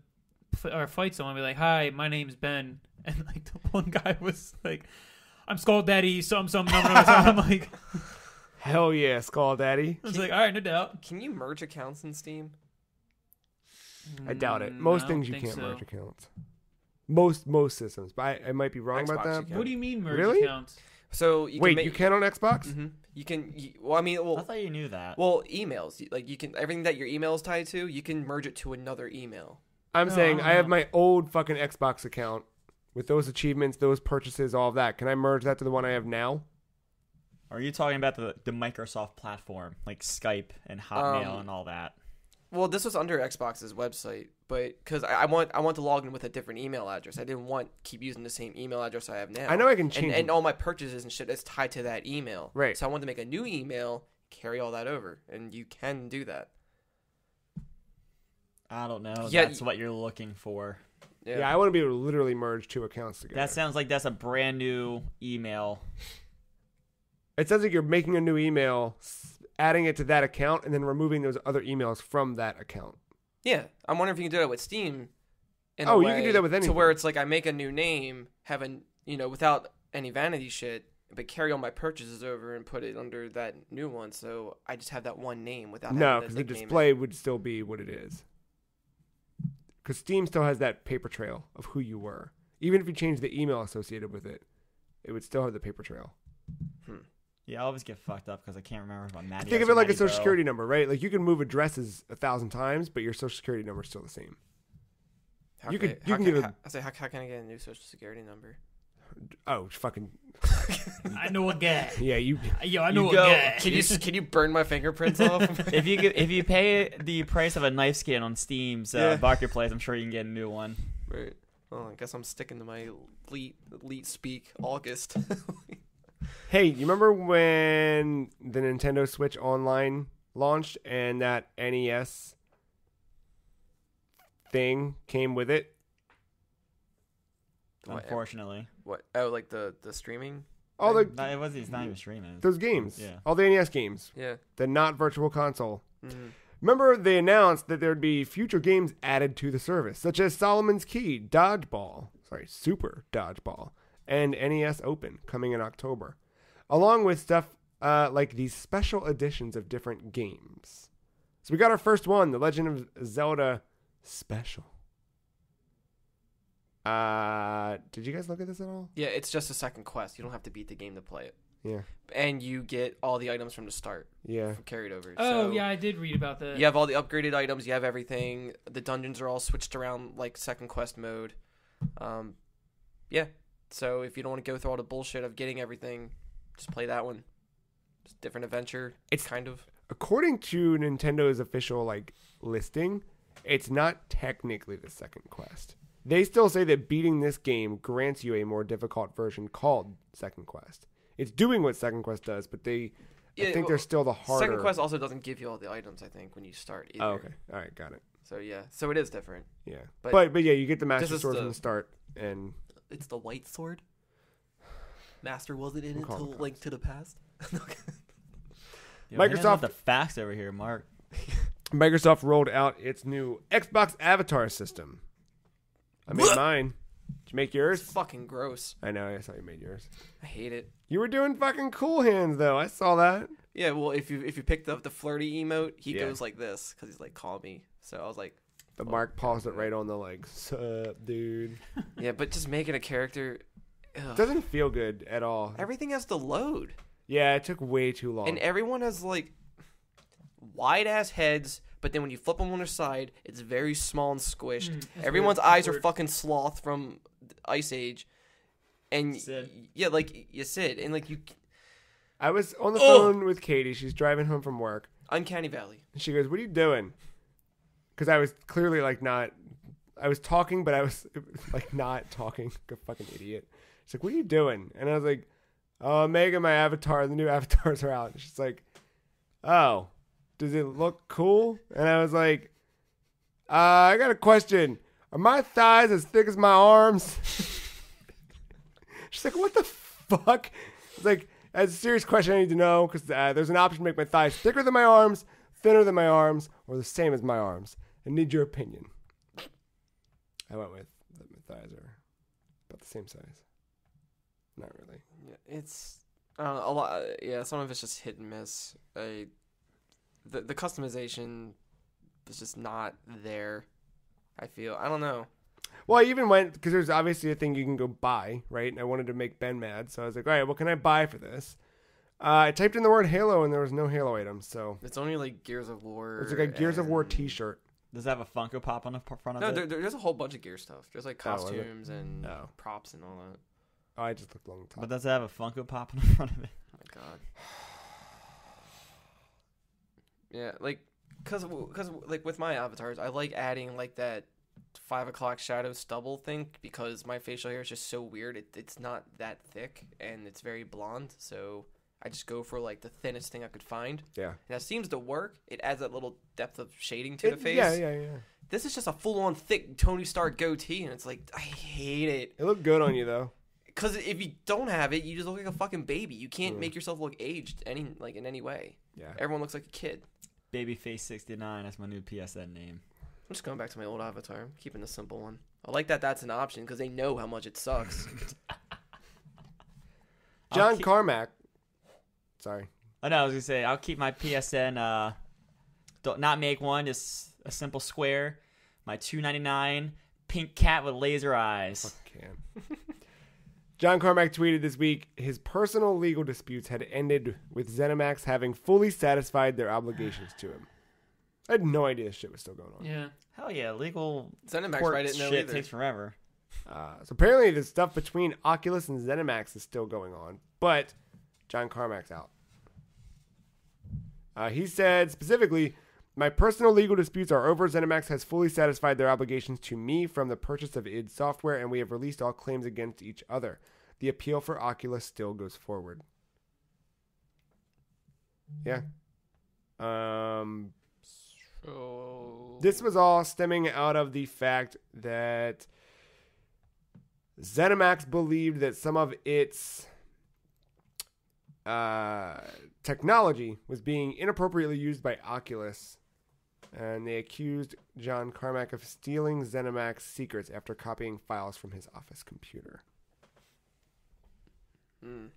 f- or fight someone, be like, "Hi, my name's Ben," *laughs* and like the one guy *laughs* was like, "I'm Skull Daddy," some some number. number, some. I'm like, Hell yeah, Skull Daddy. I was like, "All right, no doubt." Can you merge accounts in Steam? I doubt it. Mm, Most I things don't you think can't so. merge accounts. Most most systems, but I, I might be wrong about Xbox that. you can. What do you mean merge Really? accounts? So you Wait, can make, you can on Xbox? hmm You can. You, well, I mean, I well, thought you knew that. well, emails. Like you can everything that your email is tied to, you can merge it to another email. I'm No, saying I I have don't my old fucking Xbox account with those achievements, those purchases, all of that. Can I merge that to the one I have now? Are you talking about the the Microsoft platform, like Skype and Hotmail Um, and all that? Well, this was under Xbox's website, but because I, I want I want to log in with a different email address. I didn't want keep using the same email address I have now. I know I can change. and it. all my purchases and shit is tied to that email. Right. So I wanted to make a new email, carry all that over, and you can do that. I don't know. Yeah, that's what you're looking for. Yeah. yeah, I want to be able to literally merge two accounts together. That sounds like that's a brand new email. it sounds like you're making a new email, s- adding it to that account, and then removing those other emails from that account. Yeah, I'm wondering if you can do that with Steam. a Oh, you can do that with any To where it's like I make a new name, have an you know without any vanity shit, but carry all my purchases over and put it under that new one. So I just have that one name without No, because the display would still be what it is. Because Steam still has that paper trail of who you were. Even if you change the email associated with it, it would still have the paper trail. Hmm. Yeah, I always get fucked up because I can't remember if I'm mad. Think of it like a social security number, right? Like you can move addresses a thousand times, but your social security number is still the same. How You can could- you how can can, get a- how- I say how, how can I get a new social security number? Oh, fucking I know a guy. *laughs* yeah! You Yo, I You know a go- guy. Can you can you burn my fingerprints off? *laughs* if you get, if you pay the price of a knife skin on Steam's uh, Yeah. marketplace, I'm sure you can get a new one. right. Well, I guess I'm sticking to my elite elite speak August. *laughs* hey, you remember when the Nintendo Switch Online launched and that NES thing came with it? Unfortunately, what? Oh, like the the streaming? All the no, it was. It's not even streaming. those games, Yeah. all the NES games, Yeah. the not virtual console. hmm Remember, they announced that there'd be future games added to the service, such as Solomon's Key, Dodgeball, sorry, Super Dodgeball, and NES Open coming in October, along with stuff uh, like these special editions of different games. So we got our first one, The Legend of Zelda Special. Uh, did you guys look at this at all? Yeah, it's just a second quest. You don't have to beat the game to play it, Yeah, and you get all the items from the start yeah. carried over. Oh So yeah, I did read about that. You have all the upgraded items. You have everything. The dungeons are all switched around like second quest mode. Um, yeah. So if you don't want to go through all the bullshit of getting everything, just play that one. It's a different adventure. It's- kind of. According to Nintendo's official like listing, it's not technically the second quest. They still say that beating this game grants you a more difficult version called Second Quest. It's doing what Second Quest does, but they I think well, there's still the harder. Second quest also doesn't give you all the items. I think when you start. Either. Oh, okay. All right, got it. So yeah. So it is different. Yeah, But- but but, yeah, you get the Master is Sword the- from the start, and It's the white sword. Master wasn't in We'll it call until it Link to the Past. *laughs* Yo, hit us with Microsoft- the facts over here, Marc. *laughs* Microsoft rolled out its new Xbox Avatar system. I made mine. Did you make it's yours? fucking gross. I know. I saw you made yours. I hate it. You were doing fucking cool hands though. I saw that. Yeah, well, if you if you picked up the flirty emote, he Yeah. goes like this because he's like, "Call me." So I was like, The Oh, Marc paused it right on the like, sup, dude. *laughs* Yeah, but just making a character. ugh. Doesn't feel good at all. Everything has to load, Yeah, it took way too long. and everyone has like wide ass heads. But then when you flip them on their side, it's very small and squished. Mm, Everyone's weird. eyes are weird. fucking sloth from Ice Age, and Sid. yeah, like you sit and like you I was on the Oh! phone with Katie. She's driving home from work. Uncanny Valley. And she goes, "What are you doing?" Because I was clearly like not. I was talking, but I was *laughs* like not talking, *laughs* like a fucking idiot. She's like, "What are you doing?" And I was like, "Oh, I'm making my avatar. The new *laughs* avatars are out." And she's like, "Oh, does it look cool?" And I was like, uh, "I got a question. Are my thighs as thick as my arms?" she's like, "What the fuck?" It's like, that's a serious question I need to know because uh, there's an option to make my thighs thicker than my arms, thinner than my arms, or the same as my arms. I need your opinion. I went with that my thighs are about the same size. Not really. Yeah, it's uh, a lot. Yeah, some of it's just hit and miss. I, the the customization is just not there. I feel. I don't know. Well, I even went because there's obviously a thing you can go buy, right? And I wanted to make Ben mad, so I was like, all right, what can I buy for this? Uh, I typed in the word Halo, and there was no Halo items, so It's only like Gears of War. it's like a Gears of War T-shirt. Does it have a Funko Pop on the front of No, it? there, there- there's a whole bunch of gear stuff. There's like Oh, is it? costumes and Oh. props and all that. Oh, I just looked long time. but does it have a Funko Pop on the *laughs* front of it? Oh my god. Yeah, like, cause, cause like with my avatars, I like adding like that five o'clock shadow stubble thing because my facial hair is just so weird. It, it's not that thick and it's very blonde, so I just go for like the thinnest thing I could find. yeah. And that seems to work. It adds that little depth of shading to the face. Yeah, yeah, yeah. This is just a full-on thick Tony Stark goatee, and it's like I hate it. It looked good on you though. Because if you don't have it, you just look like a fucking baby. You can't Yeah. make yourself look aged any like in any way. Yeah. Everyone looks like a kid. Babyface69, that's my new PSN name. I'm just going back to my old avatar. I'm keeping the simple one. I like that that's an option because they know how much it sucks. *laughs* John I'll keep- Carmack. Sorry. Oh no, I was gonna say I'll keep my PSN. Uh, don't not make one, just a simple square. My two ninety nine pink cat with laser eyes. Can. *laughs* John Carmack tweeted this week his personal legal disputes had ended with ZeniMax having fully satisfied their obligations to him. I had no idea this shit was still going on. Yeah. Hell yeah, legal ZeniMax, court I didn't know shit either. takes forever. Uh, so apparently the stuff between Oculus and ZeniMax is still going on, but John Carmack's out. Uh, he said specifically, my personal legal disputes are over. ZeniMax has fully satisfied their obligations to me from the purchase of id software, and we have released all claims against each other. The appeal for Oculus still goes forward. Yeah. Um, Oh. this was all stemming out of the fact that ZeniMax believed that some of its uh, technology was being inappropriately used by Oculus, and they accused John Carmack of stealing ZeniMax secrets after copying files from his office computer. Mm.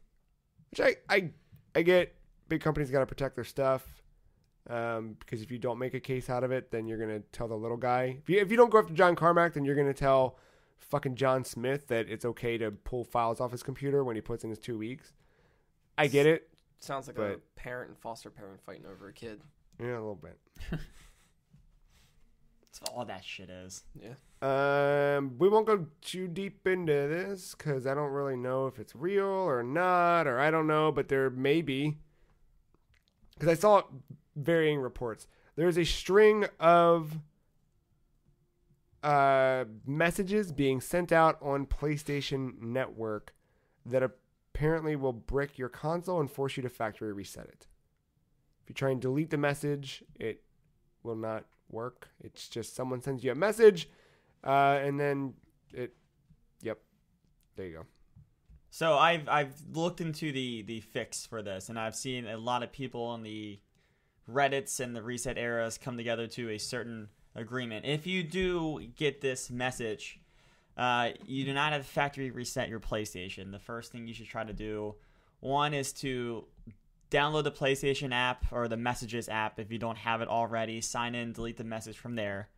Which I I, I get. Big companies got to protect their stuff. Um, because if you don't make a case out of it, then you're gonna tell the little guy. If you, if you don't go after John Carmack, then you're gonna tell fucking John Smith that it's okay to pull files off his computer when he puts in his two weeks. I get it. Sounds like a parent and foster parent fighting over a kid. Yeah, a little bit. *laughs* That's all that shit is. Yeah. Um, we won't go too deep into this because I don't really know if it's real or not, or I don't know, but there may be. Because I saw varying reports. There's a string of uh, messages being sent out on PlayStation Network that apparently will brick your console and force you to factory reset it. If you try and delete the message, it will not work. It's just someone sends you a message, uh, and then it. Yep, there you go. So I've I've looked into the the fix for this, and I've seen a lot of people on the Reddits and the ResetEras come together to a certain agreement. If you do get this message, uh, you do not have to factory reset your PlayStation. The first thing you should try to do, one is to download the PlayStation app or the Messages app if you don't have it already. Sign in, delete the message from there.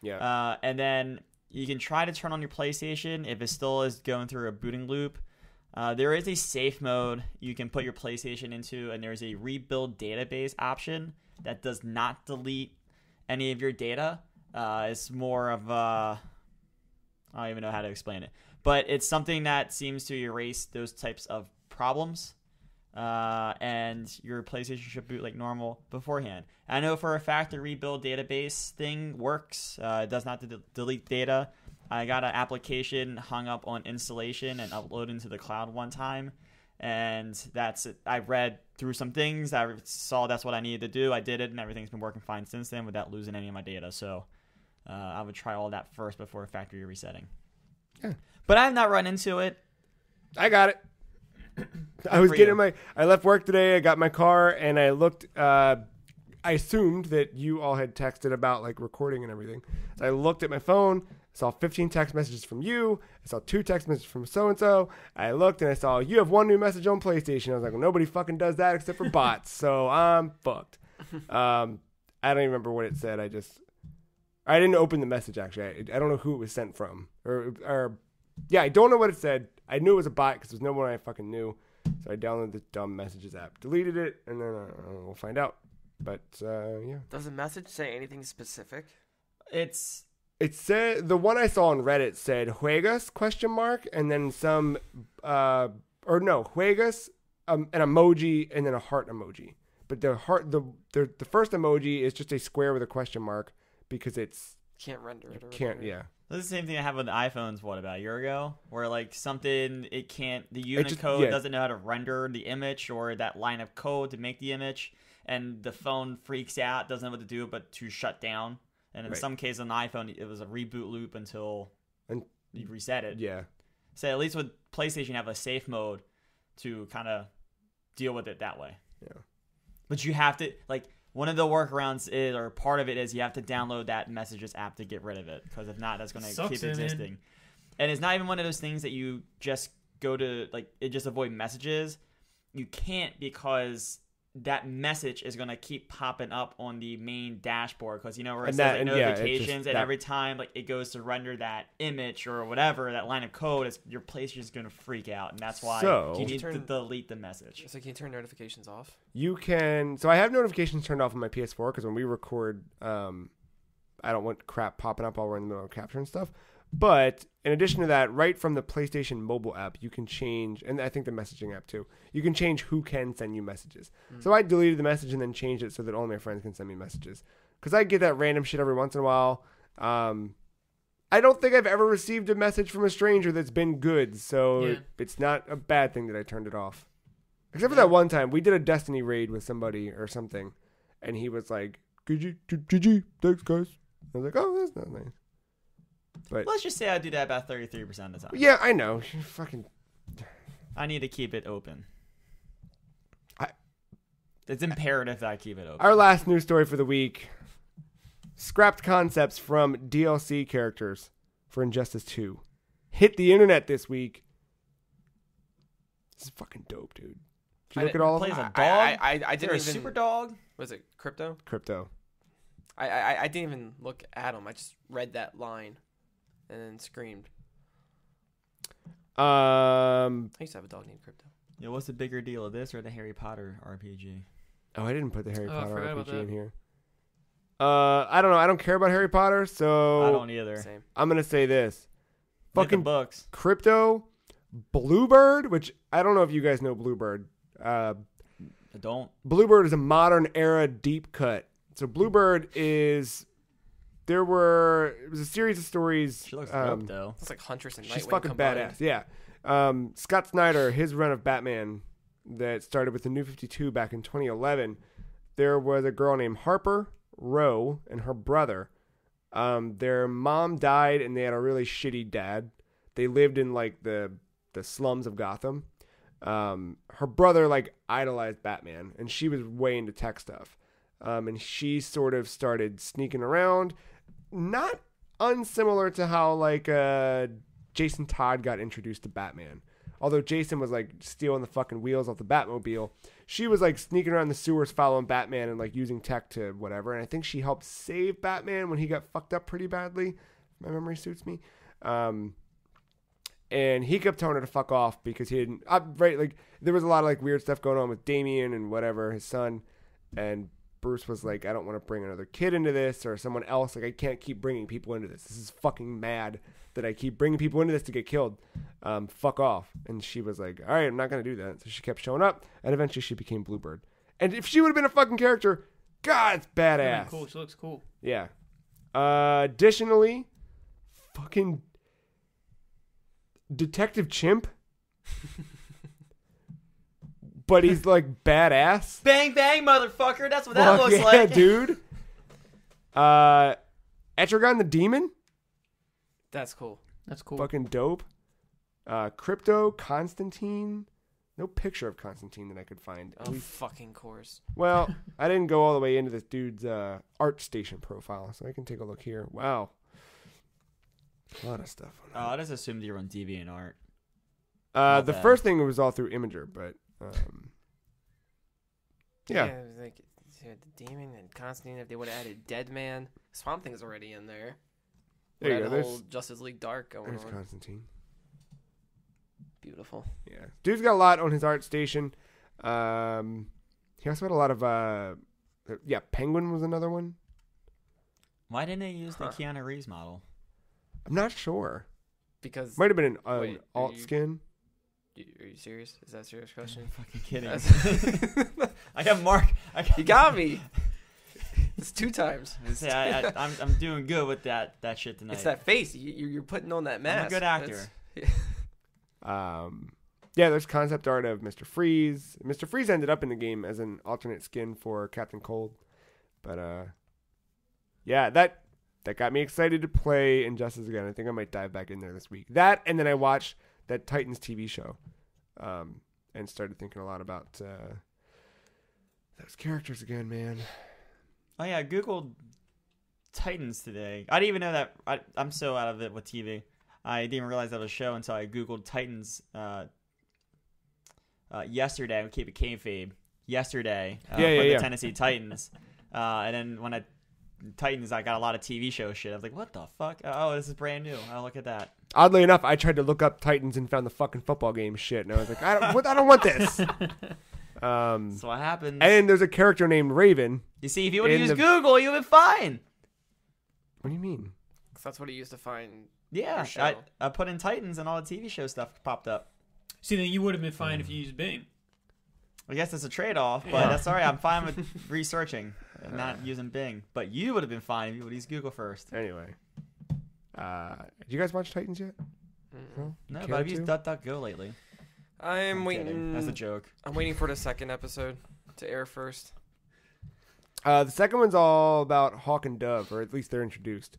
Yeah, Uh, and then you can try to turn on your PlayStation if it still is going through a booting loop. Uh, there is a safe mode you can put your PlayStation into, and there's a rebuild database option that does not delete any of your data. Uh, it's more of a, I don't even know how to explain it, but it's something that seems to erase those types of problems. uh, and your PlayStation should boot like normal beforehand. I know for a fact the rebuild database thing works. Uh, it does not de- delete data. I got an application hung up on installation and uploaded into the cloud one time, and that's it. I read through some things. I saw that's what I needed to do. I did it, and everything's been working fine since then without losing any of my data. So uh, I would try all that first before a factory resetting. Yeah. But I've not run into it. I got it. I was getting you. my. I left work today. I got my car, and I looked. Uh, I assumed that you all had texted about like recording and everything. So I looked at my phone. Saw 15 text messages from you. I saw two text messages from so and so. I looked and I saw you have one new message on PlayStation. I was like, well, nobody fucking does that except for bots. so I'm fucked. *laughs* Um, I don't even remember what it said. I just I didn't open the message actually. I, I don't know who it was sent from or or yeah, I don't know what it said. I knew it was a bot because there's no one I fucking knew. So I downloaded the dumb messages app, deleted it, and then uh, we'll find out. But uh, yeah, Does the message say anything specific? It's it said the one I saw on Reddit said "juegas?" question mark, and then some uh or no juegas, um, an emoji, and then a heart emoji. But the heart the the the first emoji is just a square with a question mark because it's Can't render it. Or can't whatever. yeah. This is the same thing I have with the iPhones. What about a year ago, where like something it can't the Unicode just- yeah. doesn't know how to render the image or that line of code to make the image, and the phone freaks out, doesn't know what to do but to shut down. And in Right. some cases on the iPhone, it was a reboot loop until And- you reset it. Yeah. So at least with PlayStation, you have a safe mode to kind of deal with it that way. Yeah. But you have to like one of the workarounds is or part of it is you have to download that messages app to get rid of it because if not, that's going to keep man. existing. And it's not even one of those things that you just go to like it just avoid messages. You can't because that message is going to keep popping up on the main dashboard because you know where it And says that- like, and yeah, just- notifications and that- every time like it goes to render that image or whatever that line of code is your place is going to freak out and that's why So- you need to Turn- delete the message. So can you turn notifications off? You can. So I have notifications turned off on my PS4 because when we record, um, I don't want crap popping up while we're in the middle of capture and stuff. But in addition to that, right from the PlayStation mobile app, you can change, and I think the messaging app too. You can change who can send you messages. So I deleted the message and then changed it so that only my friends can send me messages. Because I get that random shit every once in a while. Um, I don't think I've ever received a message from a stranger that's been good, so Yeah. it's not a bad thing that I turned it off. Except for that one time, we did a Destiny raid with somebody or something, and he was like, "GG, GG, thanks guys." I was like, "Oh, that's not nice." But Let's just say I do that about 33% of the time. yeah, I know. *laughs* Fucking I need to keep it open. I- it's imperative that I keep it open. our last news story for the week: scrapped concepts from DLC characters for Injustice Two hit the internet this week. This is fucking dope, dude. Did you I look at didn't all of Plays them? a I- dog. I, I, I Is there didn't a even. super dog. Was it Krypto? Krypto. I, I I didn't even look at them. I just read that line, and then screamed. Um. I used to have a dog named Crypto. Yeah, what's the bigger deal of this or the Harry Potter RPG? Oh, I didn't put the Harry Oh, I Potter forgot about RPG in that. here. Uh, I don't know. I don't care about Harry Potter, so I don't either. Same. I'm gonna say this: Read the fucking books. Krypto, Bluebird, which I don't know if you guys know Bluebird. Uh, I don't. Bluebird is a modern era deep cut. So Bluebird is there were it was a series of stories. She looks um, dope though. It's like Huntress and She's fucking combined. badass. Yeah. Um, Scott Snyder, his run of Batman that started with the New 52 back in 2011, there was a girl named Harper Rowe and her brother. Um, their mom died and they had a really shitty dad. They lived in like the the slums of Gotham. Um, her brother like idolized Batman and she was way into tech stuff. Um, and she sort of started sneaking around, not unsimilar to how like uh Jason Todd got introduced to Batman. Although Jason was like stealing the fucking wheels off the Batmobile, she was like sneaking around the sewers following Batman and like using tech to whatever. And I think she helped save Batman when he got fucked up pretty badly. My memory suits me. Um, and he kept telling her to fuck off because he didn't. Uh, right, like there was a lot of like weird stuff going on with Damian and whatever his son, and Bruce was like, I don't want to bring another kid into this or someone else. Like I can't keep bringing people into this. This is fucking mad that I keep bringing people into this to get killed. Um, fuck off. And she was like, all right, I'm not gonna do that. So she kept showing up, and eventually she became Bluebird. And if she would have been a fucking character, God, it's badass. cool. She looks cool. Yeah. Uh, additionally, fucking Detective Chimp. *laughs* but he's like badass. Bang bang, motherfucker. That's what that Fuck looks yeah, like, *laughs* dude. Uh, Etrigan the Demon, That's cool. That's cool. fucking dope. Uh, Krypto Constantine. No picture of Constantine that I could find. At Oh, least- fucking course. well, *laughs* I didn't go all the way into this dude's uh, ArtStation profile, so I can take a look here. Wow, a lot of stuff. On Oh, I just assumed you were on DeviantArt. Uh, Not the bad. first thing was all through Imgur, but um, yeah, it was like you had the demon and Constantine. If they would have added Deadman, Swamp Thing's already in there. There you go, a there's- whole Justice League Dark going there's on. Constantine. Beautiful. Yeah, dude's got a lot on his ArtStation. Um, he also had a lot of uh, yeah, Penguin was another one. Why didn't they use Huh. the Keanu Reeves model? I'm not sure. Because Might have been an, an Wait, alt you- skin. Y- are you serious? Is that a serious *laughs* question? I'm fucking kidding. *laughs* I got Marc. I got, you got me. It's two times. *laughs* See, I, I, I'm, I'm doing good with that, that shit tonight. It's that face. You, you- you're putting on that mask. I'm a good actor. That's- Um, yeah, there's concept art of Mister Freeze. Mister Freeze ended up in the game as an alternate skin for Captain Cold, but uh, yeah, that that got me excited to play Injustice again. I think I might dive back in there this week. That and then I watched that Titans TV show, um, and started thinking a lot about uh, those characters again, man. Oh yeah, I googled Titans today. I didn't even know that. I, I'm so out of it with TV. I didn't realize that was a show until I googled Titans uh, uh, yesterday. We keep it kayfabe. Yesterday, uh, Yeah, for the yeah. Tennessee Titans, uh, and then when I Titans, I got a lot of TV show shit. I was like, what the fuck? Oh, this is brand new. Oh, look at that. Oddly enough, I tried to look up Titans and found the fucking football game shit, and I was like, I don't, what, I don't want this. *laughs* Um, So what happens? and there's a character named Raven. you see, if you would have used the- Google, you'd have been fine. What do you mean? 'cause that's what he used to find. Yeah, I, I put in Titans and all the TV show stuff popped up. See, then you would have been fine if you used Bing. I guess it's a trade off, but Yeah. that's all right. I'm fine with *laughs* researching and not using Bing. But you would have been fine if you would use Google first. Anyway, uh, did you guys watch Titans yet? No, Care but I've to? used DuckDuckGo lately. I'm I'm waiting. kidding. That's a joke. I'm waiting for the second episode to air first. Uh, the second one's all about Hawk and Dove, or at least they're introduced.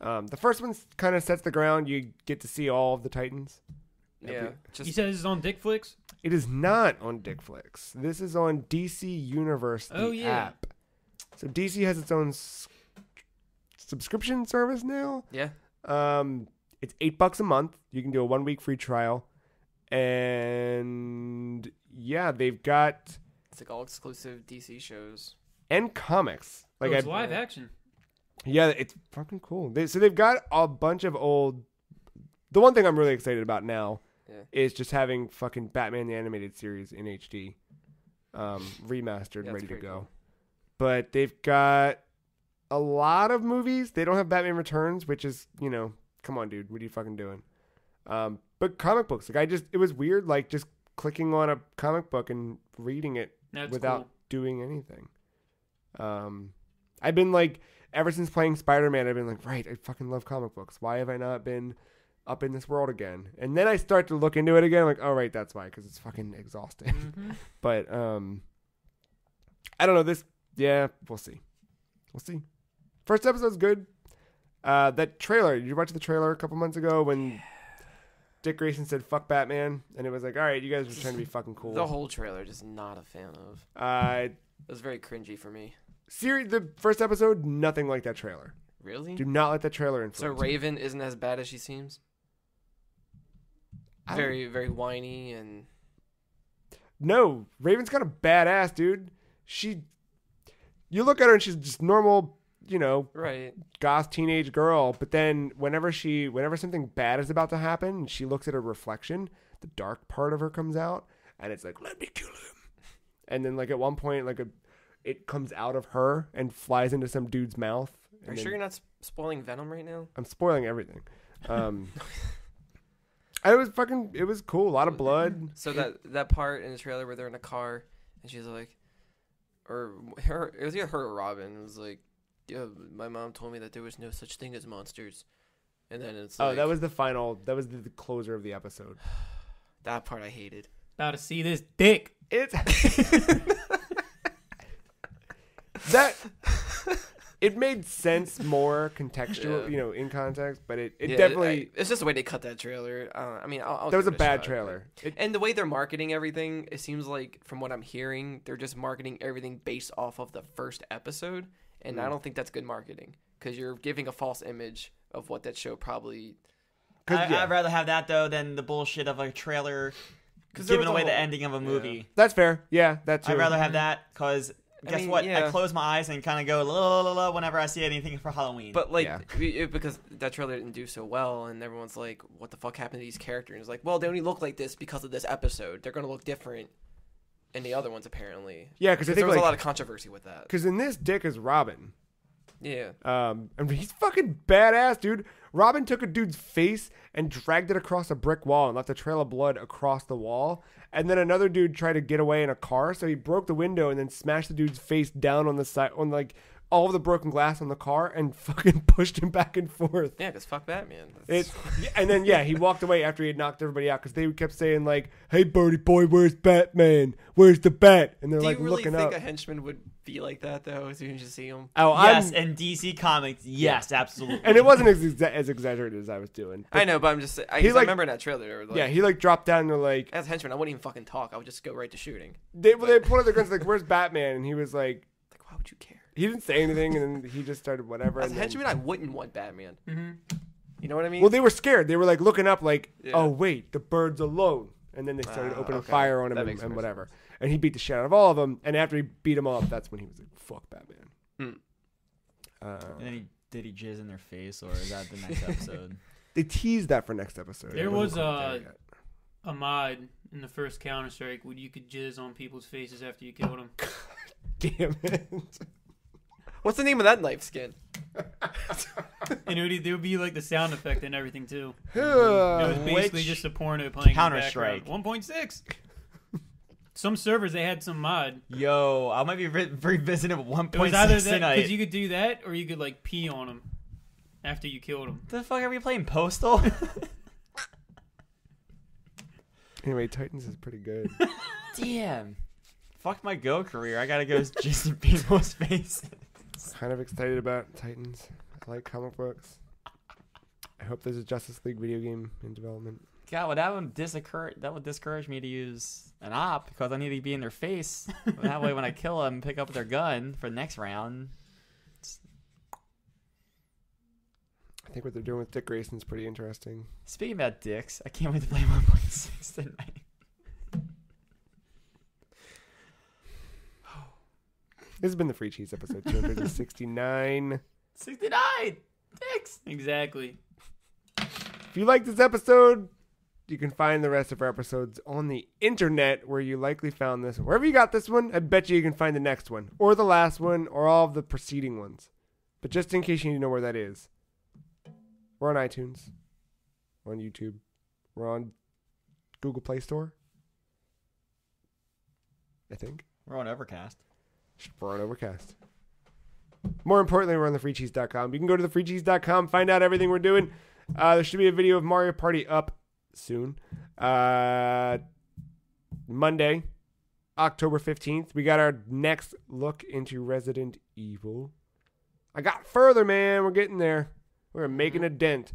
Um, the first one kind of sets the ground. You get to see all of the Titans. Yeah, Every- You just said this is on Dick Flicks? It is not on Dickflix. This is on DC Universe, the Oh, yeah. app. So DC has its own s- subscription service now. yeah. Um, it's eight bucks a month. You can do a one week free trial, and yeah, they've got It's like all exclusive DC shows. and comics. Like oh, it's I, live action. yeah, it's fucking cool. They, so they've got a bunch of old. The one thing I'm really excited about now Yeah. is just having fucking Batman the animated series in HD, um, remastered, Yeah, ready to go. cool. But they've got a lot of movies. They don't have Batman Returns, which is you know, come on, dude, what are you fucking doing? Um, but comic books, like I just, it was weird, like just clicking on a comic book and reading it That's without cool. doing anything. Um, I've been like ever since playing Spider Man, I've been like, right, I fucking love comic books. Why have I not been up in this world again? And then I start to look into it again. I'm like, oh right, that's why, because it's fucking exhausting. Mhm. *laughs* but um, I don't know. This, yeah, we'll see. We'll see. First episode's good. Uh, that trailer. You watch the trailer a couple months ago when Dick Grayson said "fuck Batman" and it was like, all right, you guys are trying to be fucking cool. The whole trailer, just not a fan of. uh, It was very cringy for me. series, the first episode, nothing like that trailer. Really? Do not let that trailer influence. you. Raven isn't as bad as she seems. I Very, very whiny and No, Raven's kind of badass, dude. She, you look at her and she's just normal, you know, right. goth teenage girl. But then whenever she, whenever something bad is about to happen, she looks at her reflection. The dark part of her comes out, and it's like, "Let me kill him." And then, like at one point, like a, it comes out of her and flies into some dude's mouth. Are you sure you're not spoiling Venom right now? I'm spoiling everything. *laughs* Um, it was fucking. It was cool. A lot of blood. *laughs* So that that part in the trailer where they're in a car and she's like, or her, it was either her or Robin. It was like, yeah, my mom told me that there was no such thing as monsters, and then it's Oh, like, that was the final. That was the, the closer of the episode. *sighs* that part I hated. About to see this dick. It's *laughs* that. It made sense more contextual, Yeah. you know, in context, but it, it Yeah, definitely I- it's just the way they cut that trailer. Uh, I mean, I'll, I'll that was a bad shot, trailer. It, And the way they're marketing everything, it seems like from what I'm hearing, they're just marketing everything based off of the first episode, and Hmm. I don't think that's good marketing because you're giving a false image of what that show probably. I, yeah. I'd rather have that though than the bullshit of a trailer *laughs* giving was a away the ending of a movie. that's fair. Yeah, that's. True. I'd rather have that because I guess mean, what? I close my eyes and kind of go la la la la whenever I see anything for Halloween. But like, Yeah. it- it- because that trailer didn't do so well, and everyone's like, "What the fuck happened to these characters?" It's like, well, they only look like this because of this episode. They're gonna look different in the other ones, apparently. Yeah, because I there was like a lot of controversy with that. because in this, Dick is Robin. Yeah. Um, and he's fucking badass, dude. Robin took a dude's face and dragged it across a brick wall and left a trail of blood across the wall. And then another dude tried to get away in a car, so he broke the window and then smashed the dude's face down on the side, on like all of the broken glass on the car, and *laughs* fucking pushed him back and forth. Yeah, because fuck Batman. It, and then yeah, he *laughs* walked away after he had knocked everybody out because they kept saying like, "Hey, Birdie boy, where's Batman? Where's the bat?" And they're Do like you really looking think up. a henchman would be like that though? As soon as you see him. oh, yes, I'm, in DC Comics, yes, absolutely. and it wasn't as, exa- as exaggerated as I was doing. I know, but I'm just. I, He, 'cause I like- remember in that trailer. Like, yeah, he like dropped down and they're like, as a henchman, I wouldn't even fucking talk. I would just go right to shooting. they well, they pulled out their guns like, "Where's Batman?" And he was like, Like, why would you care? He didn't say anything, and then he just started whatever. As and a then- henchman, I wouldn't want Batman. hmm You know what I mean? well, they were scared. They were like looking up, like, Yeah. "Oh wait, the bird's alone." And then they started Ah, opening okay. fire on him That and, makes and more whatever. And he beat the shit out of all of them. And after he beat them all up, that's when he was like, "Fuck Batman." Hmm. Uh, And then he did he jizz in their face, or is that the next *laughs* episode? they teased that for next episode. There It wasn't was, quite there uh, yet. A mod in the first Counter Strike where you could jizz on people's faces after you killed them. *laughs* damn it. What's the name of that knife skin? *laughs* And it would, there would be like the sound effect and everything too. It was basically which just a porno playing Counter-Strike? One point six. Some servers they had some mod. Yo, I might be re- revisiting one It was point either six that tonight. because you could do that or you could like pee on them after you killed them. the fuck are we playing Postal? *laughs* anyway, Titans is pretty good. *laughs* Damn. Fuck my Go career. I gotta go jizz in people's faces. Kind of excited about Titans. I like comic books. I hope there's a Justice League video game in development. God, well, that would discourage that would discourage me to use an AWP because I need to be in their face. *laughs* that way, when I kill them, pick up their gun for the next round. I think what they're doing with Dick Grayson's pretty interesting. Speaking about dicks, I can't wait to play *laughs* 1.6 tonight. This has been the Free Cheese episode 269. 69 dicks. Exactly. if you like this episode, you can find the rest of our episodes on the internet where you likely found this. Wherever you got this one, I bet you you can find the next one, or the last one, or all of the preceding ones. But just in case you need to know where that is, we're on iTunes, we're on YouTube, we're on Google Play Store. I think. We're on Overcast. We're Overcast. More importantly, we're on thefreecheese.com. You can go to thefreecheese.com, find out everything we're doing. Uh, there should be a video of Mario Party up soon. Uh, Monday, October 15th, we got our next look into Resident Evil. I got further, man. We're getting there. We're making a dent.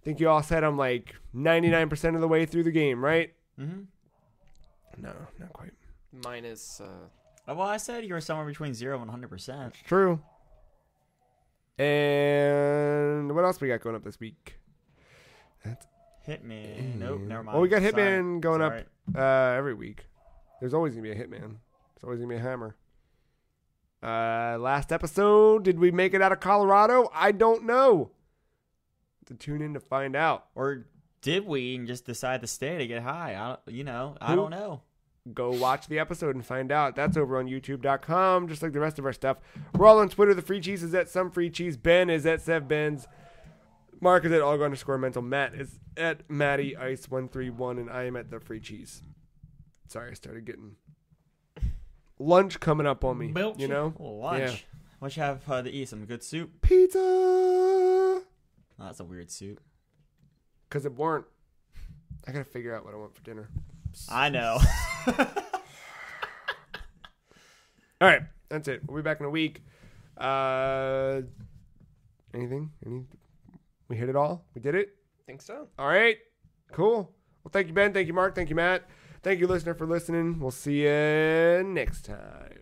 I think you all said I'm like 99% of the way through the game, right? Mm-hmm. No, not quite. Minus. Uh, Well, I said you were somewhere between 0 and 100%. True. And what else we got going up this week? Hitman. Nope, never mind. Well, we got Sorry. Hitman going It's up uh, every week. There's always gonna be a Hitman. There's always gonna be a Hammer. Uh, last episode, did we make it out of Colorado? I don't know. To tune in to find out. Or did we and just decide to stay to get high? I don't, you know, I don't know. Go watch the episode and find out. That's over on YouTube.com, just like the rest of our stuff. We're all on Twitter. The free cheese is at some free cheese. Ben is at Sev Benz. Marc is at Algo underscore mental. Matt is at Matty Ice one three one, and I am at the free cheese. Sorry, I started getting lunch coming up on me. You know, Lunch. Yeah. What you have uh, to eat? Some good soup? pizza. Oh, that's a weird soup. Because it weren't. I gotta figure out what I want for dinner. I know. *laughs* All right, that's it. We'll be back in a week. Uh, anything? Any? We hit it all. We did it. think so. All right. Cool. Well, thank you, Ben. Thank you, Marc. Thank you, Matt. Thank you, listener, for listening. We'll see you next time.